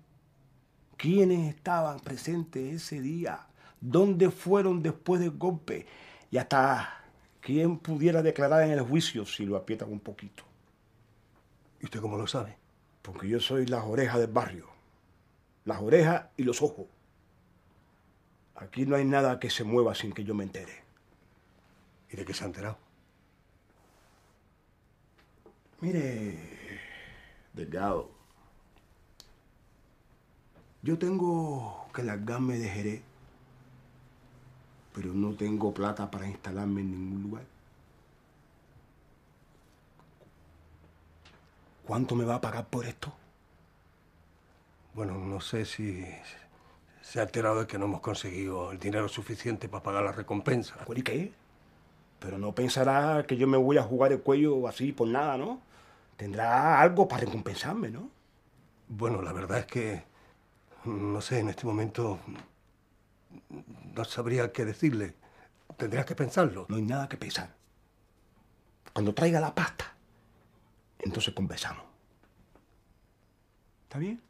quiénes estaban presentes ese día, dónde fueron después del golpe y hasta quién pudiera declarar en el juicio si lo aprietan un poquito.
¿Y usted cómo lo sabe?
Porque yo soy las orejas del barrio. Las orejas y los ojos. Aquí no hay nada que se mueva sin que yo me entere.
¿Y de qué se ha enterado?
Mire, Delgado, yo tengo que largarme de Jerez, pero no tengo plata para instalarme en ningún lugar. ¿Cuánto me va a pagar por esto?
Bueno, no sé si se ha enterado de que no hemos conseguido el dinero suficiente para pagar la recompensa.
¿Y qué? Pero no pensará que yo me voy a jugar el cuello así por nada, ¿no? Tendrá algo para recompensarme, ¿no?
Bueno, la verdad es que, no sé, en este momento no sabría qué decirle. Tendrías que pensarlo.
No hay nada que pensar. Cuando traiga la pasta, entonces conversamos. ¿Está bien?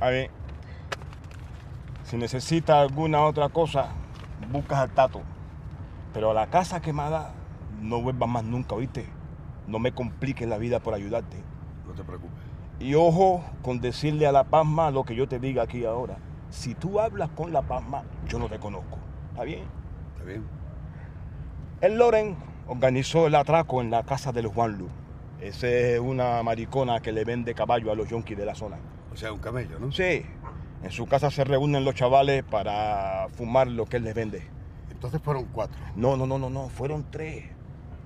A ver, si necesita alguna otra cosa, buscas al tato. Pero a la casa quemada no vuelvas más nunca, ¿oíste? No me compliques la vida por ayudarte.
No te preocupes.
Y ojo con decirle a La Pasma lo que yo te diga aquí ahora. Si tú hablas con La Pasma, yo no te conozco. ¿Está bien?
Está bien.
El Loren organizó el atraco en la casa del Juan Lu. Esa es una maricona que le vende caballo a los yonkis de la zona.
O sea, un camello, ¿no?
Sí. En su casa se reúnen los chavales para fumar lo que él les vende.
Entonces fueron cuatro.
No, no, no, no, no, fueron tres.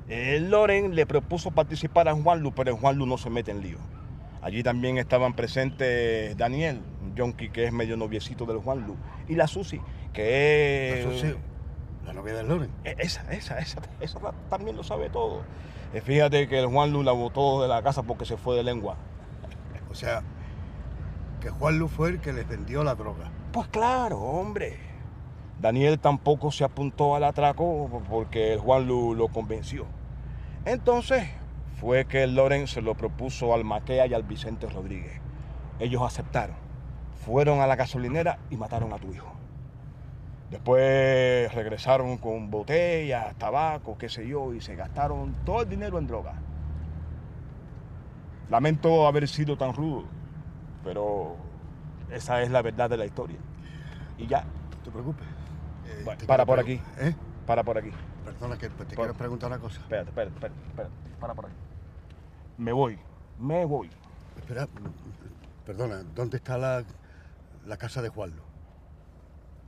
El Loren le propuso participar a Juan Lu, pero Juan Lu no se mete en lío. Allí también estaban presentes Daniel, un yonki que es medio noviecito del Juan Lu, y la Susi, que es...
¿La Susi? ¿La novia del Loren?
E- Esa, esa, esa, esa también lo sabe todo. Eh, Fíjate que el Juan Lu la botó de la casa porque se fue de lengua.
O sea, que Juan Lu fue el que les vendió la droga.
Pues claro, hombre. Daniel tampoco se apuntó al atraco porque el Juan Lu lo convenció. Entonces fue que Loren se lo propuso al Maquea y al Vicente Rodríguez. Ellos aceptaron. Fueron a la gasolinera y mataron a tu hijo. Después regresaron con botellas, tabaco, qué sé yo, y se gastaron todo el dinero en droga. Lamento haber sido tan rudo, pero esa es la verdad de la historia. Y ya.
No te preocupes. Eh,
Bueno,
te
para por aquí.
¿Eh?
Para por aquí.
Perdona que te
Por-
quiero preguntar una cosa.
Espérate, espérate, espérate, espérate. Para por aquí. Me voy. Me voy.
Espera, perdona, ¿dónde está la, la casa de Juan Lu?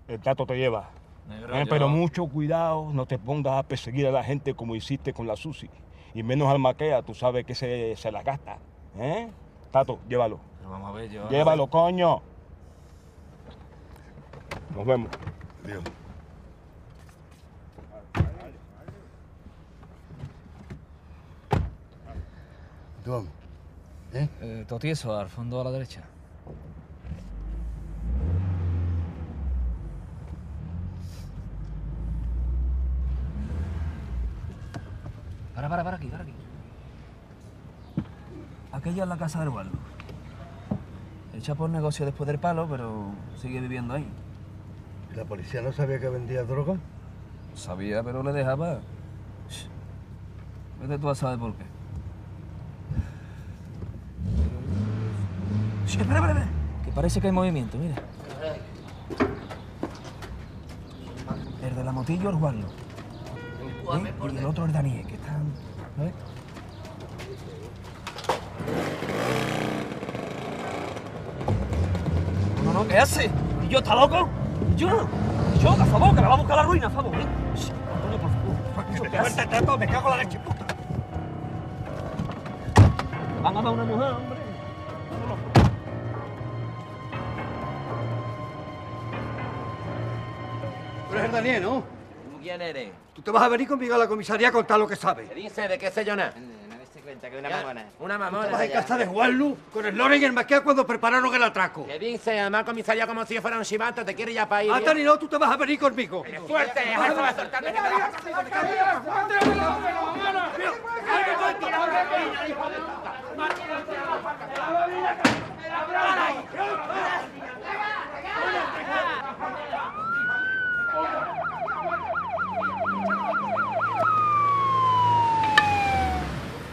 El tato te lleva.
Negro,
Eh,
yo-
Pero mucho cuidado, no te pongas a perseguir a la gente como hiciste con la Susi. Y menos al maquea, tú sabes que se, se la gasta. ¿Eh? Tato, llévalo.
Pero vamos a ver, yo...
Llévalo, coño. Nos vemos.
Adiós.
¿Dónde? ¿Eh? eh Totieso, al fondo a la derecha. Para, para, para aquí, para aquí. Aquella es la casa del Waldo. Echa por negocio después del palo, pero sigue viviendo ahí.
¿La policía no sabía que vendía droga?
Sabía, pero le dejaba. Shh. Vete tú a saber por qué. Shh, espera, espera, espera. Que parece que hay movimiento, mira. El de la motillo es Juanlo. ¿Eh? Y el otro es Daniel, que están. ¿Ves? No, no, ¿qué hace? ¿Y yo está loco? ¿Y yo? ¿Y yo? A favor, que la va a buscar la ruina, a favor, ¿eh? Antonio, por favor.
Me cago en la leche puta.
Van a dar una mujer, hombre.
Daniel, ¿no?
¿Tú quién eres?
Tú te vas a venir conmigo a la comisaría a contar lo que sabes.
¿Qué dice? ¿De qué sé yo nada?
No me cuenta que una
Ya,
mamona.
Una
Tú
mamona.
estabas en casa de Juanlu con el Loren y el Maquia cuando prepararon el atraco.
¿Qué dice? Además, comisaría como si yo fuera un chivato. Te quiere ya para ir.
Ah, Dani, no, tú te vas a venir conmigo.
¡Fuerte! ¡Eso va a soltarme te vas a-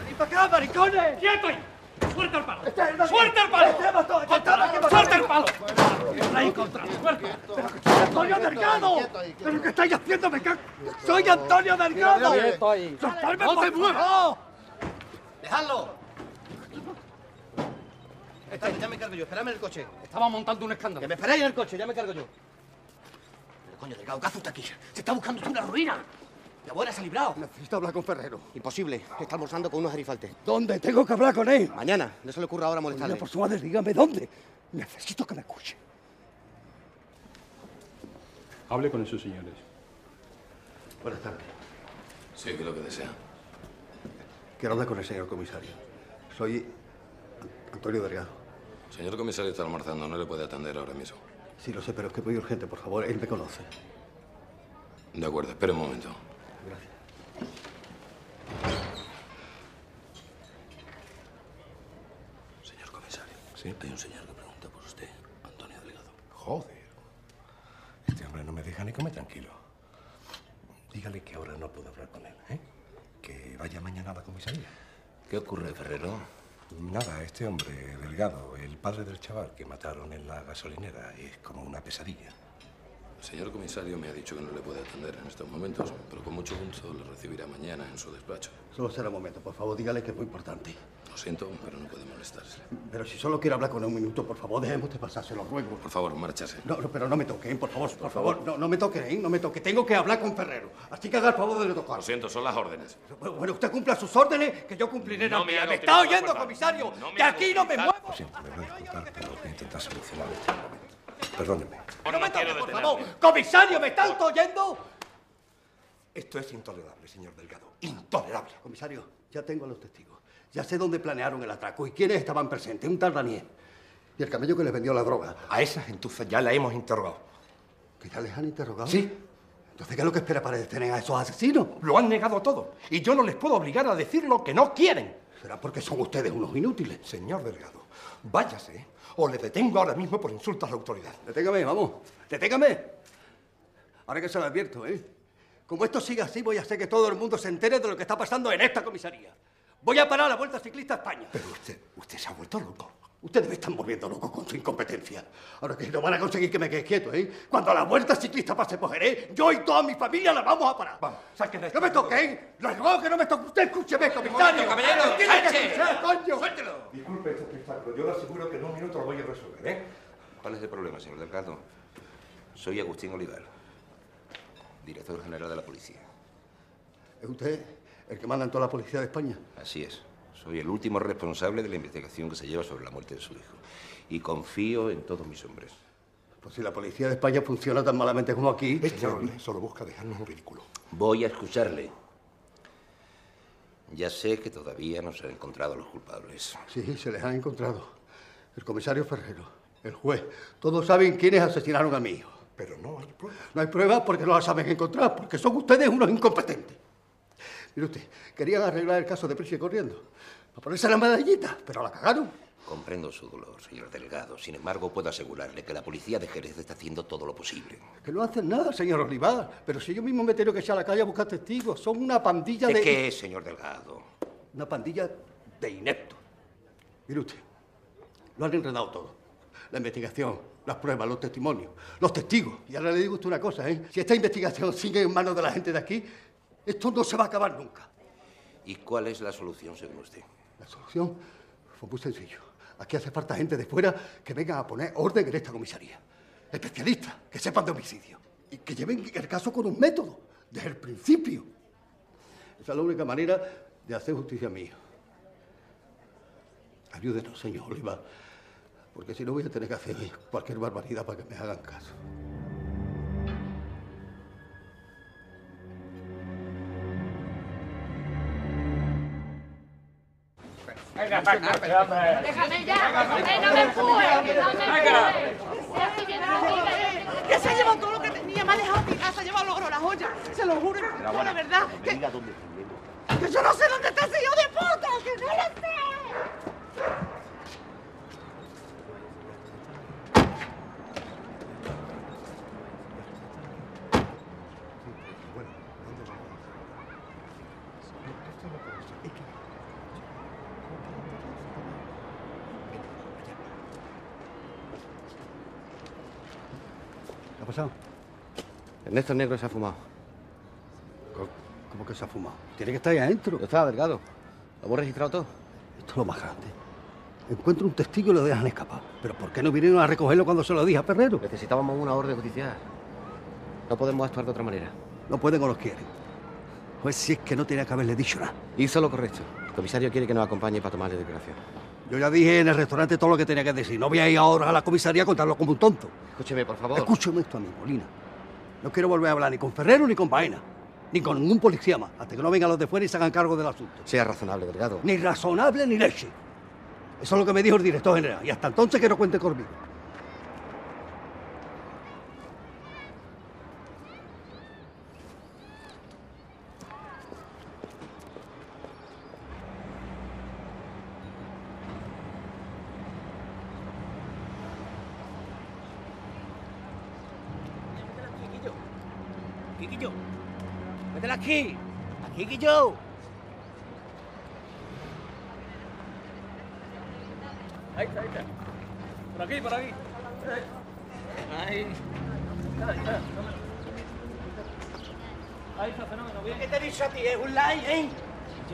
¡Vení para acá, maricones! ¡Quieto ahí! ¡Suelta el palo! ¡Suelta el palo! ¡Suelta el palo! Ahí contra suelta. ¡Pero que soy Antonio Delgado! ¿Pero qué estáis haciendo? ¡Me cago! ¡Soy Antonio Delgado!
Quieto ahí.
¡Soltadme, ¡No te muevas!
¡Dejadlo! Está bien, ya me cargo yo. Esperadme en el coche.
Estaba montando un escándalo.
Que me esperéis en el coche, ya me cargo yo.
Pero coño, Delgado, ¿qué hace usted aquí? Se está buscando usted una ruina.
Mi abuela se ha librado.
Necesito hablar con Ferrero.
Imposible. Está almorzando con unos gerifaltes.
¿Dónde? Tengo que hablar con él.
Mañana. No se le ocurra ahora molestarle.
Por su madre, dígame dónde. Necesito que me escuche.
Hable con esos señores.
Buenas tardes.
Sí, ¿qué es lo que desea?
Quiero hablar con el señor comisario. Soy Antonio Delgado.
Señor comisario está almorzando, no le puede atender ahora mismo.
Sí, lo sé, pero es que voy urgente, por favor. Él me conoce.
De acuerdo, espere un momento. Señor comisario.
Sí.
Hay un señor que pregunta por usted, Antonio Delgado.
Joder. Este hombre no me deja ni comer tranquilo. Dígale que ahora no puedo hablar con él, ¿eh? Que vaya mañana a la comisaría.
¿Qué ocurre, Ferrero?
Nada, este hombre, Delgado, el padre del chaval que mataron en la gasolinera, es como una pesadilla.
El señor comisario me ha dicho que no le puede atender en estos momentos, pero con mucho gusto le recibirá mañana en su despacho.
Solo será un momento, por favor, dígale que es muy importante.
Lo siento, pero no puede molestarse.
Pero si solo quiero hablar con él un minuto, por favor, déjeme usted pasar, se lo ruego.
Por favor, márchase.
No, no, pero no me toque, ¿eh? por favor, por favor. No, no me toque, ¿eh? no me toque. Tengo que hablar con Ferrero. Así que haga el favor de no tocar.
Lo siento, son las órdenes.
Bueno, bueno, usted cumpla sus órdenes, que yo cumpliré
No
las
me
mías.
haga
¿Me está oyendo, comisario?
No me
que aquí no me muevo.
Lo siento, me voy a disculpar, pero voy a intentar solucionar este momento. Perdóneme.
No me toque, por favor. Comisario, ¿me está usted oyendo?
Esto es intolerable, señor Delgado. Intolerable.
Comisario, ya tengo a los testigos. Ya sé dónde planearon el atraco y quiénes estaban presentes. Un tal Daniel. Y el camello que les vendió la droga.
A esa gentuza ya la hemos interrogado.
¿Que ya les han interrogado?
Sí.
Entonces, ¿qué es lo que espera para detener a esos asesinos?
Lo han negado todo. Y yo no les puedo obligar a decir lo que no quieren.
Será porque son ustedes unos inútiles.
Señor Delgado, váyase o le detengo ahora mismo por insultos a la autoridad.
Deténgame, vamos. Deténgame. Ahora que se lo advierto, ¿eh? Como esto siga así, voy a hacer que todo el mundo se entere de lo que está pasando en esta comisaría. Voy a parar la Vuelta Ciclista a España.
Pero usted, usted se ha vuelto loco.
Ustedes me están volviendo loco con su incompetencia. Ahora que no van a conseguir que me quede quieto, ¿eh? Cuando la Vuelta Ciclista pase por Jerez, yo y toda mi familia la vamos a parar.
Vamos, saquen de
¡No me toquen! ¡Les ruego que no me toquen! ¡Usted escúcheme, comisario!
caballero,
¡Me tiene que escuchar, coño!
¡Suéltelo!
Disculpe este espectáculo. Yo le aseguro que en un minuto lo voy a resolver, ¿eh?
¿Cuál es el problema, señor Delgado? Soy Agustín Olivar. director general de la policía.
¿Es usted el que manda en toda la policía de España?
Así es. Soy el último responsable de la investigación que se lleva sobre la muerte de su hijo. Y confío en todos mis hombres.
Pues si la policía de España funciona tan malamente como aquí...
Este hombre solo busca dejarnos en ridículo.
Voy a escucharle. Ya sé que todavía no se han encontrado los culpables.
Sí, se les han encontrado. El comisario Ferrero, el juez, todos saben quiénes asesinaron a mi hijo.
Pero no hay pruebas.
No hay pruebas porque no las saben encontrar, porque son ustedes unos incompetentes. Mire usted, querían arreglar el caso de prisa y corriendo. Para ponerse la medallita, pero la cagaron.
Comprendo su dolor, señor Delgado. Sin embargo, puedo asegurarle que la policía de Jerez está haciendo todo lo posible.
Que no hacen nada, señor Olivar. Pero si yo mismo me he tenido que echar a la calle a buscar testigos, son una pandilla de...
¿De qué es, señor Delgado?
Una pandilla de ineptos. Mire usted, lo han enredado todo. La investigación, las pruebas, los testimonios, los testigos. Y ahora le digo usted una cosa, ¿eh? Si esta investigación sigue en manos de la gente de aquí, esto no se va a acabar nunca.
¿Y cuál es la solución, según usted?
La solución fue muy sencillo. Aquí hace falta gente de fuera que vengan a poner orden en esta comisaría. Especialistas que sepan de homicidio y que lleven el caso con un método, desde el principio. Esa es la única manera de hacer justicia a mi hijo. Ayúdenos, señor Oliva, porque si no voy a tener que hacer cualquier barbaridad para que me hagan caso.
Venga, Déjame ya. Eh, no me empujes. No me empujes.
Que se ha llevado todo lo que tenía, me ha dejado tirar, se ha llevado el oro, la joya. Se lo juro, no, de verdad. Que, que yo no sé dónde está ese hijo de puta, que no lo sé.
¿Qué ha pasado?
Ernesto Negro se ha fumado.
¿Cómo que se ha fumado? Tiene que estar ahí adentro.
Yo estaba delgado. ¿Lo hemos registrado todo?
Esto es lo más grande. Encuentro un testigo y lo dejan escapar. ¿Pero por qué no vinieron a recogerlo cuando se lo dije a Perrero?
Necesitábamos una orden judicial. No podemos actuar de otra manera.
No pueden o los quieren. Pues si es que no tenía que haberle dicho nada.
Hizo lo correcto. El comisario quiere que nos acompañe para tomarle declaración.
Yo ya dije en el restaurante todo lo que tenía que decir. No voy a ir ahora a la comisaría a contarlo como un tonto.
Escúcheme, por favor.
Escúchame esto a mí, Molina. No quiero volver a hablar ni con Ferrero ni con Baena. Ni con ningún policía más. Hasta que no vengan los de fuera y se hagan cargo del asunto.
Sea razonable, Delgado.
Ni razonable ni leche. Eso es lo que me dijo el director general. Y hasta entonces que no cuente conmigo.
Aquí, Guillo. Aquí. Aquí, Guillo. Ahí está, ahí está. Por aquí, por aquí. Ahí. Ahí está. Ahí está, fenómeno, bien.
¿Qué te he dicho a ti? ¿Es un like, eh?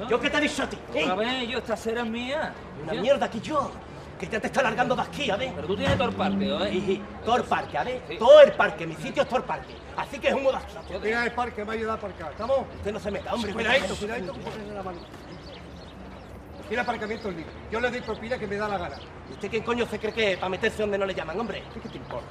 ¿Yo qué te he dicho a ti? eh?
A ver, yo, esta cera es mía.
Una mierda aquí yo. Que ya te está largando de aquí, a ver.
Pero tú tienes todo el parque, ¿eh?
Sí, sí, todo el parque, a ver. Todo el parque. Mi sitio es todo el parque. Así que es humo de aquí.
Mira el parque, me ayuda a aparcar. ¿Estamos?
Usted no se meta, hombre.
Cuidadito, cuidadito, que ponerle la mano. Tiene aparcamiento libre. Yo le doy propina que me da la gana.
¿Y usted quién coño se cree que es para meterse donde no le llaman, hombre? ¿Qué te importa?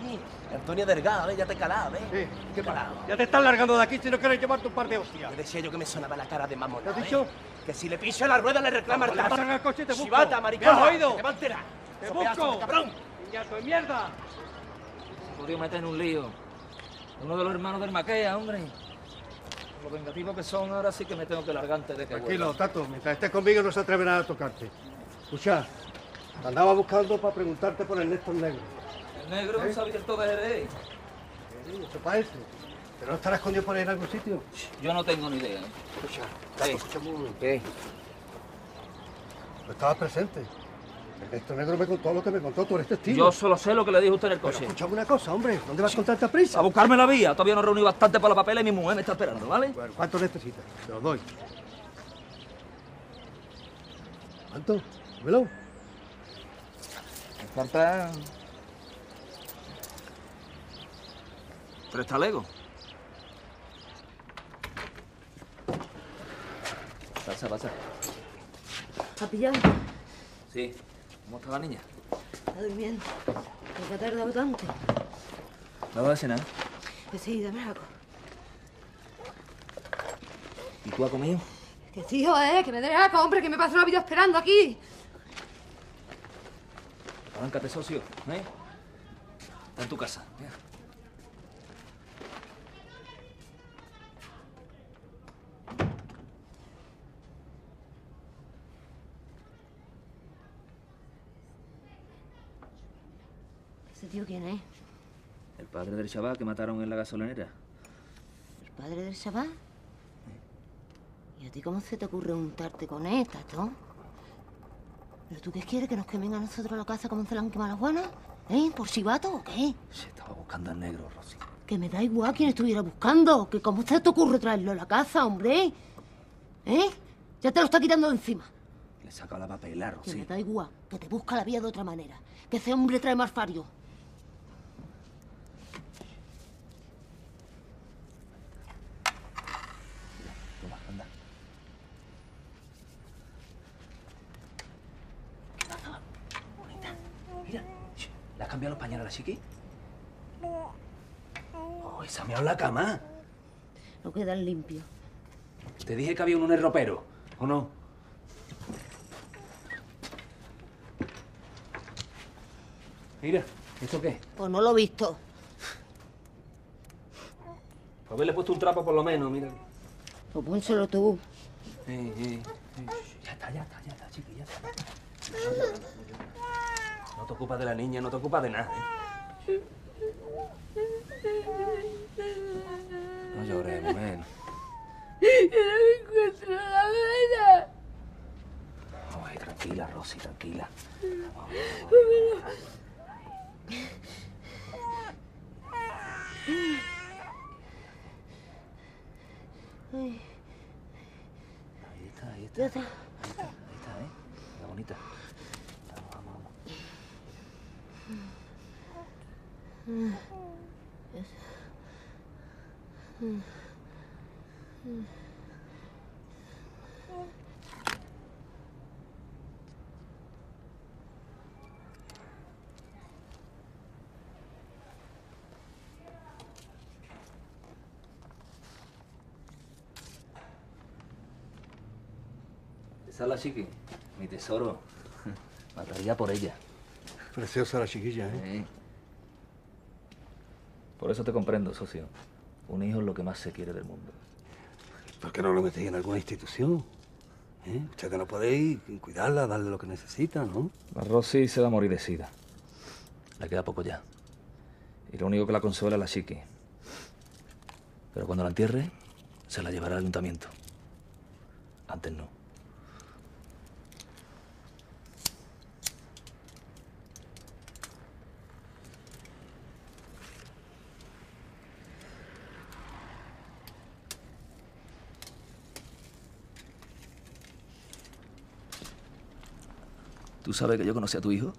Sí, Antonio Delgado, ¿eh? Ya te calado, ¿eh?
Sí, ¿qué pasa? Ya te están largando de aquí si no quieres llevarte un par de hostias.
Yo decía yo que me sonaba la cara de mamón.
¿Qué has dicho?
Que si le piso la rueda le reclama el
pasan el coche te busco.
Chivata,
¿Me
maricón.
has oído?
Te va a enterar.
¡Te busco!
cabrón!
¡Piñazo de mierda!
Podría meter en un lío. Uno de los hermanos del Maquea, hombre. Lo vengativos que son, ahora sí que me tengo que largar antes de que
Tranquilo,
vuelva.
Tato. Mientras estés conmigo no se atreverán a tocarte. Escucha, te andaba buscando para preguntarte por el Néstor Negro.
Negro
¿Eh?
se ha abierto de Jerez.
Sí, eso parece. ¿Pero no estará escondido por ahí en algún sitio?
Yo no tengo ni idea. ¿eh?
Escucha,
¿Qué?
un momento.
¿Qué?
No estabas presente. El Néstor Negro me contó lo que me contó, tú eres testigo.
Yo solo sé lo que le dijo usted en el
Pero
coche.
escúchame una cosa, hombre. ¿Dónde vas con tanta prisa?
A buscarme la vía. Todavía no reuní bastante para la papel y mi mujer me está esperando, ¿vale?
Bueno, ¿cuánto necesitas? Te lo doy. ¿Cuánto? Dímelo.
Me falta... Pero está Lego. Pasa, pasa.
¿Has pillado?
Sí. ¿Cómo está la niña?
Está durmiendo. ¿Por qué ha tardado tanto?
¿No vas a cenar?
Pues sí, dame algo.
¿Y tú has comido?
Que sí, joder, que me dé algo, hombre, que me paso la vida esperando aquí.
Arráncate, socio, ¿eh? Está en tu casa,
ya. Tío quién es?
El padre del chaval que mataron en la gasolinera.
¿El padre del chaval? ¿Y a ti cómo se te ocurre untarte con esta, tú? ¿Pero tú qué quieres? ¿Que nos quemen a nosotros la casa como se la han quemado? ¿Eh? ¿Por chivato o qué?
Se estaba buscando al negro, Rosy.
Que me da igual quién estuviera buscando. Que cómo se te ocurre traerlo a la casa, hombre. ¿Eh? Ya te lo está quitando de encima.
Le he sacado la papela,
Que
Rosy.
me da igual. Que te busca la vida de otra manera. Que ese hombre trae más fario.
Toma, anda. ¿Qué pasa? Bonita. Mira. Sh, ¿Le has cambiado los pañales a la chiqui? Oh, esa me ha la cama.
No quedan limpios.
Te dije que había uno en el ropero, ¿o no? Mira, ¿esto qué?
Pues no lo he visto.
Pues haberle puesto un trapo por lo menos, mira.
Pues pónselo tú.
Eh, eh, eh, Ya está, ya está, ya está, chiqui, ya está. No te ocupas de la niña, no te ocupas de nada, ¿eh? No llores, mujer.
Que no me encuentro la vena.
Ay, tranquila, Rosy, tranquila. Ahí está, ahí está.
está.
Ahí está, ahí está, ¿eh? La bonita. Vamos, vamos, vamos. Esa es la chiqui, mi tesoro. Mataría por ella.
Preciosa la chiquilla, ¿eh?
Sí. Por eso te comprendo, socio. Un hijo es lo que más se quiere del mundo.
¿Por qué no lo metéis en alguna institución? ¿Eh? Ustedes no podéis cuidarla, darle lo que necesita, ¿no?
La Rosy se va a morir de sida. Le queda poco ya. Y lo único que la consuela es la chiqui. Pero cuando la entierre, se la llevará al ayuntamiento. Antes no. ¿Tú sabes que yo conocí a tu hijo?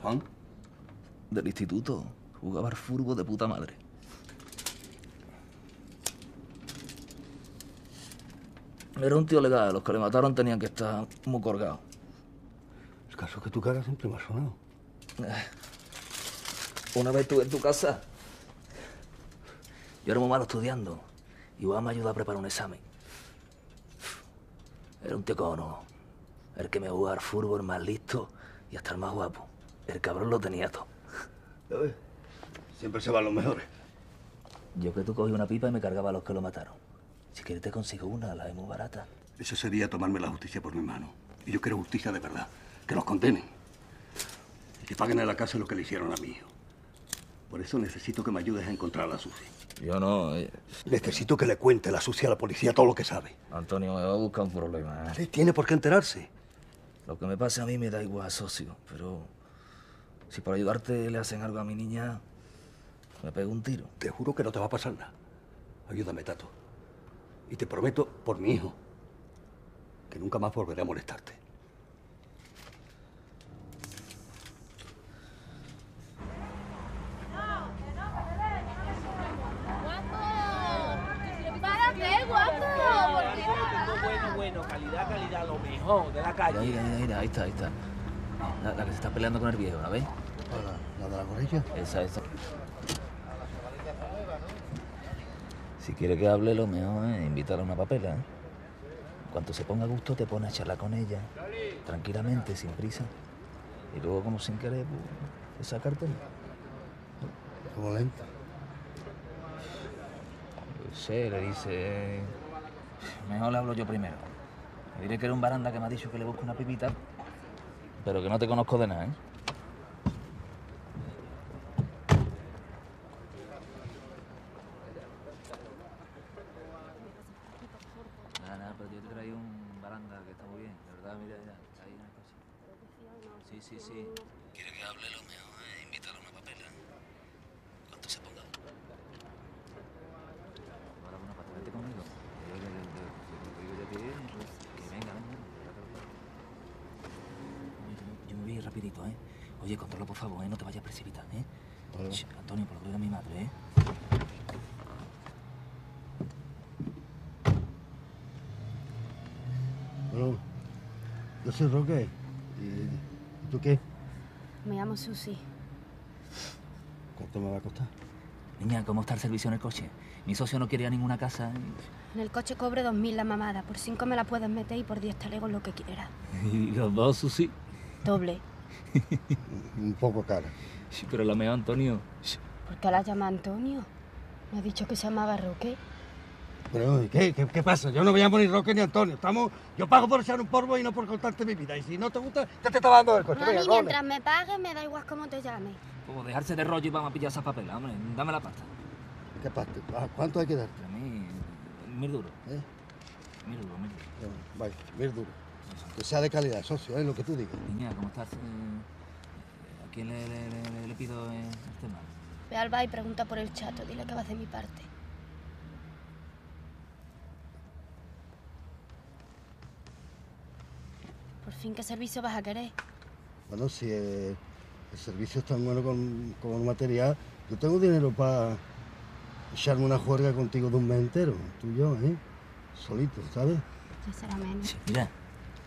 Juan?
Del instituto. Jugaba al fútbol de puta madre. Era un tío legal. Los que le mataron tenían que estar muy colgados.
El caso es que tu cara siempre me ha sonado.
Una vez estuve en tu casa. Yo era muy malo estudiando. Y vos me ayudó a preparar un examen. Era un tío cono. El que me jugaba al fútbol más listo y hasta el más guapo. El cabrón lo tenía todo.
Siempre se van los mejores.
Yo que tú cogí una pipa y me cargaba a los que lo mataron. Si quieres te consigo una, la es muy barata.
Eso sería tomarme la justicia por mi mano. Y yo quiero justicia de verdad. Que los condenen. Y que paguen en la cárcel lo que le hicieron a mi hijo. Por eso necesito que me ayudes a encontrar a la Susi.
Yo no. eh,
Necesito que le cuente la Susi a la policía todo lo que sabe.
Antonio, me va a buscar un problema. ¿eh?
Tiene por qué enterarse.
Lo que me pase a mí me da igual, socio. Pero si por ayudarte le hacen algo a mi niña, me pego un tiro.
Te juro que no te va a pasar nada. Ayúdame, Tato. Y te prometo, por mi hijo, que nunca más volveré a molestarte.
¡Párate, guapo!
Oh, de la calle. Mira, mira, mira, ahí está, ahí está. La, la que se está peleando con el viejo, ¿la ves?
La, la de la gorilla.
Esa, esa. Si quiere que hable, lo mejor es invitarla a una papela. ¿eh? Cuando se ponga a gusto, te pone a charlar con ella. Tranquilamente, sin prisa. Y luego, como sin querer, pues, sacarte.
Como lenta.
No sé, le dice. Mejor le hablo yo primero. Le diré que era un baranda que me ha dicho que le busque una pipita, pero que no te conozco de nada, ¿eh? Nada, nada, pero yo te traigo un baranda que está muy bien, de verdad, mira, ya, ahí una cosa. Sí, sí, sí. ¿Quiere que hable lo mejor es invitarle a una papela? ¿Cuánto se ponga? Ahora, bueno, para vete conmigo. Yo, yo, yo, yo, yo, yo, yo te digo, pues, que venga, venga. Oye, yo, yo me voy a ir rapidito, ¿eh? Oye, controla, por favor, ¿eh? No te vayas a precipitar, ¿eh? Ch, Antonio, por lo que diga mi madre, ¿eh?
Bueno, yo soy Roque. ¿Y tú qué?
Me llamo Susi.
¿Cuánto me va a costar?
Niña, ¿cómo está el servicio en el coche? Mi socio no quiere ir a ninguna casa.
En el coche cobre 2.000 la mamada. Por 5 me la puedes meter y por 10 talegos lo que quieras.
Y los dos, Susi.
Doble.
Un poco cara.
Sí, pero la mejor, Antonio.
¿Por qué la llama Antonio? Me ha dicho que se llamaba Roque.
Pero, ¿y ¿qué, qué, qué pasa? Yo no me llamo ni Roque ni Antonio. Estamos, yo pago por echar un polvo y no por contarte mi vida. Y si no te gusta, ya te está dando el coche.
No,
Venga,
mientras me pagues me da igual cómo te llames.
Como dejarse de rollo y vamos a pillar esas papelas, hombre. Dame la pasta.
¿Qué pasta? Ah, ¿Cuánto hay que darte?
A mí, mil duros.
¿Eh?
Mil duros, mil duros.
Ya, Vaya, mil duro. Que sea de calidad, socio, es lo que tú digas.
Niña, ¿cómo estás? Eh, ¿A quién le, le, le- le pido eh, este mal?
Ve al bar y pregunta por el chato. Dile que vas de mi parte. Por fin, ¿qué servicio vas a querer?
Bueno, si eh, el servicio es tan bueno con- como el material, yo tengo dinero para echarme una juerga contigo de un mes entero. Tú y yo, ¿eh? Solito, ¿sabes?
Ya será menos.
Mira,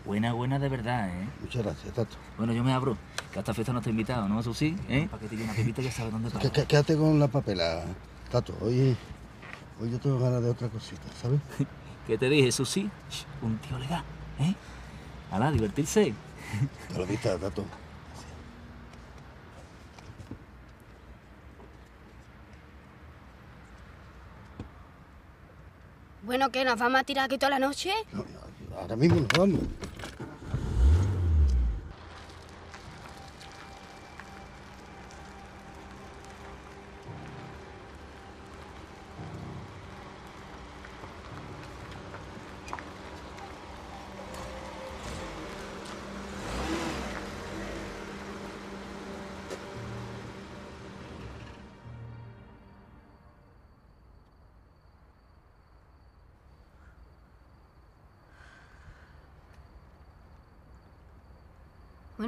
buena, buena de verdad, ¿eh?
Muchas gracias, Tato.
Bueno, yo me abro, que a esta fiesta no estoy invitado, ¿no, Susi? ¿Eh? Para que te una pepita ya sabes dónde
qué- Quédate con la papela, Tato. Hoy, hoy yo tengo ganas de otra cosita, ¿sabes?
¿Qué te dije, Susi? Un tío legal, ¿eh? Alá, divertirse.
Te lo viste, Tato.
Bueno, ¿qué? ¿Nos vamos a tirar aquí toda la noche?
Ahora mismo nos vamos.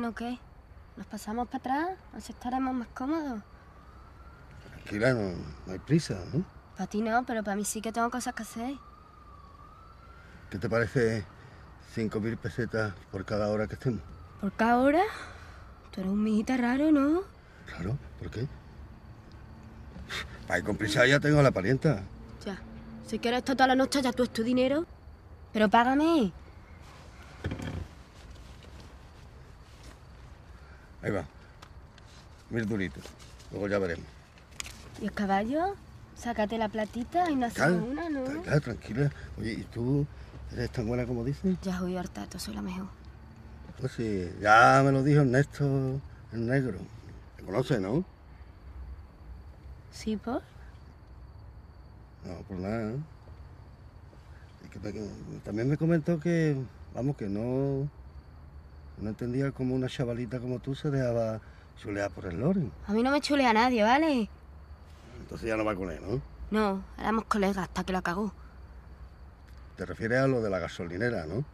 Bueno, ¿qué? ¿Nos pasamos para atrás? ¿Así estaremos más cómodos?
Tranquila, no, no hay prisa, ¿no?
Para ti no, pero para mí sí que tengo cosas que hacer.
¿Qué te parece 5.000 pesetas por cada hora que estemos?
¿Por cada hora? Tú eres un mijita raro, ¿no?
Claro, ¿por qué? Ay, con prisa ya tengo a la parienta.
Ya. Si quieres estar toda la noche, ya tú es tu dinero. Pero págame.
Ahí va. Mil duritos. Luego ya veremos.
¿Y el caballo? Sácate la platita y no
Claro,
una, ¿no?
Tranquila, tranquila. Oye, ¿y tú eres tan buena como dices?
Ya oí hartato, soy la mejor.
Pues sí, ya me lo dijo Ernesto el negro. ¿Te conoce, no?
¿Sí, por?
No, por nada. Y que me- que también me comentó que, vamos, que no, no entendía cómo una chavalita como tú se dejaba chulear por el Loren.
A mí no me chulea nadie, ¿vale?
Entonces ya no va con él, ¿no?
No, éramos colegas hasta que la cagó.
Te refieres a lo de la gasolinera, ¿no?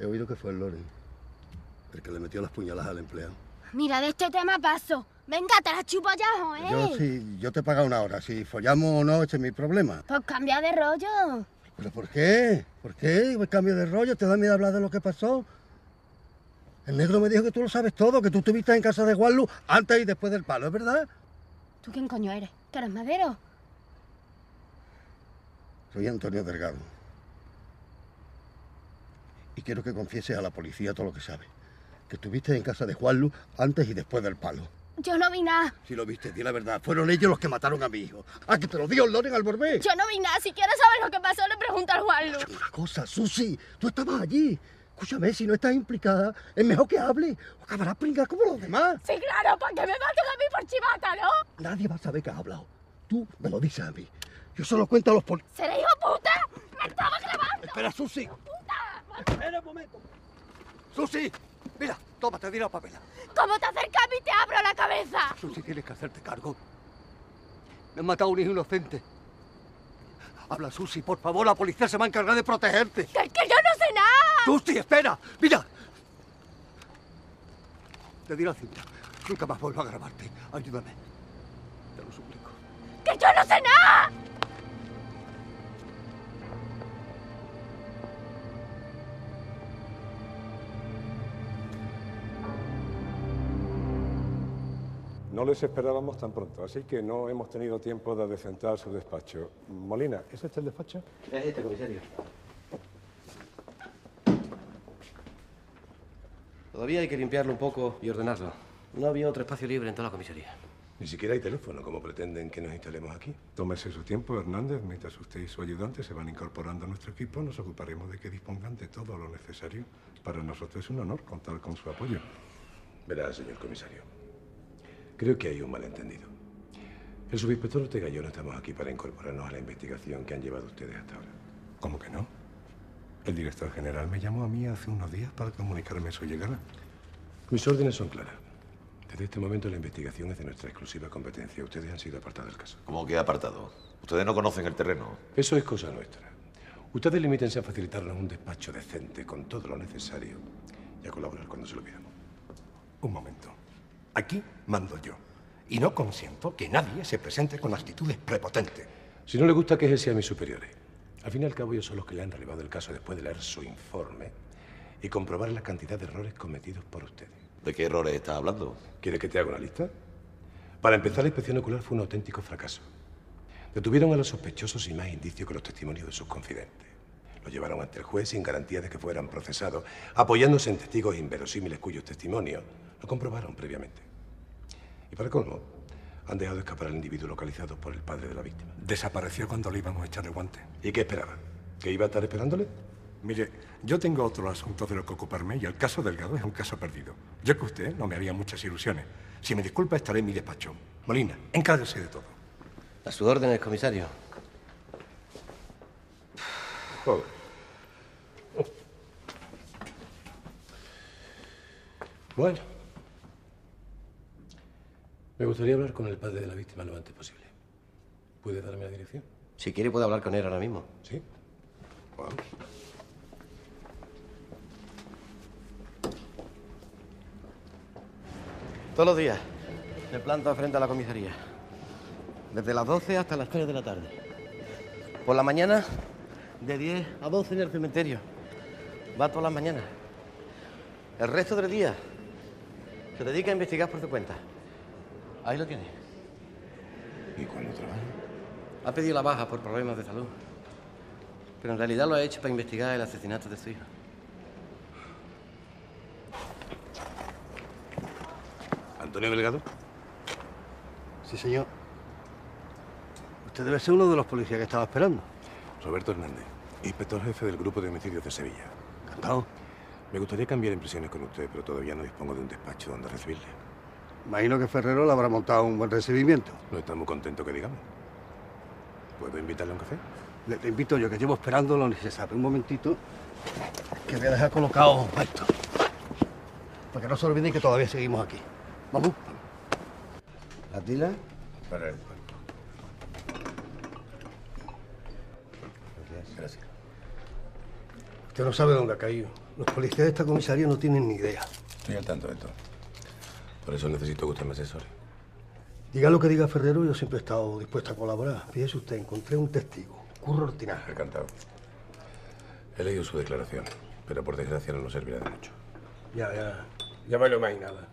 He oído que fue el Loren. El que le metió las puñaladas al empleado.
Mira, de este tema paso. Venga, te la chupo ya, joder.
Yo sí, yo te pago una hora. Si follamos o no, ese es mi problema.
Pues cambia de rollo.
¿Pero por qué? ¿Por qué? ¿El cambio de rollo? ¿Te da miedo hablar de lo que pasó? El negro me dijo que tú lo sabes todo, que tú estuviste en casa de Juanlu antes y después del palo, ¿es verdad?
¿Tú quién coño eres? ¿Que eres madero?
Soy Antonio Delgado. Y quiero que confieses a la policía todo lo que sabes. Que estuviste en casa de Juanlu antes y después del palo.
Yo no vi nada.
Si lo viste, di la verdad. Fueron ellos los que mataron a mi hijo. ¡Ah, que te lo digo, Loren Alborbé!
Yo no vi nada. Si quieres saber lo que pasó, le pregunto al Juanlu.
Una cosa, Susi, tú estabas allí. Escúchame, si no estás implicada, es mejor que hable. O acabarás pringada como los demás.
Sí, claro, porque me matan a mí por chivata, ¿no?
Nadie va a saber que has hablado. Tú me lo dices a mí. Yo solo cuento a los pol...
¿Seré hijo puta? ¡Me estaba grabando!
Espera, Susi.
¡Puta!
Espera un momento. Susi, mira, toma, te di la papela.
¿Cómo te acercas a mí te abro la cabeza?
Susi, tienes que hacerte cargo. Me han matado a un hijo inocente. Habla, Susi, por favor, la policía se va a encargar de protegerte.
¡Que, que yo no sé nada!
Susi, espera, mira. Te di la cinta. Nunca más vuelvo a grabarte. Ayúdame. Te lo suplico.
¡Que yo no sé nada!
No les esperábamos tan pronto, así que no hemos tenido tiempo de adecentar su despacho. Molina, ¿es este el despacho?
Es este, comisario. Todavía hay que limpiarlo un poco y ordenarlo. No había otro espacio libre en toda la comisaría.
Ni siquiera hay teléfono, como pretenden que nos instalemos aquí. Tómese su tiempo, Hernández. Mientras usted y su ayudante se van incorporando a nuestro equipo, nos ocuparemos de que dispongan de todo lo necesario. Para nosotros es un honor contar con su apoyo. Verá, señor comisario. Creo que hay un malentendido. El subinspector Ortega y yo no estamos aquí para incorporarnos a la investigación que han llevado ustedes hasta ahora. ¿Cómo que no? El director general me llamó a mí hace unos días para comunicarme su llegada. Mis órdenes son claras. Desde este momento la investigación es de nuestra exclusiva competencia. Ustedes han sido apartados del caso.
¿Cómo que apartado? Ustedes no conocen el terreno.
Eso es cosa nuestra. Ustedes limítense a facilitarnos un despacho decente con todo lo necesario y a colaborar cuando se lo pidamos. Un momento. Aquí mando yo. Y no consiento que nadie se presente con actitudes prepotentes. Si no le gusta, que a mis superiores. Al fin y al cabo, ellos son los que le han relevado el caso después de leer su informe y comprobar la cantidad de errores cometidos por ustedes.
¿De qué errores está hablando?
¿Quiere que te haga una lista? Para empezar, la inspección ocular fue un auténtico fracaso. Detuvieron a los sospechosos sin más indicios que los testimonios de sus confidentes. Los llevaron ante el juez sin garantía de que fueran procesados, apoyándose en testigos inverosímiles cuyos testimonios lo comprobaron previamente. Y para colmo, han dejado escapar al individuo localizado por el padre de la víctima.
Desapareció cuando le íbamos a echar el guante.
¿Y qué esperaba? ¿Que iba a estar esperándole?
Mire, yo tengo otro asunto de lo que ocuparme y el caso Delgado es un caso perdido. Yo que usted no me haría muchas ilusiones. Si me disculpa, estaré en mi despacho. Molina, encárguese de todo.
A su órdenes, comisario.
Joder. Bueno. Me gustaría hablar con el padre de la víctima lo antes posible. ¿Puede darme la dirección?
Si quiere, puedo hablar con él ahora mismo.
Sí. Vamos.
Todos los días. Me planto frente a la comisaría. Desde las 12 hasta las 3 de la tarde. Por la mañana, de 10 a 12 en el cementerio. Va todas las mañanas. El resto del día se dedica a investigar por su cuenta. Ahí lo tiene.
¿Y cuándo trabaja?
Ha pedido la baja por problemas de salud. Pero en realidad lo ha hecho para investigar el asesinato de su hijo.
¿Antonio Delgado?
Sí, señor. Usted debe ser uno de los policías que estaba esperando.
Roberto Hernández, inspector jefe del Grupo de Homicidios de Sevilla.
Encantado.
Me gustaría cambiar impresiones con usted, pero todavía no dispongo de un despacho donde recibirle.
Imagino que Ferrero le habrá montado un buen recibimiento.
No está muy contento que digamos. ¿Puedo invitarle a un café?
Le, le invito yo, que llevo esperándolo ni se sabe. Un momentito, que voy a dejar colocado esto. Para que no se olviden que todavía seguimos aquí. Vamos.
¿La tila?
Para el Gracias.
Usted no sabe dónde ha caído. Los policías de esta comisaría no tienen ni idea.
Estoy al tanto de todo. Por eso necesito que usted me asesore.
Diga lo que diga Ferrero, yo siempre he estado dispuesto a colaborar. Fíjese usted, encontré un testigo, Curro Ortinaje.
Encantado. He leído su declaración, pero por desgracia no nos servirá de mucho.
Ya, ya, ya me lo imaginaba.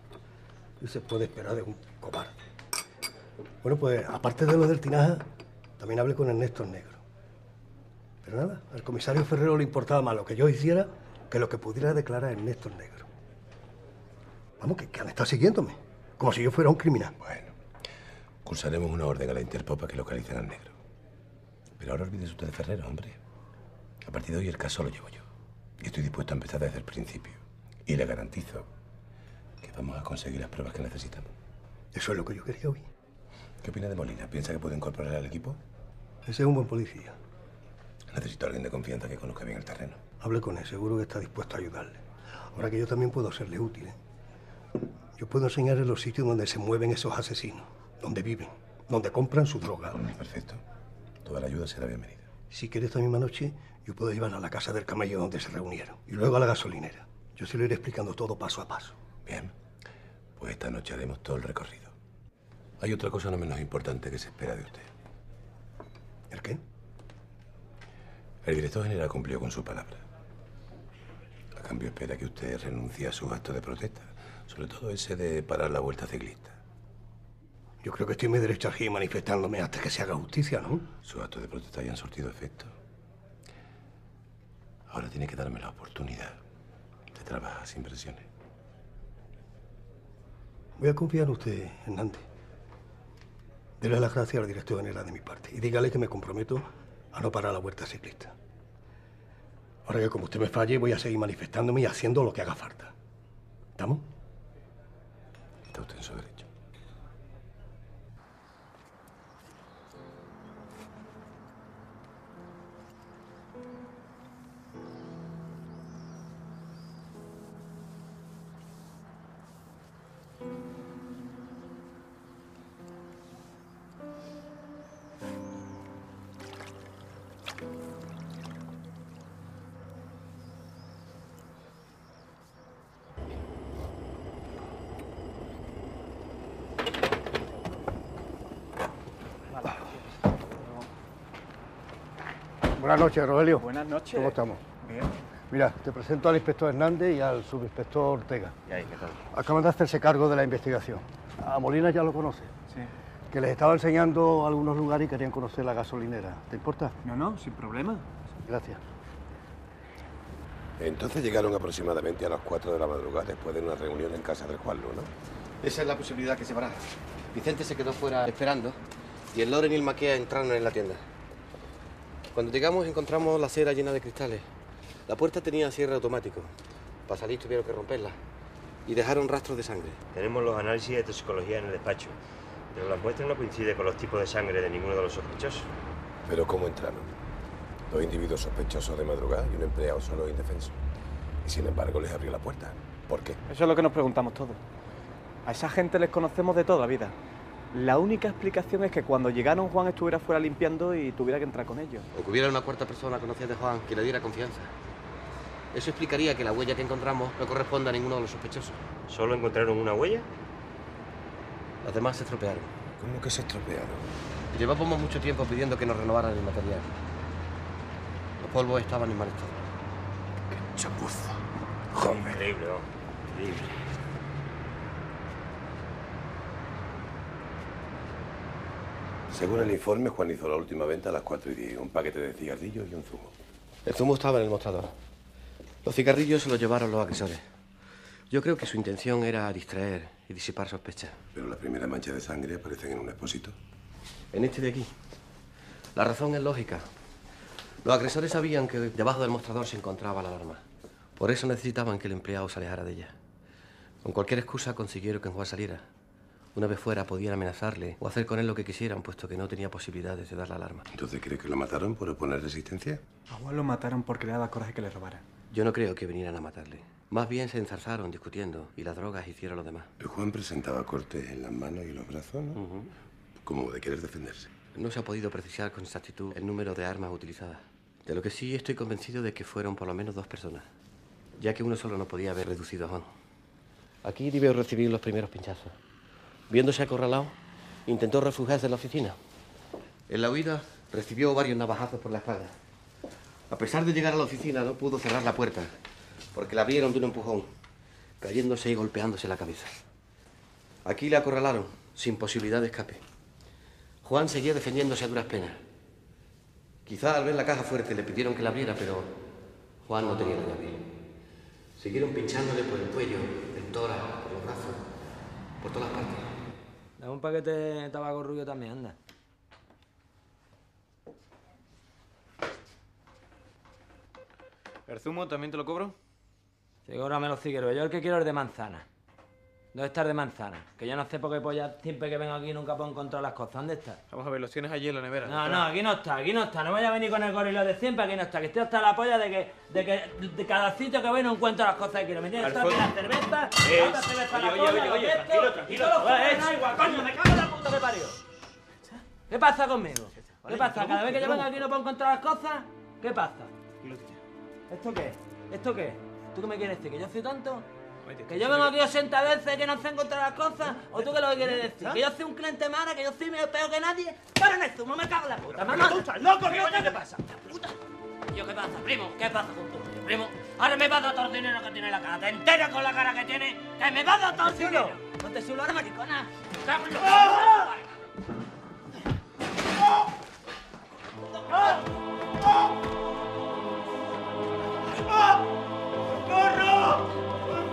¿Qué se puede esperar de un cobarde? Bueno, pues aparte de lo del tinaja, también hablé con Ernesto Negro. Pero nada, al comisario Ferrero le importaba más lo que yo hiciera que lo que pudiera declarar Ernesto Negro. Vamos, que, que han estado siguiéndome, como si yo fuera un criminal.
Bueno, cursaremos una orden a la Interpol para que localicen al negro. Pero ahora olvídese usted de Ferrero, hombre. A partir de hoy el caso lo llevo yo. Y estoy dispuesto a empezar desde el principio. Y le garantizo que vamos a conseguir las pruebas que necesitamos.
Eso es lo que yo quería oír.
¿Qué opina de Molina? ¿Piensa que puede incorporar al equipo?
Ese es un buen policía.
Necesito a alguien de confianza que conozca bien el terreno.
Hable con él, seguro que está dispuesto a ayudarle. Ahora que yo también puedo serle útil. ¿eh? Yo puedo enseñarle los sitios donde se mueven esos asesinos, donde viven, donde compran su droga.
Perfecto. Toda la ayuda será bienvenida.
Si quiere esta misma noche, yo puedo llevarla a la casa del camello donde se reunieron. Y luego a la gasolinera. Yo se lo iré explicando todo paso a paso.
Bien. Pues esta noche haremos todo el recorrido. Hay otra cosa no menos importante que se espera de usted.
¿El qué?
El director general cumplió con su palabra. A cambio espera que usted renuncie a sus actos de protesta, sobre todo ese de parar la vuelta ciclista.
Yo creo que estoy en mi derecho aquí manifestándome hasta que se haga justicia, ¿no?
Sus actos de protesta ya han surtido efecto. Ahora tiene que darme la oportunidad de trabajar sin presiones.
Voy a confiar en usted, Hernández. Dele las gracias al director general de mi parte y dígale que me comprometo a no parar la vuelta ciclista. Ahora que como usted me falle, voy a seguir manifestándome y haciendo lo que haga falta. ¿Estamos?
Está usted en su derecho.
Noches, Rogelio.
Buenas noches.
¿Cómo estamos?
Bien.
Mira, te presento al inspector Hernández y al subinspector Ortega.
¿Y ahí qué tal?
Acaban de hacerse cargo de la investigación. A Molina ya lo conoce.
Sí.
Que les estaba enseñando algunos lugares y querían conocer la gasolinera. ¿Te importa?
No, no, sin problema.
Gracias.
Entonces llegaron aproximadamente a las 4 de la madrugada después de una reunión en casa del Juan Luna.
Esa es la posibilidad que se baraja. Vicente se quedó fuera esperando y el Loren y el Maquea entraron en la tienda. Cuando llegamos encontramos la acera llena de cristales. La puerta tenía cierre automático. Para salir tuvieron que romperla. Y dejaron rastros de sangre.
Tenemos los análisis de toxicología en el despacho, pero las muestras no coinciden con los tipos de sangre de ninguno de los sospechosos.
Pero ¿cómo entraron? Dos individuos sospechosos de madrugada y un empleado solo e indefenso. Y sin embargo les abrió la puerta. ¿Por qué?
Eso es lo que nos preguntamos todos. A esa gente les conocemos de toda la vida. La única explicación es que cuando llegaron Juan estuviera fuera limpiando y tuviera que entrar con ellos.
O que hubiera una cuarta persona conocida de Juan que le diera confianza. Eso explicaría que la huella que encontramos no corresponde a ninguno de los sospechosos.
¿Solo encontraron una huella?
Las demás se estropearon.
¿Cómo que se estropearon?
Llevábamos mucho tiempo pidiendo que nos renovaran el material. Los polvos estaban en mal estado.
Chapuza.
Increíble, ¿no? Increíble.
Según el informe, Juan hizo la última venta a las 4 y 10. Un paquete de cigarrillos y un zumo.
El zumo estaba en el mostrador. Los cigarrillos se los llevaron los agresores. Yo creo que su intención era distraer y disipar sospechas.
Pero la primera mancha de sangre aparece en un expósito.
En este de aquí. La razón es lógica. Los agresores sabían que debajo del mostrador se encontraba la alarma. Por eso necesitaban que el empleado se alejara de ella. Con cualquier excusa consiguieron que Juan saliera. Una vez fuera podían amenazarle o hacer con él lo que quisieran, puesto que no tenía posibilidades de dar la alarma.
¿Entonces cree que lo mataron por oponer resistencia?
A Juan lo mataron porque le daba coraje que le robara.
Yo no creo que vinieran a matarle. Más bien se enzarzaron discutiendo y las drogas hicieron lo demás.
El Juan presentaba cortes en las manos y los brazos, ¿no? Como de querer defenderse.
No se ha podido precisar con exactitud el número de armas utilizadas. De lo que sí estoy convencido de que fueron por lo menos dos personas, ya que uno solo no podía haber reducido a Juan. Aquí debió recibir los primeros pinchazos. Viéndose acorralado, intentó refugiarse en la oficina. En la huida recibió varios navajazos por la espalda. A pesar de llegar a la oficina, no pudo cerrar la puerta, porque la abrieron de un empujón, cayéndose y golpeándose la cabeza. Aquí le acorralaron, sin posibilidad de escape. Juan seguía defendiéndose a duras penas. Quizá al ver la caja fuerte le pidieron que la abriera, pero Juan no tenía la llave. Siguieron pinchándole por el cuello, el tórax, por los brazos, por todas partes.
Dame un paquete de tabaco rubio también, anda.
¿El zumo también te lo cobro?
Sí, cóbrame los cigarros. Yo el que quiero es de manzana. ¿Dónde está el de manzana? Que yo no sé por qué polla siempre que vengo aquí nunca puedo encontrar las cosas. ¿Dónde está?
Vamos a ver, los tienes allí en la nevera.
No, no, aquí no está, aquí no está. No vaya a venir con el gorilo de siempre, aquí no está. Que estoy hasta la polla de que, de que de cada sitio que voy no encuentro las cosas que quiero. Me tienes que
Alfonso.
la cerveza, otra cerveza
oye,
la
oye,
polla,
oye, oye, tranquilo, tranquilo,
y todos los
chaval,
cojones igual, coño, me cago en la puta que parió. ¿Qué pasa conmigo? ¿Qué pasa? Cada vez que yo vengo aquí no puedo encontrar las cosas. ¿Qué pasa? ¿Esto qué? ¿Esto qué? ¿Tú qué me quieres decir? ¿Que yo soy tonto? ¿Que yo vengo aquí 80 veces que no sé encontrar las cosas? ¿O tú qué lo que quieres decir? ¿Que yo soy un cliente mala? ¿Que yo soy medio peor que nadie? ¡Para en el zumo! ¡Me cago en la puta! ¡Mamá!
tú loco,
¿Qué pasa? ¡Puta! ¿Y yo qué pasa, primo? ¿Qué pasa con tu primo? Ahora me va a dar todo el dinero que tiene la cara. ¿Te enteras con la cara que tiene? ¡Que me va a dar todo el dinero! ¿No te suelo ahora, maricona? ¡Cago en la-
necesito,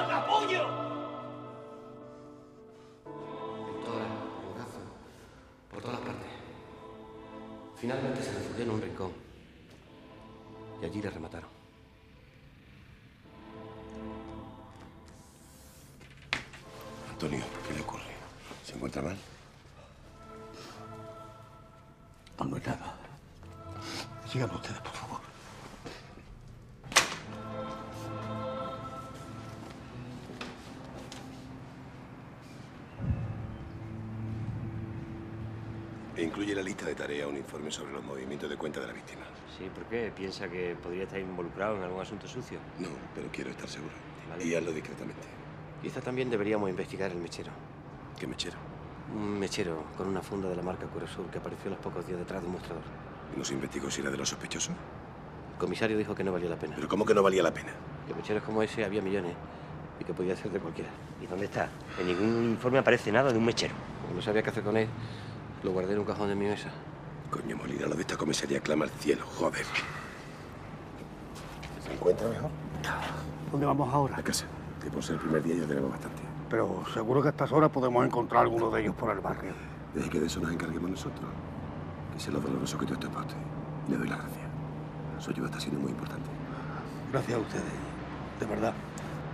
diciendo capullo!
El tórax, el brazo, por todas partes. Finalmente se refugió en un rincón. Y allí le remataron.
Antonio, ¿qué le ocurre? ¿Se encuentra mal?
No, no es nada. Sigan ustedes, por favor.
Incluye la lista de tareas un informe sobre los movimientos de cuenta de la víctima.
Sí, ¿por qué? ¿Piensa que podría estar involucrado en algún asunto sucio?
No, pero quiero estar seguro. Y hazlo discretamente.
Quizá también deberíamos investigar el mechero.
¿Qué mechero?
Un mechero con una funda de la marca Curosur que apareció a los pocos días detrás de un mostrador.
¿No se investigó si era de los sospechosos?
El comisario dijo que no valía la pena.
¿Pero cómo que no valía la pena?
Que mecheros como ese había millones y que podía ser de cualquiera.
¿Y dónde está? En ningún informe aparece nada de un mechero.
Como no sabía qué hacer con él, lo guardé en un cajón de mi mesa.
Coño, Molina, lo de esta comisaría clama al cielo, joder. ¿Se encuentra mejor?
¿Dónde vamos ahora?
A casa. Que por ser el primer día ya tenemos bastante.
Pero seguro que a estas horas podemos encontrar alguno de ellos por el barrio.
Deje que de eso nos encarguemos nosotros. Que sé lo doloroso que todo esto es para usted. Y le doy las gracias. Su ayuda está siendo muy importante.
Gracias a ustedes. De verdad.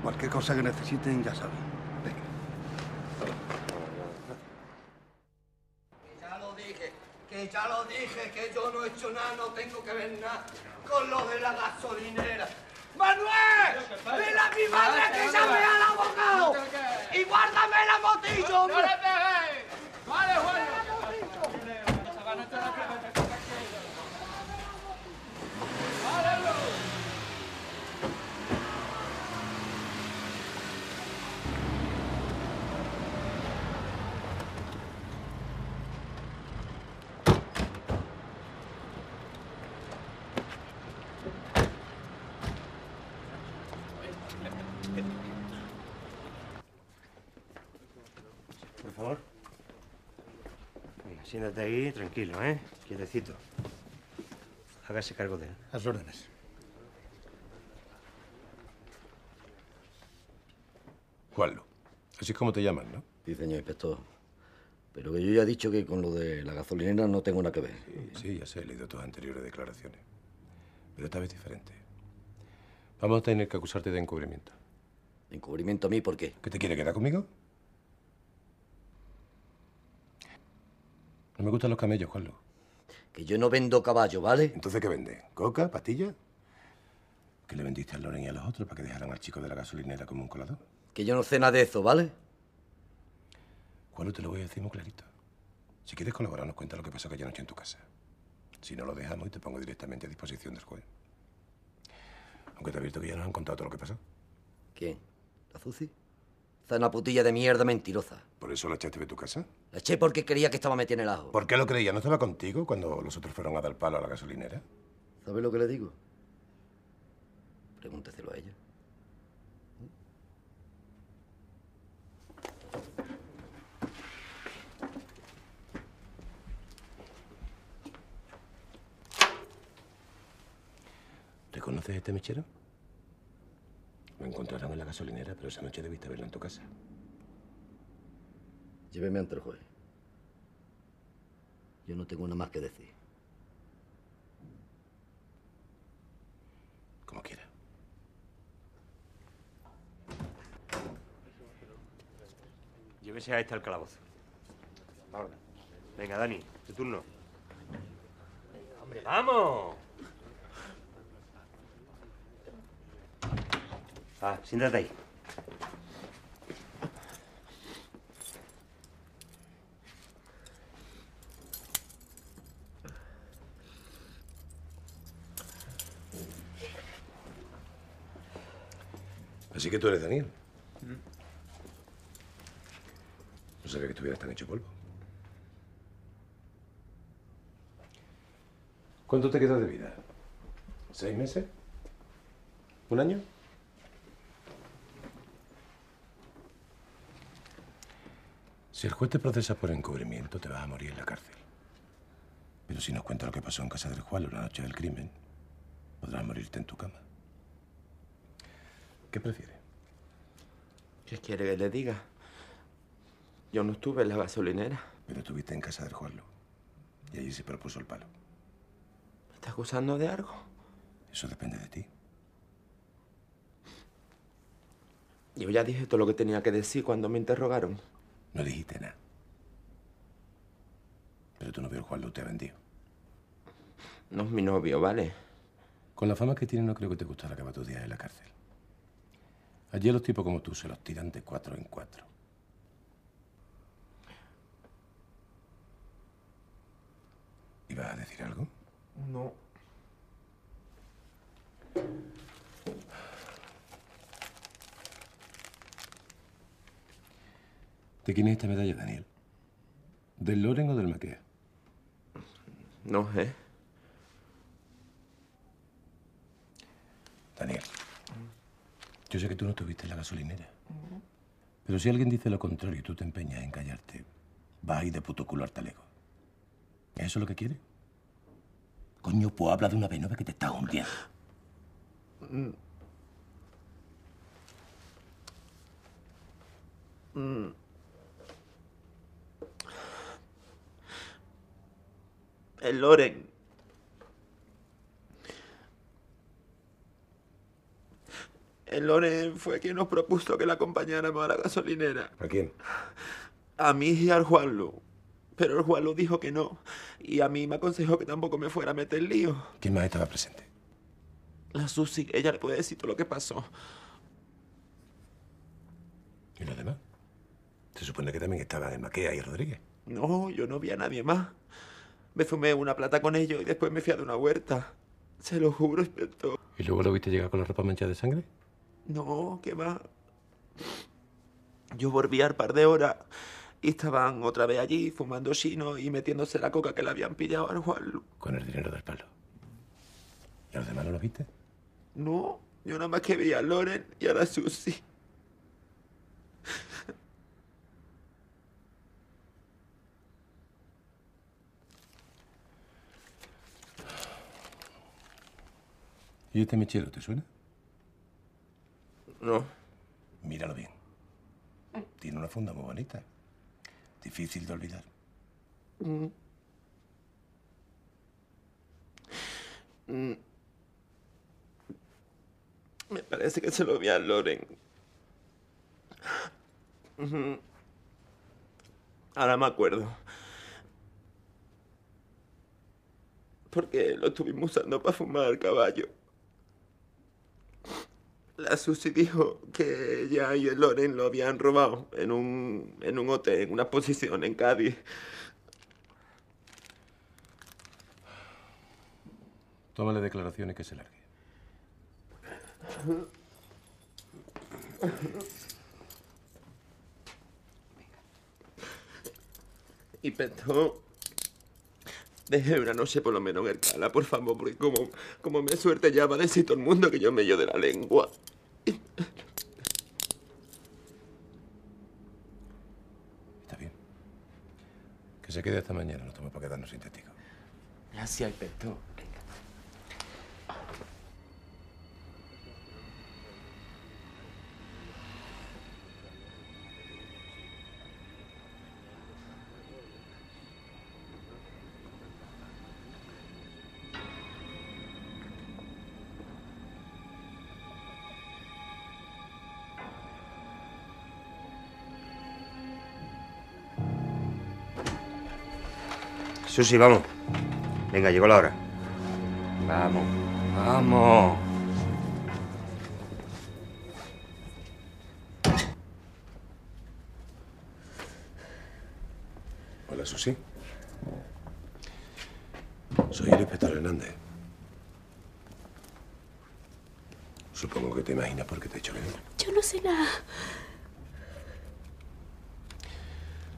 Cualquier cosa que necesiten, ya saben.
Ya lo dije, que ya lo dije, que yo no he hecho nada, no tengo que ver nada con lo de la gasolinera. ¡Manuel! ¡Dile a mi madre que llame al abogado! ¡Y guárdame la motillo, hombre!
¡No le peguéis! ¡Vale, Juan!
Por favor. Venga, siéntate ahí, tranquilo, ¿eh? Quietecito. Hágase cargo de él.
A sus órdenes.
Juanlo. Así es como te llaman, ¿no?
Sí, señor inspector. Pero que yo ya he dicho que con lo de la gasolinera no tengo nada que ver.
Sí, ya sé, he leído tus anteriores declaraciones. Pero esta vez diferente. Vamos a tener que acusarte de encubrimiento.
Encubrimiento a mí, ¿por qué?
¿Que te quiere quedar conmigo? No me gustan los camellos, Juanlo.
Que yo no vendo caballo, ¿vale?
¿Entonces qué vende? ¿Coca? ¿Pastillas? ¿Qué le vendiste a Loren y a los otros para que dejaran al chico de la gasolinera como un colador?
Que yo no sé nada de eso, ¿vale?
Juanlo, te lo voy a decir muy clarito. Si quieres colaborar, nos cuenta lo que pasó aquella noche en tu casa. Si no lo dejamos, y te pongo directamente a disposición del juez. Aunque te advierto que ya nos han contado todo lo que pasó.
¿Quién? ¿La Zuzi? Una putilla de mierda mentirosa.
¿Por eso la echaste de tu casa?
La eché porque creía que estaba metida en el ajo.
¿Por qué lo creía? ¿No estaba contigo cuando los otros fueron a dar palo a la gasolinera?
¿Sabes lo que le digo? Pregúnteselo a ella.
¿Reconoces este mechero? Lo encontraron en la gasolinera, pero esa noche debiste verlo en tu casa.
Lléveme ante el juez. Yo no tengo nada más que decir.
Como quiera.
Llévese a este al calabozo. Ahora. Venga, Dani, tu turno. ¡Hombre, vamos! Ah, siéntate ahí.
Así que tú eres Daniel. No sabía que estuvieras tan hecho polvo. ¿Cuánto te queda de vida? ¿Seis meses? ¿Un año? Si el juez te procesa por encubrimiento, te vas a morir en la cárcel. Pero si nos cuenta lo que pasó en casa del Juan la noche del crimen, podrás morirte en tu cama. ¿Qué prefieres?
¿Qué quiere que le diga? Yo no estuve en la gasolinera.
Pero estuviste en casa del Juanlo. Y allí se propuso el palo.
¿Me está acusando de algo?
Eso depende de ti.
Yo ya dije todo lo que tenía que decir cuando me interrogaron.
No dijiste nada. Pero tu novio el Juanlo te ha vendido.
No es mi novio, ¿vale?
Con la fama que tiene no creo que te gustará acabar tus días en la cárcel. Allí a los tipos como tú se los tiran de cuatro en cuatro. ¿Ibas a decir algo?
No.
¿De quién es esta medalla, Daniel? ¿Del Loren o del Maquea?
No sé.
Daniel, yo sé que tú no estuviste en la gasolinera. Pero si alguien dice lo contrario y tú te empeñas en callarte, vas a ir de puto culo al talego. ¿Es eso lo que quieres? Coño, pues habla de una vez, no que te estás hundiendo.
Mm. Mm. El Loren. El Loren fue quien nos propuso que la acompañáramos a la gasolinera.
¿A quién?
A mí y al Juanlu. Pero el Juanlu dijo que no. Y a mí me aconsejó que tampoco me fuera a meter lío.
¿Quién más estaba presente?
La Susi, ella le puede decir todo lo que pasó.
¿Y los demás? Se supone que también estaban en Maquea y Rodríguez.
No, yo no vi a nadie más. Me fumé una plata con ellos y después me fui a de una huerta. Se lo juro, inspector.
¿Y luego lo viste llegar con la ropa manchada de sangre?
No, ¿qué va? Yo volví al par de horas y estaban otra vez allí fumando chino y metiéndose la coca que le habían pillado al Juanlu.
Con el dinero del palo. ¿Y a los demás no los viste?
No, yo nada más que vi a Loren y a la Susi.
¿Y este mechero te suena?
No.
Míralo bien. Tiene una funda muy bonita. Difícil de olvidar.
Mm. Mm. Me parece que se lo vi a Loren. Ujú. Ahora me acuerdo. Porque lo estuvimos usando para fumar al caballo. La Susi dijo que ella y el Loren lo habían robado en un, en un hotel, en una exposición en Cádiz.
Tómale declaraciones que se largue.
Y Petón, deje una noche por lo menos en el cala, por favor, porque como, como me suerte ya va a decir todo el mundo que yo me yo de la lengua.
Que se quede hasta mañana, no toma para quedarnos sin testigo.
Gracias, Petón.
Susi, vamos. Venga, llegó la hora. Vamos, vamos.
Hola, Susi. Soy el inspector Hernández. Supongo que te imaginas por qué te he hecho venir.
Yo no sé nada.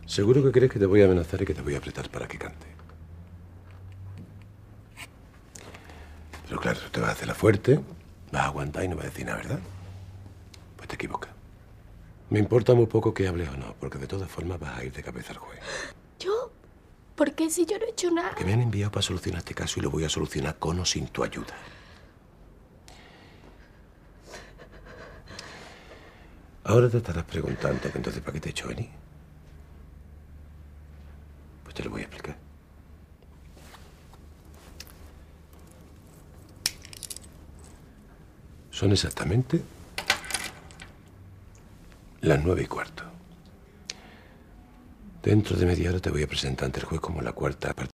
Seguro que crees que te voy a amenazar y que te voy a apretar para que cante. Pero claro, tú te vas a hacer la fuerte, vas a aguantar y no vas a decir nada, ¿verdad? Pues te equivocas. Me importa muy poco que hables o no, porque de todas formas vas a ir de cabeza al juez.
¿Yo? ¿Por qué si yo no he hecho nada?
Que me han enviado para solucionar este caso y lo voy a solucionar con o sin tu ayuda. Ahora te estarás preguntando que entonces para qué te he hecho venir. Pues te lo voy a explicar. Son exactamente las nueve y cuarto. Dentro de media hora te voy a presentar ante el juez como la cuarta parte